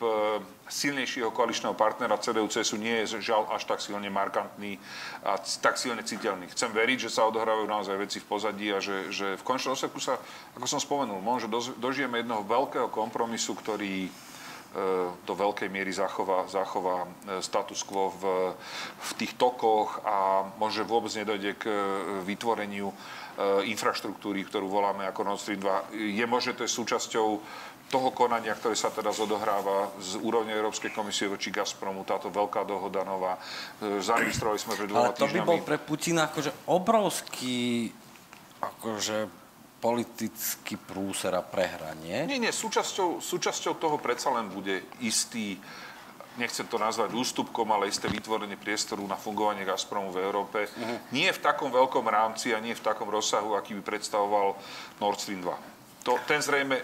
silnejšieho koaličného partnera CDU-CSU nie je žiaľ až tak silne markantný a tak silne citeľný. Chcem veriť, že sa odohrávajú naozaj veci v pozadí a že, že v končnom dôsledku sa, ako som spomenul, možno dožijeme jednoho veľkého kompromisu, ktorý do veľkej miery zachová, zachová e, status quo v, v tých tokoch a možno vôbec nedojde k e, vytvoreniu infraštruktúry, ktorú voláme ako Nord Stream 2. Je možné, to je súčasťou toho konania, ktoré sa teraz odohráva z úrovne Európskej komisie voči Gazpromu, táto veľká dohoda nová. Zaregistrovali sme pred dvoma Ale to by bol pre Putina akože obrovský akože politický prúser a prehranie. Nie, nie, súčasťou, súčasťou toho predsa len bude istý, nechcem to nazvať ústupkom, ale isté vytvorenie priestoru na fungovanie Gazpromu v Európe. Uh-huh. Nie v takom veľkom rámci a nie v takom rozsahu, aký by predstavoval Nord Stream 2. To, ten zrejme,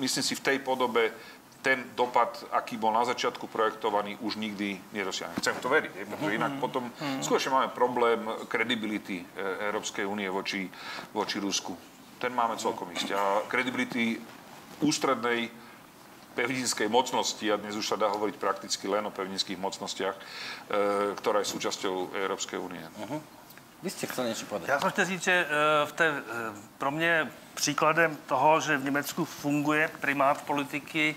myslím si, v tej podobe ten dopad, aký bol na začiatku projektovaný, už nikdy nedosiahne. Chcem to veriť, je, pretože inak mhm. potom uh-huh. skutočne máme problém kredibility e, Európskej únie voči, voči Rusku ten máme celkom isté. A kredibility ústrednej pevninskej mocnosti, a dnes už sa dá hovoriť prakticky len o pevninských mocnostiach, e, ktorá je súčasťou Európskej únie. Uh-huh. Vy ste chceli niečo povedať. Já jsem chtěl říct, že e, v té, e, pro mě příkladem toho, že v Německu funguje primát politiky,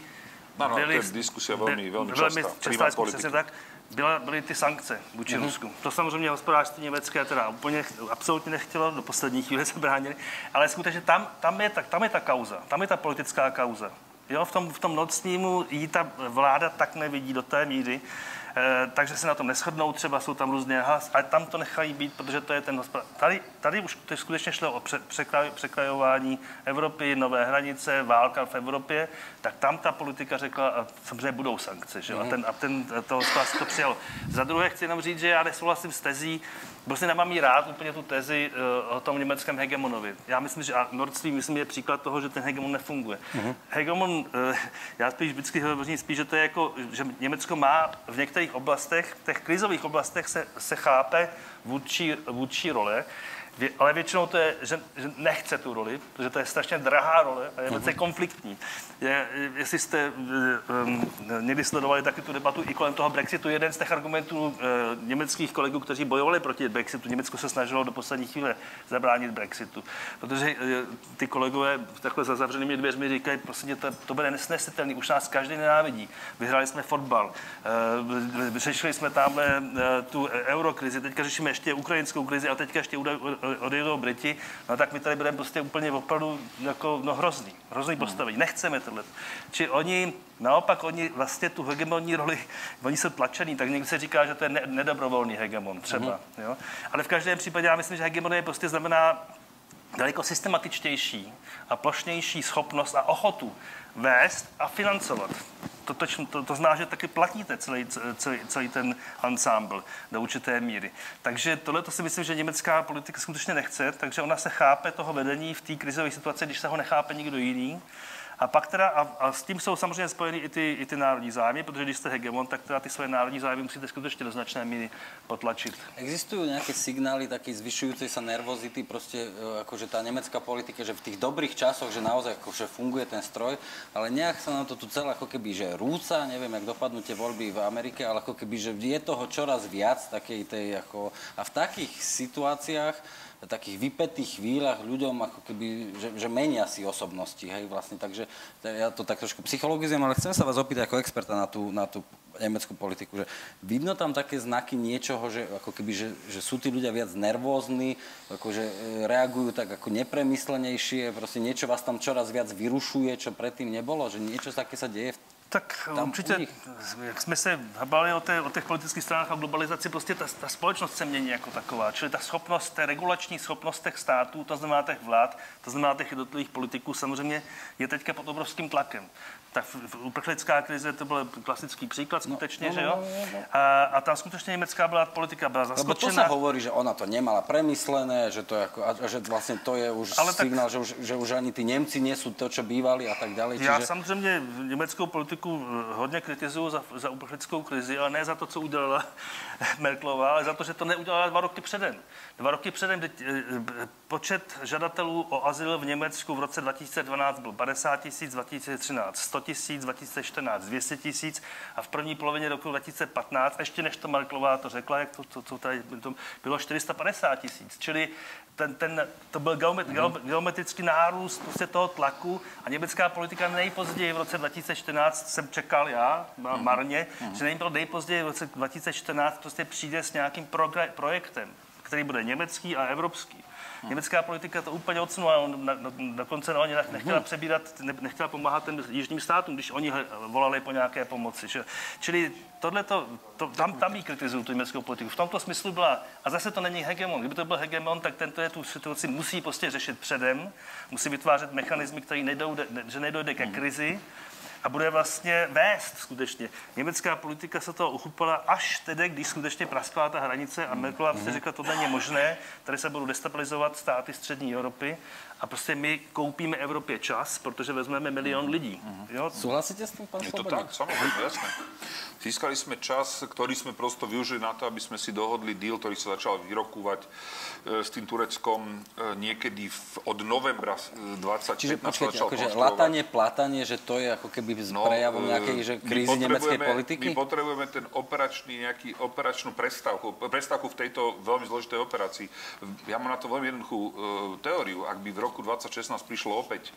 Ano, byly, to je diskusia veľmi, veľmi častá. Veľmi častá, přesně tak, byla, byly ty sankce vůči mm-hmm. Rusku. To samozřejmě hospodářství německé teda úplně absolutně nechtělo, do poslední chvíle se bránili, ale skutečně tam, tam, je, ta, tam je ta kauza, tam je ta politická kauza. Jo, v tom, v tom nocnímu jí ta vláda tak nevidí do té míry, takže se na tom neschodnou, třeba jsou tam různé has, ale tam to nechají být, protože to je ten hospodář. Tady, tady už to skutečně šlo o překraj, překrajování Evropy, nové hranice, válka v Evropě, tak tam ta politika řekla, a samozřejmě budou sankce, že? A ten, a ten to hospodářství to přijalo. Za druhé chci jenom říct, že já nesouhlasím s tezí, Prostě nemám jí rád úplně tu tezi uh, o tom německém hegemonovi. Já myslím, že Nord Stream myslím, je příklad toho, že ten hegemon nefunguje. Uh-huh. Hegemon, uh, já spíš vždycky hovořím spíš, že to je jako, že Německo má v některých oblastech, v těch krizových oblastech se, se chápe vůdčí, vůdčí role ale většinou to je, že, že nechce tu roli, protože to je strašně drahá role a je velice uh-huh. konfliktní. Je, jestli jste um, někdy sledovali taky tu debatu i kolem toho Brexitu, jeden z těch argumentů uh, německých kolegů, kteří bojovali proti Brexitu, Německo se snažilo do poslední chvíle zabránit Brexitu. Protože uh, ty kolegové takhle za zavřenými dveřmi říkají, prostě to, to bude nesnesitelný, už nás každý nenávidí. Vyhráli jsme fotbal, uh, řešili jsme tamhle uh, tu eurokrizi, teďka řešíme ještě ukrajinskou krizi a teďka ještě odejdou Briti, no tak my tady budeme prostě úplně opravdu jako, no hrozný, hrozný postavení. Nechceme tohle. Či oni, naopak oni vlastně tu hegemonní roli, oni jsou tlačení, tak někdy se říká, že to je ne, nedobrovolný hegemon třeba. Mm-hmm. Jo? Ale v každém případě já myslím, že hegemonie prostě znamená daleko systematičtější a plošnější schopnost a ochotu vést a financovat. To, to, to, to zná, že taky platíte celý, celý, celý ten ensemble do určité míry. Takže tohle to si myslím, že německá politika skutečně nechce, takže ona se chápe toho vedení v té krizové situaci, když se ho nechápe nikdo jiný. A pak teda, a, a s tím jsou samozřejmě spojeny i ty, i ty národní zájmy, protože když jste hegemon, tak teda ty svoje národní zájmy musíte skutečně do značné míry potlačit. Existujú nejaké signály také zvyšujúcej sa nervozity, proste e, akože tá nemecká politika, že v tých dobrých časoch, že naozaj akože funguje ten stroj, ale nejak sa nám to tu celé ako keby, že rúca, neviem, jak dopadnú tie voľby v Amerike, ale ako keby, že je toho čoraz viac takej tej ako... A v takých situáciách takých vypetých chvíľach ľuďom ako keby, že, že menia si osobnosti, hej, vlastne, takže ja to tak trošku psychologizujem, ale chcem sa vás opýtať ako experta na tú, na tú nemeckú politiku, že vidno tam také znaky niečoho, že ako keby, že, že sú tí ľudia viac nervózni, akože reagujú tak ako nepremyslenejšie, proste niečo vás tam čoraz viac vyrušuje, čo predtým nebolo, že niečo také sa deje v tak Tam určitě, jak jsme se bavili o, té, o těch politických stranách a globalizaci, prostě ta, ta společnost se mění jako taková. Čili ta schopnost, ta regulační schopnost těch států, to znamená těch vlád, to znamená těch jednotlivých politiků, samozřejmě je teďka pod obrovským tlakem ta uprchlická krize, to byl klasický příklad no, skutečně, no, no, že jo? No, no. A, a tam skutečně německá byla politika byla zaskočená. Lebo to sa hovorí, že ona to nemala premyslené, že to, ako, a, že vlastně to je už Ale signál, tak, že, už, že už ani ty Němci nejsou to, čo bývali a tak dále. Čiže... Já samozřejmě německou politiku eh, hodně kritizuju za, za uprchlickou krizi, ale ne za to, co udělala Merklová, ale za to, že to neudělala dva roky předem. Dva roky předem eh, eh, počet žadatelů o azyl v Německu v roce 2012 byl 50 tisíc, 2013 100 tisíc, 2014 200 tisíc a v první polovině roku 2015, ještě než to Merklová to řekla, jak to, to, to tady bylo 450 tisíc. Čili ten, ten, to byl geomet, mm-hmm. geometrický nárůst prostě toho tlaku a německá politika nejpozději v roce 2014 jsem čekal já, mm-hmm. marně, mm-hmm. že nejpozději v roce 2014 prostě přijde s nějakým projektem který bude německý a evropský. Německá politika to úplně odsunula, dokonce no, oni nechtěla hmm. přebírat, ne, nechtěla pomáhat těm jižním státům, když oni volali po nějaké pomoci. Že? Čili tohle to, tam, tam jí kritizují tu německou politiku. V tomto smyslu byla, a zase to není hegemon. Kdyby to byl hegemon, tak tento je tu situaci musí prostě řešit předem, musí vytvářet mechanismy, které nejdou, že nedojde ke hmm. krizi, a bude vlastně vést skutečně. Německá politika se toho uchopila až tedy, když skutečně praskla ta hranice a Merkelová mm-hmm. řekla, to není možné, tady se budou destabilizovat státy střední Evropy a prostě my koupíme Evropě čas, protože vezmeme milion lidí. Mm-hmm. Jo? Súhlasíte s tým, pán Je to tak, samozrejme, jasné. Získali sme čas, ktorý sme prosto využili na to, aby sme si dohodli deal, ktorý sa začal vyrokúvať e, s tým Tureckom e, niekedy v, od novembra 2015. Čiže počkajte, akože latanie, platanie, že to je ako keby z no, prejavom e, nejakej že krízy nemeckej politiky? My potrebujeme ten operačný, nejaký operačnú prestávku, prestávku v tejto veľmi zložitej operácii. Ja mám na to veľmi jednoduchú uh, teóriu. Ak by v roku 2016 prišlo opäť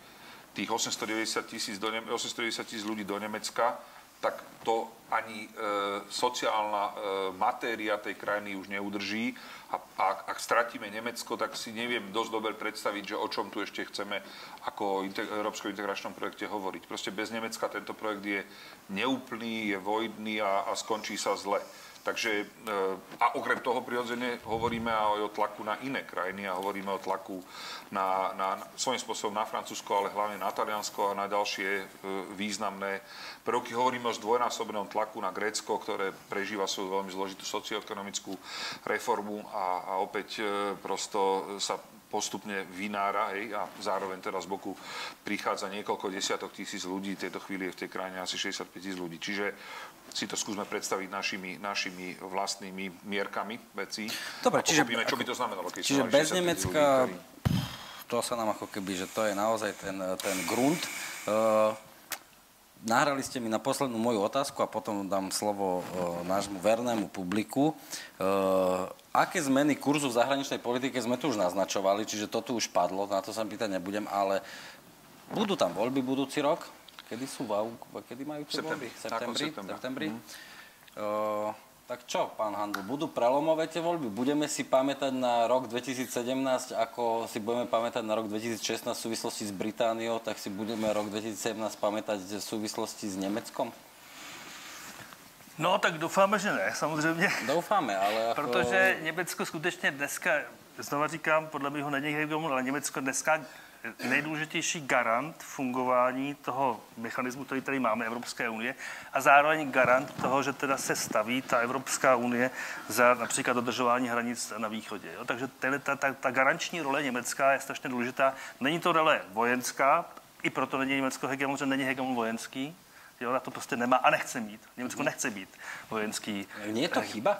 tých 890 tisíc, 890 tisíc ľudí do Nemecka, tak to ani e, sociálna e, matéria tej krajiny už neudrží. A, a ak stratíme Nemecko, tak si neviem dosť dobre predstaviť, že o čom tu ešte chceme ako o integ- Európskom integračnom projekte hovoriť. Proste bez Nemecka tento projekt je neúplný, je vojný a, a skončí sa zle. Takže, eh, a okrem toho prirodzene hovoríme aj o tlaku na iné krajiny a hovoríme o tlaku na, na, svojím spôsobom na Francúzsko, ale hlavne na Taliansko a na ďalšie eh, významné prvky. Hovoríme o zdvojnásobnom tlaku na Grécko, ktoré prežíva svoju veľmi zložitú socioekonomickú reformu a, a opäť eh, prosto sa postupne vynára hej, a zároveň teraz z boku prichádza niekoľko desiatok tisíc ľudí, v tejto chvíli je v tej krajine asi 65 tisíc ľudí. Čiže si to skúsme predstaviť našimi, našimi vlastnými mierkami vecí. Dobre, čiže, pochopíme, čo by to znamenalo. Keď čiže bez Nemecka, ľudí, ktorí... to sa nám ako keby, že to je naozaj ten, ten grunt. Uh, nahrali ste mi na poslednú moju otázku a potom dám slovo uh, nášmu vernému publiku. Uh, aké zmeny kurzu v zahraničnej politike sme tu už naznačovali, čiže to tu už padlo, na to sa pýtať nebudem, ale budú tam voľby budúci rok? Kedy sú v kedy majú tie voľby? Septembri. Septembri. Mm. Uh, tak čo, pán Handl, budú prelomové tie voľby? Budeme si pamätať na rok 2017, ako si budeme pamätať na rok 2016 v súvislosti s Britániou, tak si budeme rok 2017 pamätať v súvislosti s Nemeckom? No, tak doufáme, že ne, samozřejmě. Doufáme, ale jako... Protože Německo skutečně dneska znova říkám, podle mě ho není hegemon, ale Německo dneska nejdůležitější garant fungování toho mechanismu, který tady máme, Evropské unie, a zároveň garant toho, že teda se staví ta Evropská unie za například dodržování hranic na východě. Jo? Takže ta, ta, ta garanční role Německa je strašně důležitá. Není to role vojenská, i proto není Německo hegemon, že není hegemon vojenský, Jo, na to prostě nemá a nechce mít. Německo nechce být vojenský. Nie je to chyba?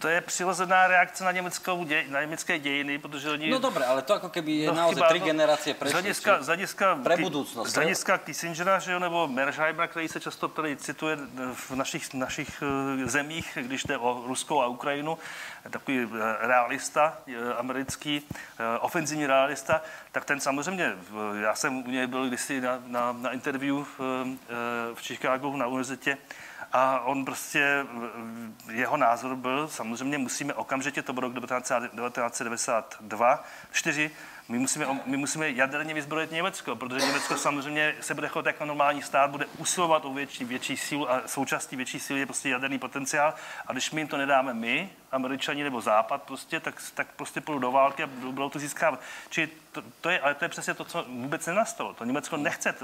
To je přirozená reakce na, německou děj, na německé dějiny, protože oni... No dobré, ale to jako keby je no, naozaj tři no, generace prešli. Z hlediska, z hlediska, pre budoucnost. Z hlediska Kissingera, že jo, nebo Mersheimera, který se často tady cituje v našich, našich eh, zemích, když jde o Ruskou a Ukrajinu, takový eh, realista eh, americký, ofenzivní realista, tak ten samozřejmě, já jsem u něj byl kdysi na, na, na interview v, v Chicagu na univerzitě, a on prostě, jeho názor byl, samozřejmě musíme okamžitě, to bylo rok 1992, 4, my musíme, my musíme jaderně vyzbrojit Německo, protože Německo samozřejmě se bude chovat jako normální stát, bude usilovat o větší, větší sílu a součástí větší síly je prostě jaderný potenciál. A když my jim to nedáme my, američani nebo západ, prostě, tak, tak prostě půjdu do války a budou to získávat. Čili to, to, je, ale to je přesně to, co vůbec nenastalo. To Německo nechce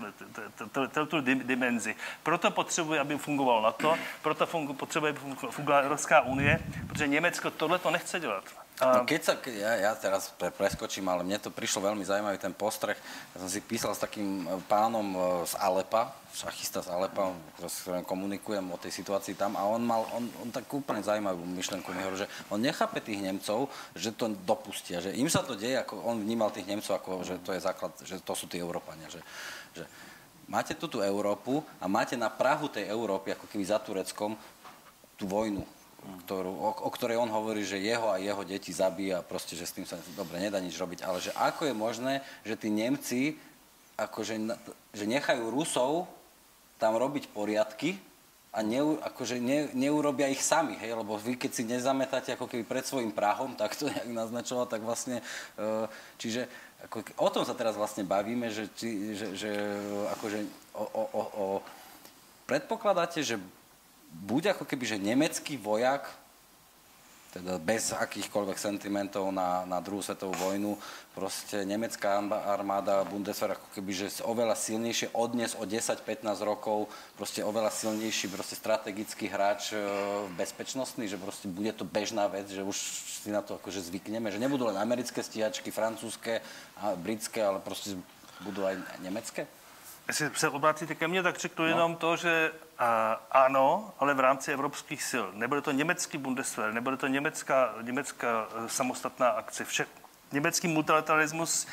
tu dimenzi. Proto potřebuje, aby fungovalo NATO, proto fungu, potřebuje, aby fungovala Evropská unie, protože Německo tohle to nechce dělat. No keď sa, ja, ja teraz pre, preskočím, ale mne to prišlo veľmi zaujímavý ten postreh. Ja som si písal s takým e, pánom e, z Alepa, šachista z Alepa, s ktorým komunikujem o tej situácii tam a on mal, on, on tak úplne zaujímavú myšlenku mi hovoril, že on nechápe tých Nemcov, že to dopustia, že im sa to deje, ako on vnímal tých Nemcov ako, že to je základ, že to sú tí Európania, že, že máte tu tú Európu a máte na Prahu tej Európy, ako keby za Tureckom, tú vojnu ktorú, o, o ktorej on hovorí, že jeho a jeho deti zabíja, proste, že s tým sa dobre nedá nič robiť, ale že ako je možné, že tí Nemci akože, že nechajú Rusov tam robiť poriadky a ne, akože ne, neurobia ich sami, hej, lebo vy keď si nezametáte ako keby pred svojim prahom, tak to nejak naznačoval, tak vlastne, e, čiže ako, o tom sa teraz vlastne bavíme, že, či, že, že akože o, o, o, o, predpokladáte, že buď ako keby, že nemecký vojak, teda bez akýchkoľvek sentimentov na, na druhú svetovú vojnu, proste nemecká armáda Bundeswehr ako keby, že oveľa silnejšie odnes o 10-15 rokov, proste oveľa silnejší proste strategický hráč e, bezpečnostný, že proste bude to bežná vec, že už si na to akože zvykneme, že nebudú len americké stíhačky, francúzske britské, ale proste budú aj nemecké? Jestli se obracíte ke mně, tak řeknu no. jenom to, že a, ano, ale v rámci evropských sil. Nebude to německý Bundeswehr, nebude to německá, německá eh, samostatná akce. Vše, německý multilateralismus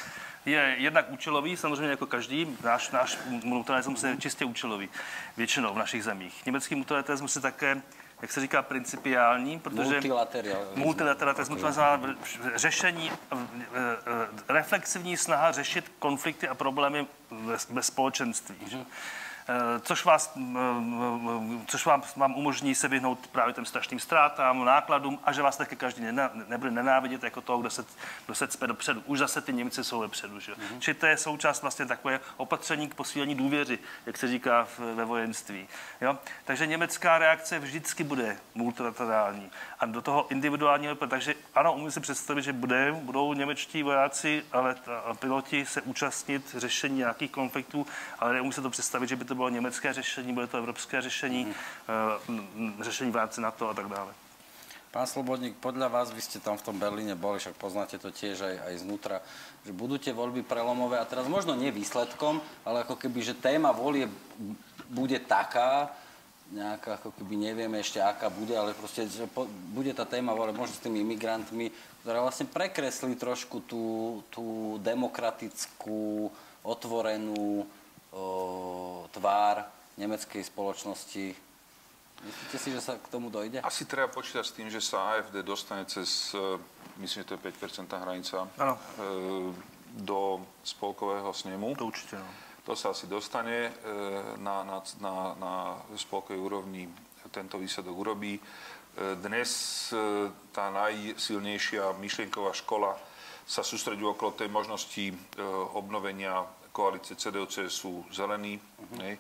je jednak účelový, samozřejmě jako každý. Náš, náš multilateralismus je čistě účelový většinou v našich zemích. Německý multilateralismus je také jak se říká, principiální, protože multilateralismus to znamená řešení, reflexivní snaha řešit konflikty a problémy ve, ve společenství. Mm-hmm. Eh, což, vás, eh, eh, což vám, vám umožní se vyhnout právě těm strašným ztrátám, nákladům a že vás také každý nena, nebude nenávidět jako toho, kdo se, kdo se cpe dopředu. Už zase ty Němci jsou vepředu. Že? Mm-hmm. Čili to je součást vlastně takové opatření k posílení důvěry, jak se říká v, ve vojenství. Jo? Takže německá reakce vždycky bude multilaterální a do toho individuálního, takže ano, umím si představit, že bude, budou němečtí vojáci, ale ta, piloti se účastnit řešení nějakých konfliktů, ale neumím si to představit, že by to to bylo německé řešení, bude to evropské řešení, mm. řešení v rámci NATO a tak dále. Pán Slobodník, podľa vás, vy ste tam v tom Berlíne boli, však poznáte to tiež aj, aj znútra, že budú tie voľby prelomové a teraz možno nie výsledkom, ale ako keby, že téma volie bude taká, nejaká, ako keby nevieme ešte, aká bude, ale proste, že po, bude tá téma volie možno s tými imigrantmi, ktorá vlastne prekreslí trošku tú, tú demokratickú, otvorenú, tvár nemeckej spoločnosti. Myslíte si, že sa k tomu dojde? Asi treba počítať s tým, že sa AFD dostane cez, e, myslím, že to je 5% hranica, ano. E, do spolkového snemu. To určite, no. To sa asi dostane e, na, na, na, na spolkovej úrovni tento výsledok urobí. Dnes tá najsilnejšia myšlienková škola sa sústredí okolo tej možnosti obnovenia koalície CDU sú zelení, uh-huh.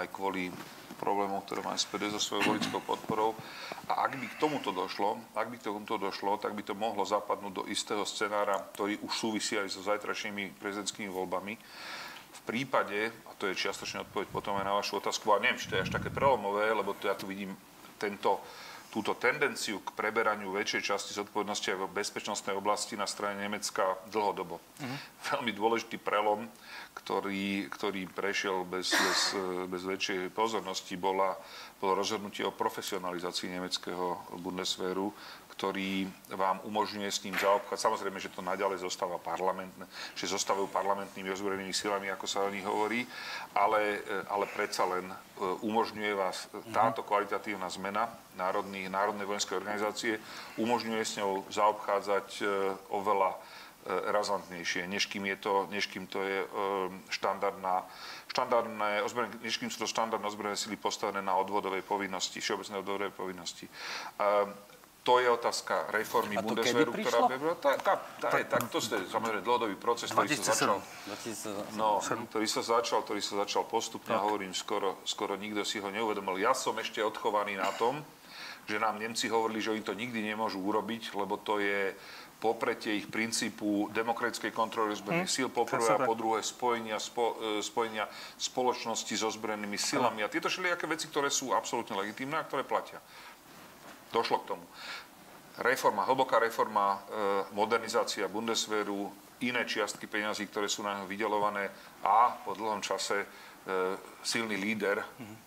aj kvôli problémov, ktoré má SPD so svojou voličskou podporou. A ak by k tomuto došlo, ak by k tomuto došlo, tak by to mohlo zapadnúť do istého scenára, ktorý už súvisí aj so zajtrašnými prezidentskými voľbami. V prípade, a to je čiastočne odpoveď potom aj na vašu otázku, a neviem, či to je až také prelomové, lebo to ja tu vidím tento túto tendenciu k preberaniu väčšej časti zodpovednosti aj v bezpečnostnej oblasti na strane Nemecka dlhodobo. Uh-huh. Veľmi dôležitý prelom, ktorý, ktorý prešiel bez, bez, bez väčšej pozornosti, bola, bolo rozhodnutie o profesionalizácii nemeckého Bundeswehru, ktorý vám umožňuje s ním zaobchádzať. Samozrejme, že to naďalej zostáva parlamentné, že zostávajú parlamentnými ozbrojenými silami, ako sa o nich hovorí, ale, ale predsa len e, umožňuje vás táto kvalitatívna zmena národných, národnej vojenskej organizácie, umožňuje s ňou zaobchádzať e, oveľa e, razantnejšie, než kým, je to, než kým to je štandardná, štandardné ozbrojené, než kým sú to štandardné ozbrojené sily postavené na odvodovej povinnosti, všeobecnej odvodovej povinnosti. To je otázka reformy Bundeswehru, ktorá by bola... Tá, tá, tá, je, tak to je samozrejme dlhodobý proces, ktorý sa začal... No, ktorý sa začal, ktorý sa začal postupne, tak. hovorím, skoro, skoro nikto si ho neuvedomil. Ja som ešte odchovaný na tom, že nám Nemci hovorili, že oni to nikdy nemôžu urobiť, lebo to je popretie ich princípu demokratickej kontroly zbrojných hm, síl, po prvé a po druhé spojenia, spo, e, spojenia spoločnosti so zbrojenými silami. A tieto všelijaké veci, ktoré sú absolútne legitímne a ktoré platia došlo k tomu. Reforma, hlboká reforma, e, modernizácia Bundeswehru, iné čiastky peňazí, ktoré sú na ňo vydelované a po dlhom čase e, silný líder,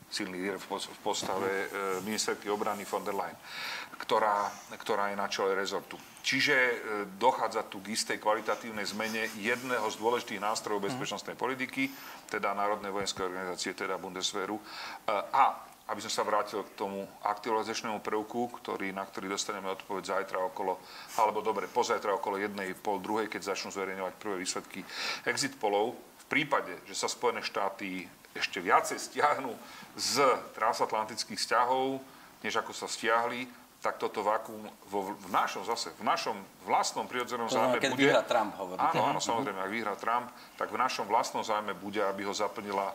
silný líder v postave e, ministerky obrany von der Leyen, ktorá, ktorá je na čele rezortu. Čiže dochádza tu k istej kvalitatívnej zmene jedného z dôležitých nástrojov bezpečnostnej politiky, teda Národnej vojenskej organizácie, teda Bundeswehru. A aby som sa vrátil k tomu aktualizačnému prvku, ktorý, na ktorý dostaneme odpoveď zajtra okolo, alebo dobre, pozajtra okolo jednej, pol druhej, keď začnú zverejňovať prvé výsledky exit polov. V prípade, že sa Spojené štáty ešte viacej stiahnu z transatlantických vzťahov, než ako sa stiahli, tak toto vakuum vo, v našom zase, v našom vlastnom prirodzenom zájme keď bude... vyhrá Trump, hovoríte. Áno, áno, samozrejme, ak vyhrá Trump, tak v našom vlastnom zájme bude, aby ho zaplnila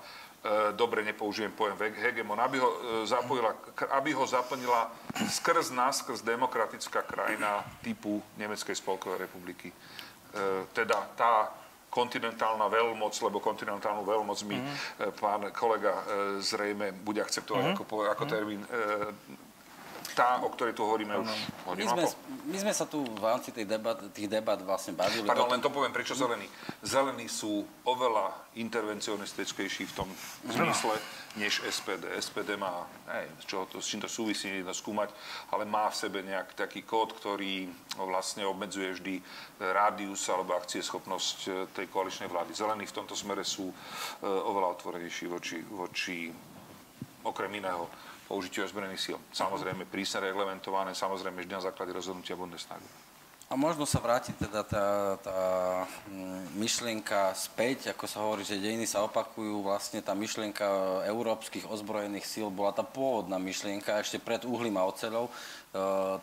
dobre nepoužijem pojem hegemon, aby ho, e, zapojila, aby ho zaplnila skrz nás, skrz demokratická krajina typu Nemeckej spolkovej republiky. E, teda tá kontinentálna veľmoc, lebo kontinentálnu veľmoc mi mm. pán kolega zrejme bude akceptovať mm. ako, ako mhm. termín tá, o ktorej tu hovoríme už hodinu my sme, my sme sa tu v rámci tej debat, tých debat vlastne bavili. Pardon, len to poviem, prečo zelení. Zelení sú oveľa intervencionistickejší v tom zmysle, než SPD. SPD má, neviem, čo to, s čím to súvisí, to skúmať, ale má v sebe nejak taký kód, ktorý vlastne obmedzuje vždy rádius alebo akcieschopnosť eh, tej koaličnej vlády. Zelení v tomto smere sú eh, oveľa otvorenejší voči, voči okrem iného použitiu ozbrojených síl. Samozrejme prísne reglementované, samozrejme vždy na základe rozhodnutia Bundestagu. A možno sa vráti teda tá, tá mm, myšlienka späť, ako sa hovorí, že dejiny sa opakujú, vlastne tá myšlienka európskych ozbrojených síl bola tá pôvodná myšlienka ešte pred uhlím a oceľou,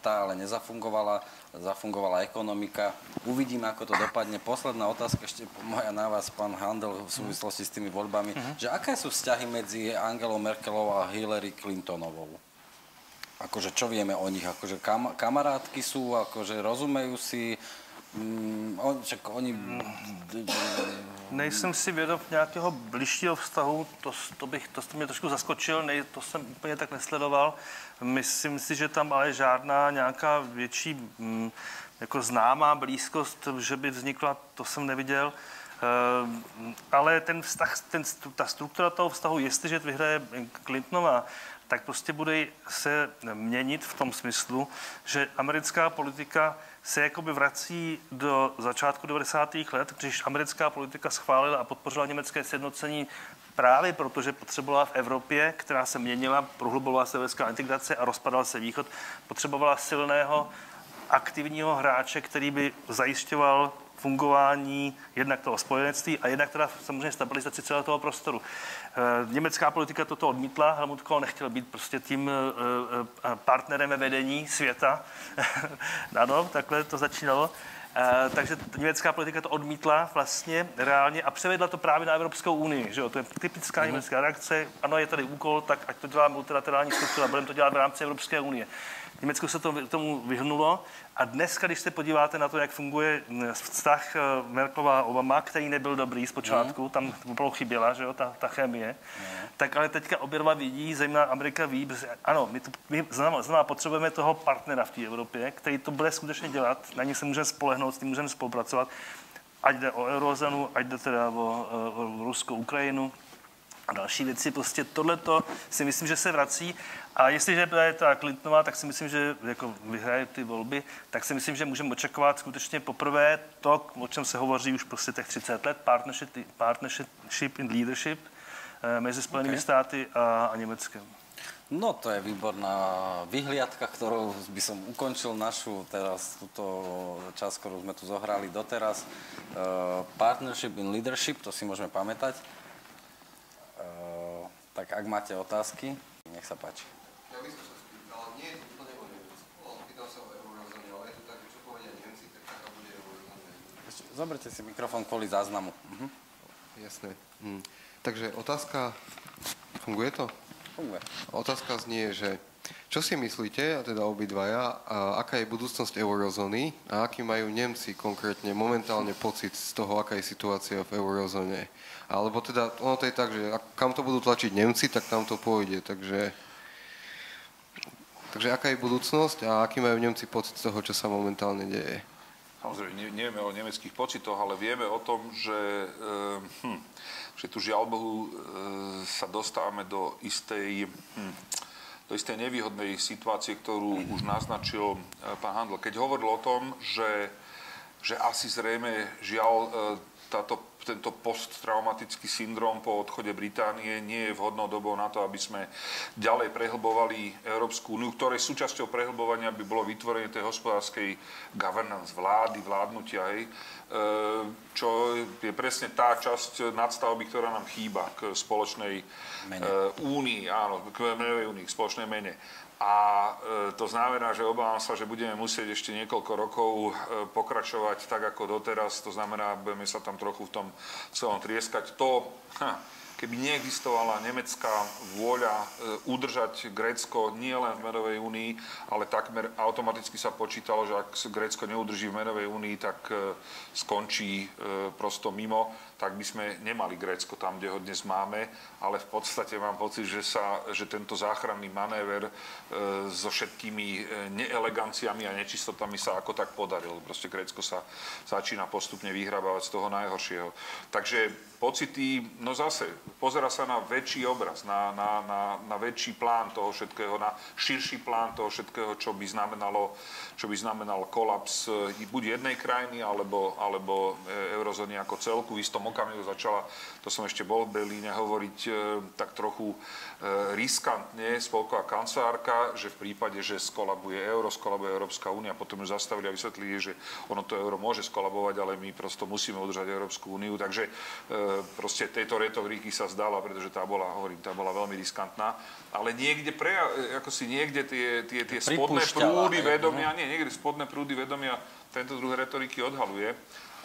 tá ale nezafungovala, zafungovala ekonomika. Uvidíme, ako to dopadne. Posledná otázka ešte moja na vás, pán Handel, v súvislosti s tými voľbami, uh-huh. že aké sú vzťahy medzi Angelou Merkelovou a Hillary Clintonovou? akože čo vieme o nich, akože kam, kamarátky sú, akože rozumejú si, mm, on, však oni... Nejsem si vědom nějakého bližšího vztahu, to, to, bych, to mě trošku zaskočil, nej, to jsem úplně tak nesledoval. Myslím si, že tam ale žádná nějaká větší mm, jako známá blízkost, že by vznikla, to jsem neviděl. Uh, ale ten vztah, ten, ta struktura toho vztahu, jestliže vyhraje Clintonová, tak prostě bude se měnit v tom smyslu, že americká politika se jakoby vrací do začátku 90. let, když americká politika schválila a podpořila německé sjednocení právě protože potřebovala v Evropě, která se měnila, prohlubovala se evropská integrace a rozpadal se východ, potřebovala silného aktivního hráče, který by zajišťoval fungování jednak toho spojenectví a jednak teda samozřejmě stabilizaci celého toho prostoru. E, německá politika toto odmítla, Helmut Kohl nechtěl být prostě tím e, e, partnerem ve vedení světa. ano, takhle to začínalo. Takže německá politika to odmítla vlastně reálně a převedla to právě na Evropskou unii. Že jo? To je typická mm. německá reakce. Ano, je tady úkol, tak ať to dělá multilaterální struktura, budeme to dělat v rámci Evropské unie. Německo se to, tomu vyhnulo a dneska, když se podíváte na to, jak funguje vztah Merklova a Obama, který nebyl dobrý zpočátku, mm. tam opravdu chyběla, že jo, ta, ta chemie, mm. tak ale teďka obě dva vidí, zejména Amerika ví, ano, my, to, my znamená, znamená, potřebujeme toho partnera v té Evropě, který to bude skutečně dělat, na něj se můžeme spolehnout, s tím můžeme spolupracovat, ať jde o eurozonu, ať jde teda o, o Rusko, Ukrajinu, a další věci. Prostě tohleto si myslím, že se vrací. A jestliže je ta Clintonová, tak si myslím, že jako vyhraje ty volby, tak si myslím, že můžeme očekovat skutečně poprvé to, o čem se hovoří už prostě těch 30 let, partnership, partnership in leadership eh, mezi Spojenými okay. státy a, a Německem. No to je výborná vyhliadka, ktorou by som ukončil našu teraz túto časť, ktorú sme tu zohrali doteraz. Uh, partnership in leadership, to si môžeme pamätať. Tak ak máte otázky, nech sa páči. Ja by som sa spýtal, nie je to úplne o Nemecku, pýtal sa o eurozóne, ale je to tak, čo povedia Nemci, tak taká bude eurozóna. Zoberte si mikrofón kvôli záznamu. Mhm. Jasné. Hm. Takže otázka, funguje to? Funguje. Otázka znie, že čo si myslíte, a teda obidvaja, a aká je budúcnosť eurozóny a aký majú Nemci konkrétne momentálne pocit z toho, aká je situácia v eurozóne? Alebo teda, ono to je tak, že kam to budú tlačiť Nemci, tak tam to pôjde. Takže, takže aká je budúcnosť a aký majú Nemci pocit z toho, čo sa momentálne deje? Samozrejme, ne, nevieme o nemeckých pocitoch, ale vieme o tom, že, e, hm, že tu žiaľ Bohu e, sa dostávame do istej, hm, do istej nevýhodnej situácie, ktorú už naznačil e, pán Handel. Keď hovoril o tom, že, že asi zrejme žiaľ e, táto tento posttraumatický syndrom po odchode Británie nie je vhodnou dobou na to, aby sme ďalej prehlbovali Európsku úniu, ktorej súčasťou prehlbovania by bolo vytvorenie tej hospodárskej governance, vlády, vládnutia, hej, e, čo je presne tá časť nadstavby, ktorá nám chýba k spoločnej mene. E, únii, áno, k menovej únii, k spoločnej mene. A e, to znamená, že obávam sa, že budeme musieť ešte niekoľko rokov e, pokračovať tak ako doteraz. To znamená, budeme sa tam trochu v tom celom trieskať. To, keby neexistovala nemecká vôľa e, udržať Grécko nie len v menovej únii, ale takmer automaticky sa počítalo, že ak Grécko neudrží v menovej únii, tak skončí prosto mimo tak by sme nemali Grécko tam, kde ho dnes máme, ale v podstate mám pocit, že, sa, že tento záchranný manéver e, so všetkými e, neeleganciami a nečistotami sa ako tak podaril. Proste Grécko sa začína postupne vyhrabávať z toho najhoršieho. Takže pocity, no zase, pozera sa na väčší obraz, na, na, na, na väčší plán toho všetkého, na širší plán toho všetkého, čo by znamenalo, čo by znamenal kolaps e, buď jednej krajiny, alebo, alebo e, eurozóny ako celku. V istom okamihu začala, to som ešte bol v Berlíne, hovoriť e, tak trochu e, riskantne spolková kancelárka, že v prípade, že skolabuje euro, skolabuje Európska únia, potom ju zastavili a vysvetlili, že ono to euro môže skolabovať, ale my prosto musíme udržať Európsku úniu. Takže e, proste tejto retoriky sa zdala, pretože tá bola, hovorím, tá bola veľmi riskantná. Ale niekde, pre, ako si niekde tie, tie, tie spodné prúdy vedomia, nie, niekde spodné prúdy vedomia tento druh retoriky odhaluje.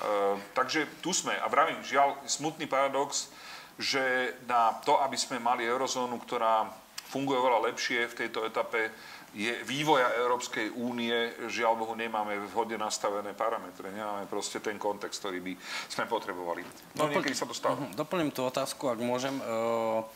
Ehm, takže tu sme. A vravím, žiaľ, smutný paradox, že na to, aby sme mali eurozónu, ktorá funguje oveľa lepšie v tejto etape, je vývoja Európskej únie, žiaľ Bohu, nemáme vhodne nastavené parametre, nemáme proste ten kontext, ktorý by sme potrebovali. No, Dopl- niekedy sa to stalo. Mhm, doplním tú otázku, ak môžem. Uh,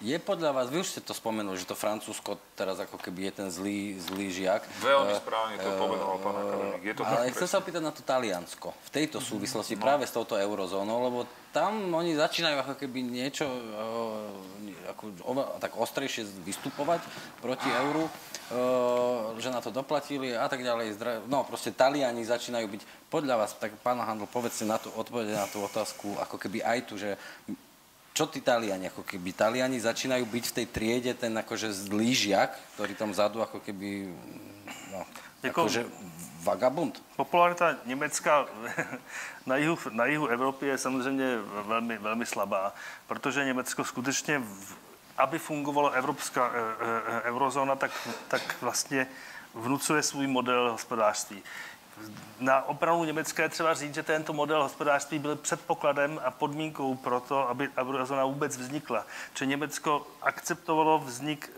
je podľa vás, vy už ste to spomenuli, že to Francúzsko teraz ako keby je ten zlý, zlý žiak. Veľmi uh, správne to uh, pomenoval pán akademik. Je to ale chcem sa opýtať na to Taliansko. V tejto mhm. súvislosti, no. práve s touto eurozónou, lebo tam oni začínajú ako keby niečo ako, tak ostrejšie vystupovať proti euru, že na to doplatili a tak ďalej. No proste Taliani začínajú byť, podľa vás, tak pána Handl, povedzte na tú, odpovede na tú otázku, ako keby aj tu, že čo tí Taliani, ako keby Taliani začínajú byť v tej triede ten akože zlý žiak, ktorý tam vzadu ako keby, no, jako, akože vagabund? Popularita Německa na jihu, na jihu Evropy je samozřejmě velmi, velmi slabá, protože Německo skutečně, aby fungovalo evropská e, e, eurozóna, tak, tak vlastně vnucuje svůj model hospodářství. Na opravdu německé třeba říct, že tento model hospodářství byl předpokladem a podmínkou pro to, aby eurozóna vůbec vznikla. Že Německo akceptovalo vznik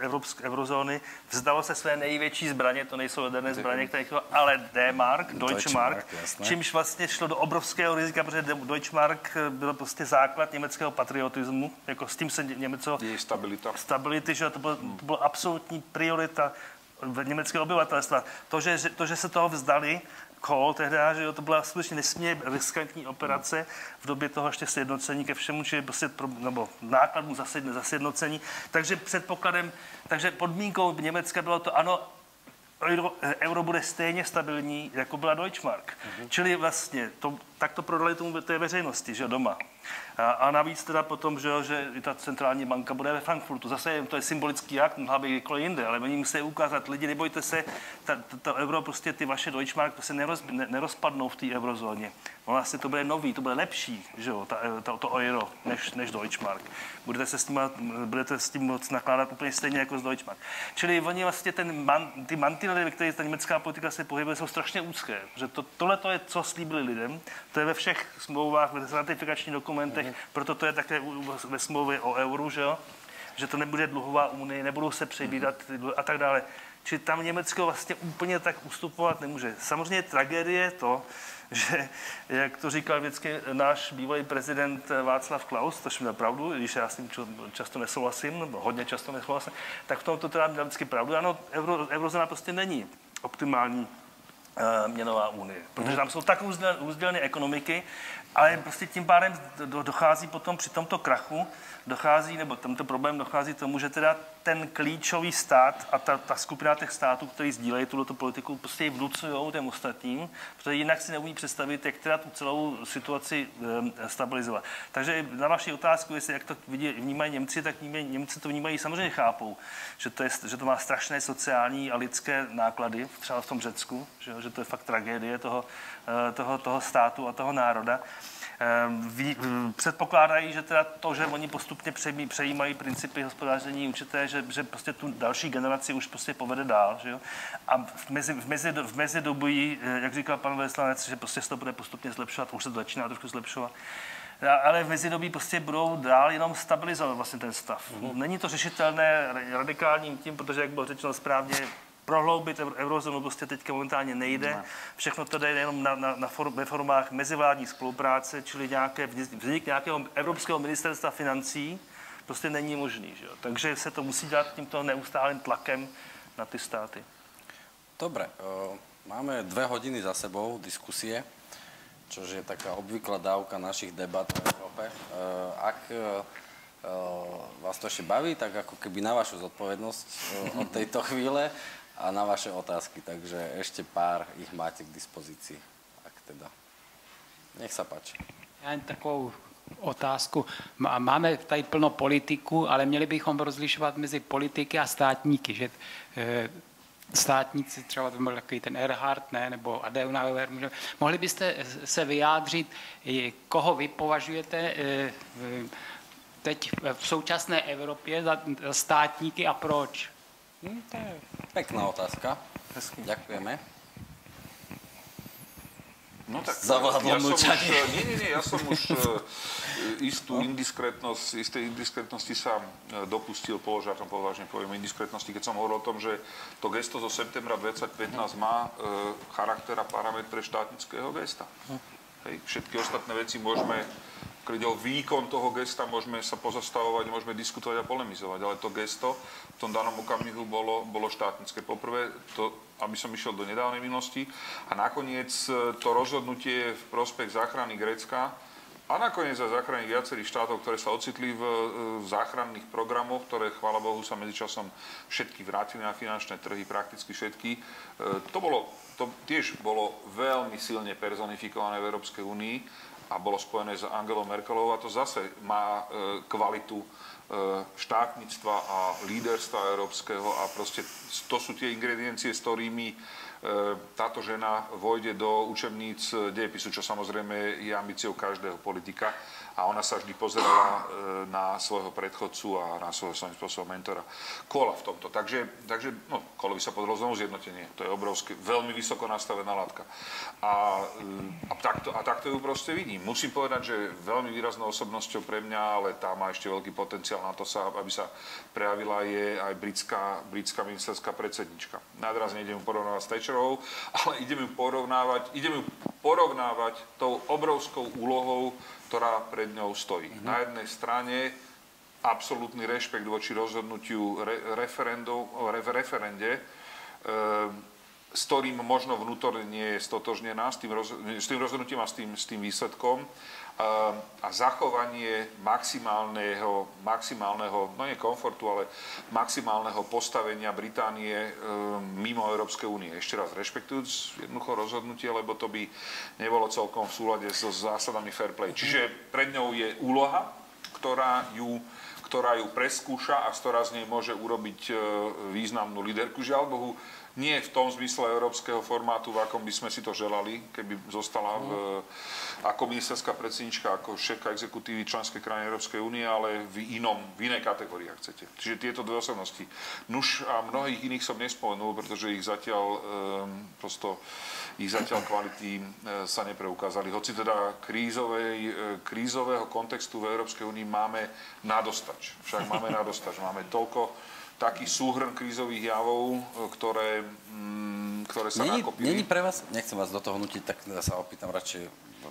evropské eurozóny, vzdalo se své největší zbraně, to nejsou jaderné zbraně, které ale D-Mark, Deutsche Mark, čímž vlastně šlo do obrovského rizika, protože Deutsche Mark byl prostě základ německého patriotismu, jako s tím se Německo... stabilita. Stability, že to bylo, to bylo absolutní priorita německého obyvatelstva. To že, to, že se toho vzdali, Kohl tehdy, že to byla skutečně nesmírně riskantní operace v době toho ještě sjednocení ke všemu, či prostě pro, nebo nákladů za sjednocení. Takže předpokladem, takže podmínkou Německa bylo to, ano, euro, euro bude stejně stabilní, jako byla Deutschmark. Mm-hmm. Čili vlastně to, tak to prodali tomu té veřejnosti, že doma. A, navíc teda potom, že, že ta centrální banka bude ve Frankfurtu. Zase to je symbolický akt, mohla by kdykoliv jinde, ale oni musí ukázat lidi, nebojte se, ta, ta, ta euro, prostě ty vaše Deutschmark se neroz, ne, nerozpadnou v té eurozóně. Vlastně to bude nový, to bude lepší, že jo, ta, ta, to euro, než, než Deutschmark. Budete se s tím, budete s tím moc nakládat úplně stejně jako s Deutschmark. Čili oni vlastně ten man, ty mantinely, ve kterých ta německá politika se pohybuje, jsou strašně úzké. Že to, tohle to je, co slíbili lidem, to je ve všech smlouvách, ve ratifikačních dokumentech, mm-hmm. proto to je také ve smlouvě o euru, že jo? že to nebude dluhová unie, nebudou se přebídat a tak dále. Či tam Německo vlastně úplně tak ustupovat nemůže. Samozřejmě tragédie je to, že, jak to říkal vždycky náš bývalý prezident Václav Klaus, což měl pravdu, když já s tím často nesouhlasím, nebo hodně často nesouhlasím, tak v tom to teda měl vždycky pravdu. Ano, euro, eurozóna prostě není optimální uh, měnová unie, protože tam jsou tak uzdělené ekonomiky, ale prostě tím pádem dochází potom při tomto krachu dochází, nebo tento problém dochází k tomu, že teda ten klíčový stát a ta, ta skupina těch států, kteří sdílejí tuto politiku, prostě ji vnucují těm ostatním, protože jinak si neumí představit, jak teda tu celou situaci e, stabilizovat. Takže na vaši otázku, jestli jak to vidí, vnímají Němci, tak vnímají, Němci to vnímají samozřejmě chápou, že to, je, že to má strašné sociální a lidské náklady, třeba v tom Řecku, že, že to je fakt tragédie toho, e, toho, toho státu a toho národa. Ehm, předpokládají, že teda to, že oni postupně přejímají principy hospodáření určité, že, že prostě tu další generaci už prostě povede dál. Že jo? A v, mezi, v, mezi, v mezidobí, eh, jak říkal pan Veslanec, že prostě se to bude postupně zlepšovat, už se to začíná trošku zlepšovat ale v mezidobí prostě budou dál jenom stabilizovat vlastně ten stav. Mm-hmm. Není to řešitelné radikálním tím, protože, jak bylo řečeno správně, prohloubit eurozónu prostě teďka momentálně nejde. Všechno to jde jenom na, na, na for, ve formách mezivládní spolupráce, čili nějaké, vznik nějakého Evropského ministerstva financí prostě není možný. Že? Takže se to musí dělat tímto neustálým tlakem na ty státy. Dobre, máme dve hodiny za sebou diskusie, což je taká obvyklá dávka našich debat v Európe. Ak vás to ešte baví, tak ako keby na vašu zodpovednosť od tejto chvíle a na vaše otázky, takže ešte pár ich máte k dispozícii, ak teda. Nech sa páči. Já jen takovou otázku. Máme tady plno politiku, ale měli bychom rozlišovat mezi politiky a státníky, že e, státníci, třeba to byl takový ten Erhard, ne, nebo Adenauer, mohli byste se vyjádřit, koho vy považujete e, teď v současné Evropě za státníky a proč? Hm, to je pekná otázka. Ďakujeme. No tak Zavládlo ja som už, nie, nie, nie, ja som už uh, istú no. indiskretnosť, isté indiskretnosti sa uh, dopustil, položákom považne poviem indiskretnosti, keď som hovoril o tom, že to gesto zo septembra 2015 má uh, charakter a parametre štátnického gesta. Hm. Hej, všetky ostatné veci môžeme keď o výkon toho gesta, môžeme sa pozastavovať, môžeme diskutovať a polemizovať, ale to gesto v tom danom okamihu bolo, bolo štátnické. Poprvé, to, aby som išiel do nedávnej minulosti a nakoniec e, to rozhodnutie v prospech záchrany Grécka a nakoniec aj záchrany viacerých štátov, ktoré sa ocitli v, e, v záchranných programoch, ktoré, chvála Bohu, sa medzičasom všetky vrátili na finančné trhy, prakticky všetky. E, to, bolo, to tiež bolo veľmi silne personifikované v Európskej únii a bolo spojené s Angelou Merkelovou a to zase má e, kvalitu e, štátnictva a líderstva európskeho a proste to sú tie ingrediencie, s ktorými e, táto žena vojde do učebníc dejepisu, čo samozrejme je ambíciou každého politika. A ona sa vždy pozerala e, na svojho predchodcu a na svojho svojím spôsobom mentora Kola v tomto. Takže, takže no, Kolovi sa podalo znovu zjednotenie. To je obrovské, veľmi vysoko nastavená látka. A, e, a, takto, a takto ju proste vidím. Musím povedať, že veľmi výraznou osobnosťou pre mňa, ale tá má ešte veľký potenciál na to, sa, aby sa prejavila, je aj britská, britská ministerská predsednička. Nadraz nejdem porovnávať s Thatcherovou, ale idem ju porovnávať, idem ju porovnávať tou obrovskou úlohou, ktorá pred ňou stojí. Mm-hmm. Na jednej strane absolútny rešpekt voči rozhodnutiu re, re, referende, e, s ktorým možno vnútorne nie je stotožnená, s tým, roz, s tým rozhodnutím a s tým, s tým výsledkom a zachovanie maximálneho, maximálneho, no nie komfortu, ale maximálneho postavenia Británie e, mimo Európskej únie. Ešte raz, rešpektujúc jednoducho rozhodnutie, lebo to by nebolo celkom v súlade so zásadami fair play. Čiže pred ňou je úloha, ktorá ju ktorá ju preskúša a z ktorá z nej môže urobiť e, významnú líderku. Žiaľ Bohu, nie v tom zmysle európskeho formátu, v akom by sme si to želali, keby zostala v, ako ministerská predsednička, ako šéfka exekutívy členskej krajiny Európskej únie, ale v inom, v inej kategórii, ak chcete. Čiže tieto dve osobnosti. Nuž a mnohých iných som nespomenul, pretože ich zatiaľ um, prosto ich zatiaľ kvality e, sa nepreukázali. Hoci teda krízovej, e, krízového kontextu v Európskej únii máme nadostač. Však máme nadostač. Máme toľko taký súhrn krízových javov, e, ktoré, mm, ktoré sa není, nakopili. Není pre vás, nechcem vás do toho nutiť, tak sa opýtam radšej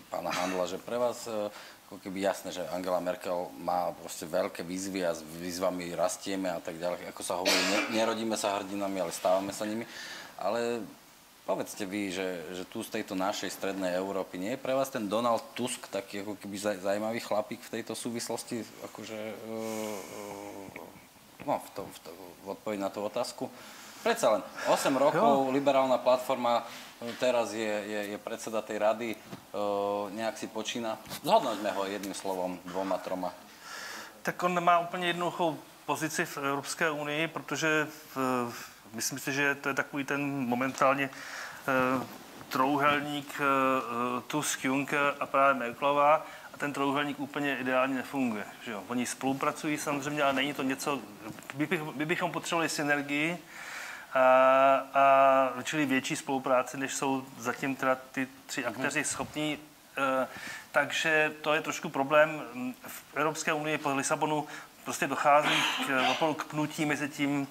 pána Handla, že pre vás e, ako keby jasné, že Angela Merkel má proste veľké výzvy a s výzvami rastieme a tak ďalej. Ako sa hovorí, nerodíme sa hrdinami, ale stávame sa nimi. Ale povedzte vy, že, že tu z tejto našej strednej Európy nie je pre vás ten Donald Tusk taký ako keby zaujímavý chlapík v tejto súvislosti? Akože, uh, no, v, to, v, to, v odpoveď na tú otázku. Predsa len 8 rokov, jo. liberálna platforma, e, teraz je, je, je predseda tej rady, e, nejak si počína. Zhodnoťme ho jedným slovom, dvoma, troma. Tak on má úplně jednoduchou pozici v Evropské unii, protože v, myslím si, že to je takový ten momentálně e, trouhelník e, Tusk, Juncker a právě Merklová a ten trojuhelník úplně ideálně nefunguje. Že jo? Oni spolupracují samozřejmě, ale není to něco, my, bych, my bychom potřebovali synergii, a, a čili větší spolupráci, než jsou zatím teda ty tři aktéři schopní. E, takže to je trošku problém. V Evropské unii po Lisabonu prostě dochází k, k pnutí mezi tím,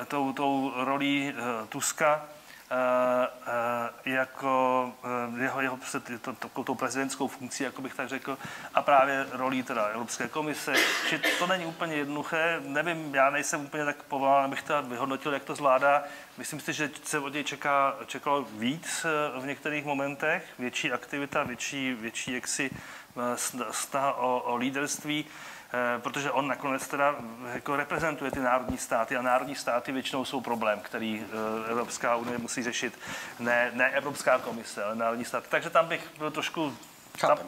e, tou, tou rolí e, Tuska jako eh, jeho, jeho to, tou prezidentskou funkcí, jako bych tak řekl, a právě rolí teda Evropské komise. Či to není úplně jednoduché. Nevím, já nejsem úplně tak povolán, abych to vyhodnotil, jak to zvládá. Myslím si, že se od něj čeká, čekalo víc v některých momentech, větší aktivita, větší, větší jaksi snaha o, o líderství. Eh, protože on nakonec teda jako reprezentuje ty národní státy a národní státy většinou jsou problém, který eh, Evropská unie musí řešit. Ne, ne Evropská komise, ale národní státy. Takže tam bych byl trošku tam,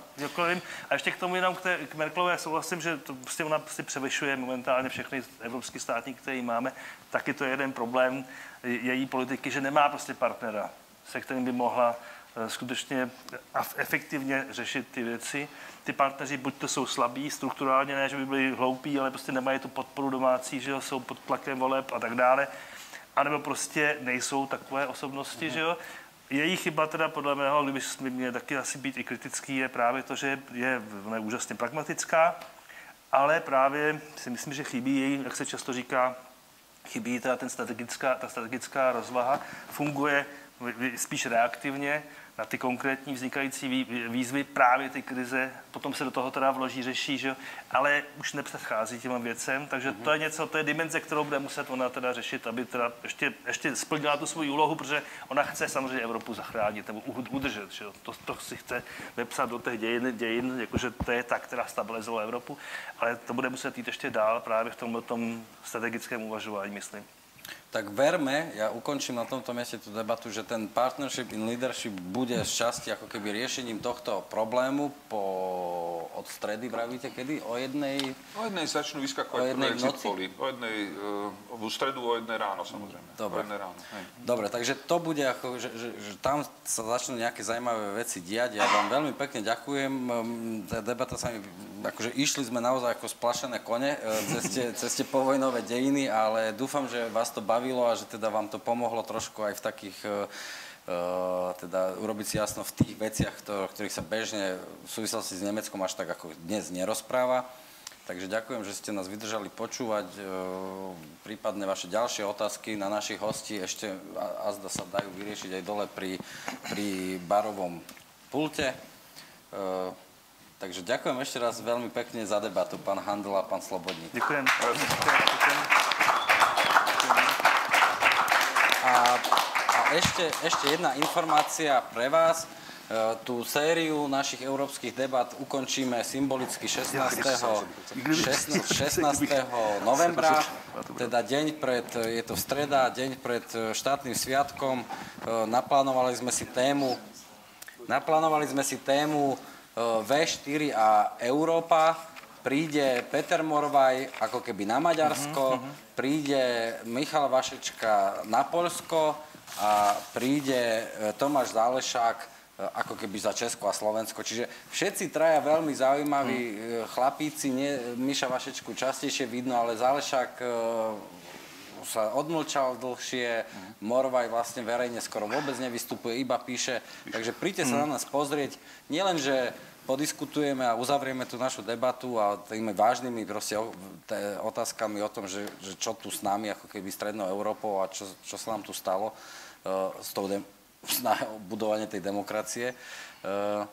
a ještě k tomu jenom k, té, k Merkelové souhlasím, že to prostě ona prostě převyšuje momentálně všechny evropské státní, které máme. Taky to je jeden problém její politiky, že nemá prostě partnera, se kterým by mohla Eh, skutečně efektivně řešit ty věci. Ty partneři buď to jsou slabí, strukturálně ne, že by byli hloupí, ale prostě nemají tu podporu domácí, že jo, jsou pod tlakem voleb a tak dále. A nebo prostě nejsou takové osobnosti, mm-hmm. že jo. Její chyba teda podle mého, kdyby měl taky asi být i kritický, je právě to, že je, je úžasně pragmatická, ale právě si myslím, že chybí její, jak se často říká, chybí teda ten strategická, ta strategická rozvaha, funguje spíš reaktivně, na ty konkrétní vznikající výzvy, právě ty krize, potom se do toho teda vloží, řeší, že? ale už nepředchází těm věcem, takže to je něco, to je dimenze, kterou bude muset ona teda řešit, aby teda ještě, ještě splnila tu svoji úlohu, protože ona chce samozřejmě Evropu zachránit nebo udržet, že? To, to si chce vepsat do těch dějin, dějin jakože to je ta, která stabilizovala Evropu, ale to bude muset jít ještě dál právě v tomhle tom strategickém uvažování, myslím. Tak verme, ja ukončím na tomto mieste tú debatu, že ten partnership in leadership bude z časti ako keby riešením tohto problému po, od stredy, vravíte, kedy? O jednej... O jednej začnú O vyskakovať jednej prvé v noci? exit-poly. O jednej, uh, v stredu o jednej ráno, samozrejme. Dobre. O jednej ráno, hej. Dobre, takže to bude ako, že, že, že tam sa začnú nejaké zaujímavé veci diať. Ja vám veľmi pekne ďakujem. Ehm, Tá debata sa mi, akože išli sme naozaj ako splašené kone cez tie, cez povojnové dejiny, ale dúfam, že vás to bavilo a že teda vám to pomohlo trošku aj v takých e, e, teda urobiť si jasno v tých veciach, ktor- ktorých sa bežne v súvislosti s Nemeckom až tak ako dnes nerozpráva. Takže ďakujem, že ste nás vydržali počúvať. E, prípadne vaše ďalšie otázky na našich hostí ešte azda sa dajú vyriešiť aj dole pri, pri barovom pulte. Takže ďakujem ešte raz veľmi pekne za debatu, pán Handel a pán Slobodník. Ďakujem. A, a ešte, ešte jedna informácia pre vás. E, Tú sériu našich európskych debat ukončíme symbolicky 16. 16. 16. novembra, teda deň pred, je to streda, deň pred e, štátnym sviatkom. E, Naplánovali sme si tému, naplánovali sme si tému V4 a Európa. Príde Peter Morvaj ako keby na Maďarsko, príde Michal Vašečka na Polsko a príde e, Tomáš Zálešák e, ako keby za Česko a Slovensko. Čiže všetci traja veľmi zaujímaví e, chlapíci, nie, Miša Vašečku častejšie vidno, ale Zálešák sa odmlčal dlhšie, Morvaj vlastne verejne skoro vôbec nevystupuje, iba píše. Takže príďte sa na nás pozrieť. Nielen, že podiskutujeme a uzavrieme tú našu debatu a tými vážnymi proste otázkami o tom, že, že čo tu s nami, ako keby strednou Európou a čo, čo sa nám tu stalo uh, s tou o budovanie tej demokracie. Uh,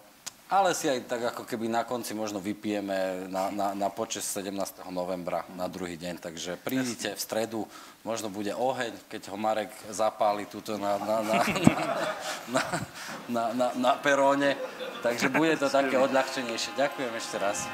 ale si aj tak ako keby na konci možno vypijeme na, na, na počas 17. novembra na druhý deň. Takže prídite v stredu, možno bude oheň, keď ho Marek zapáli túto na, na, na, na, na, na, na peróne. Takže bude to také odľahčenejšie. Ďakujem ešte raz.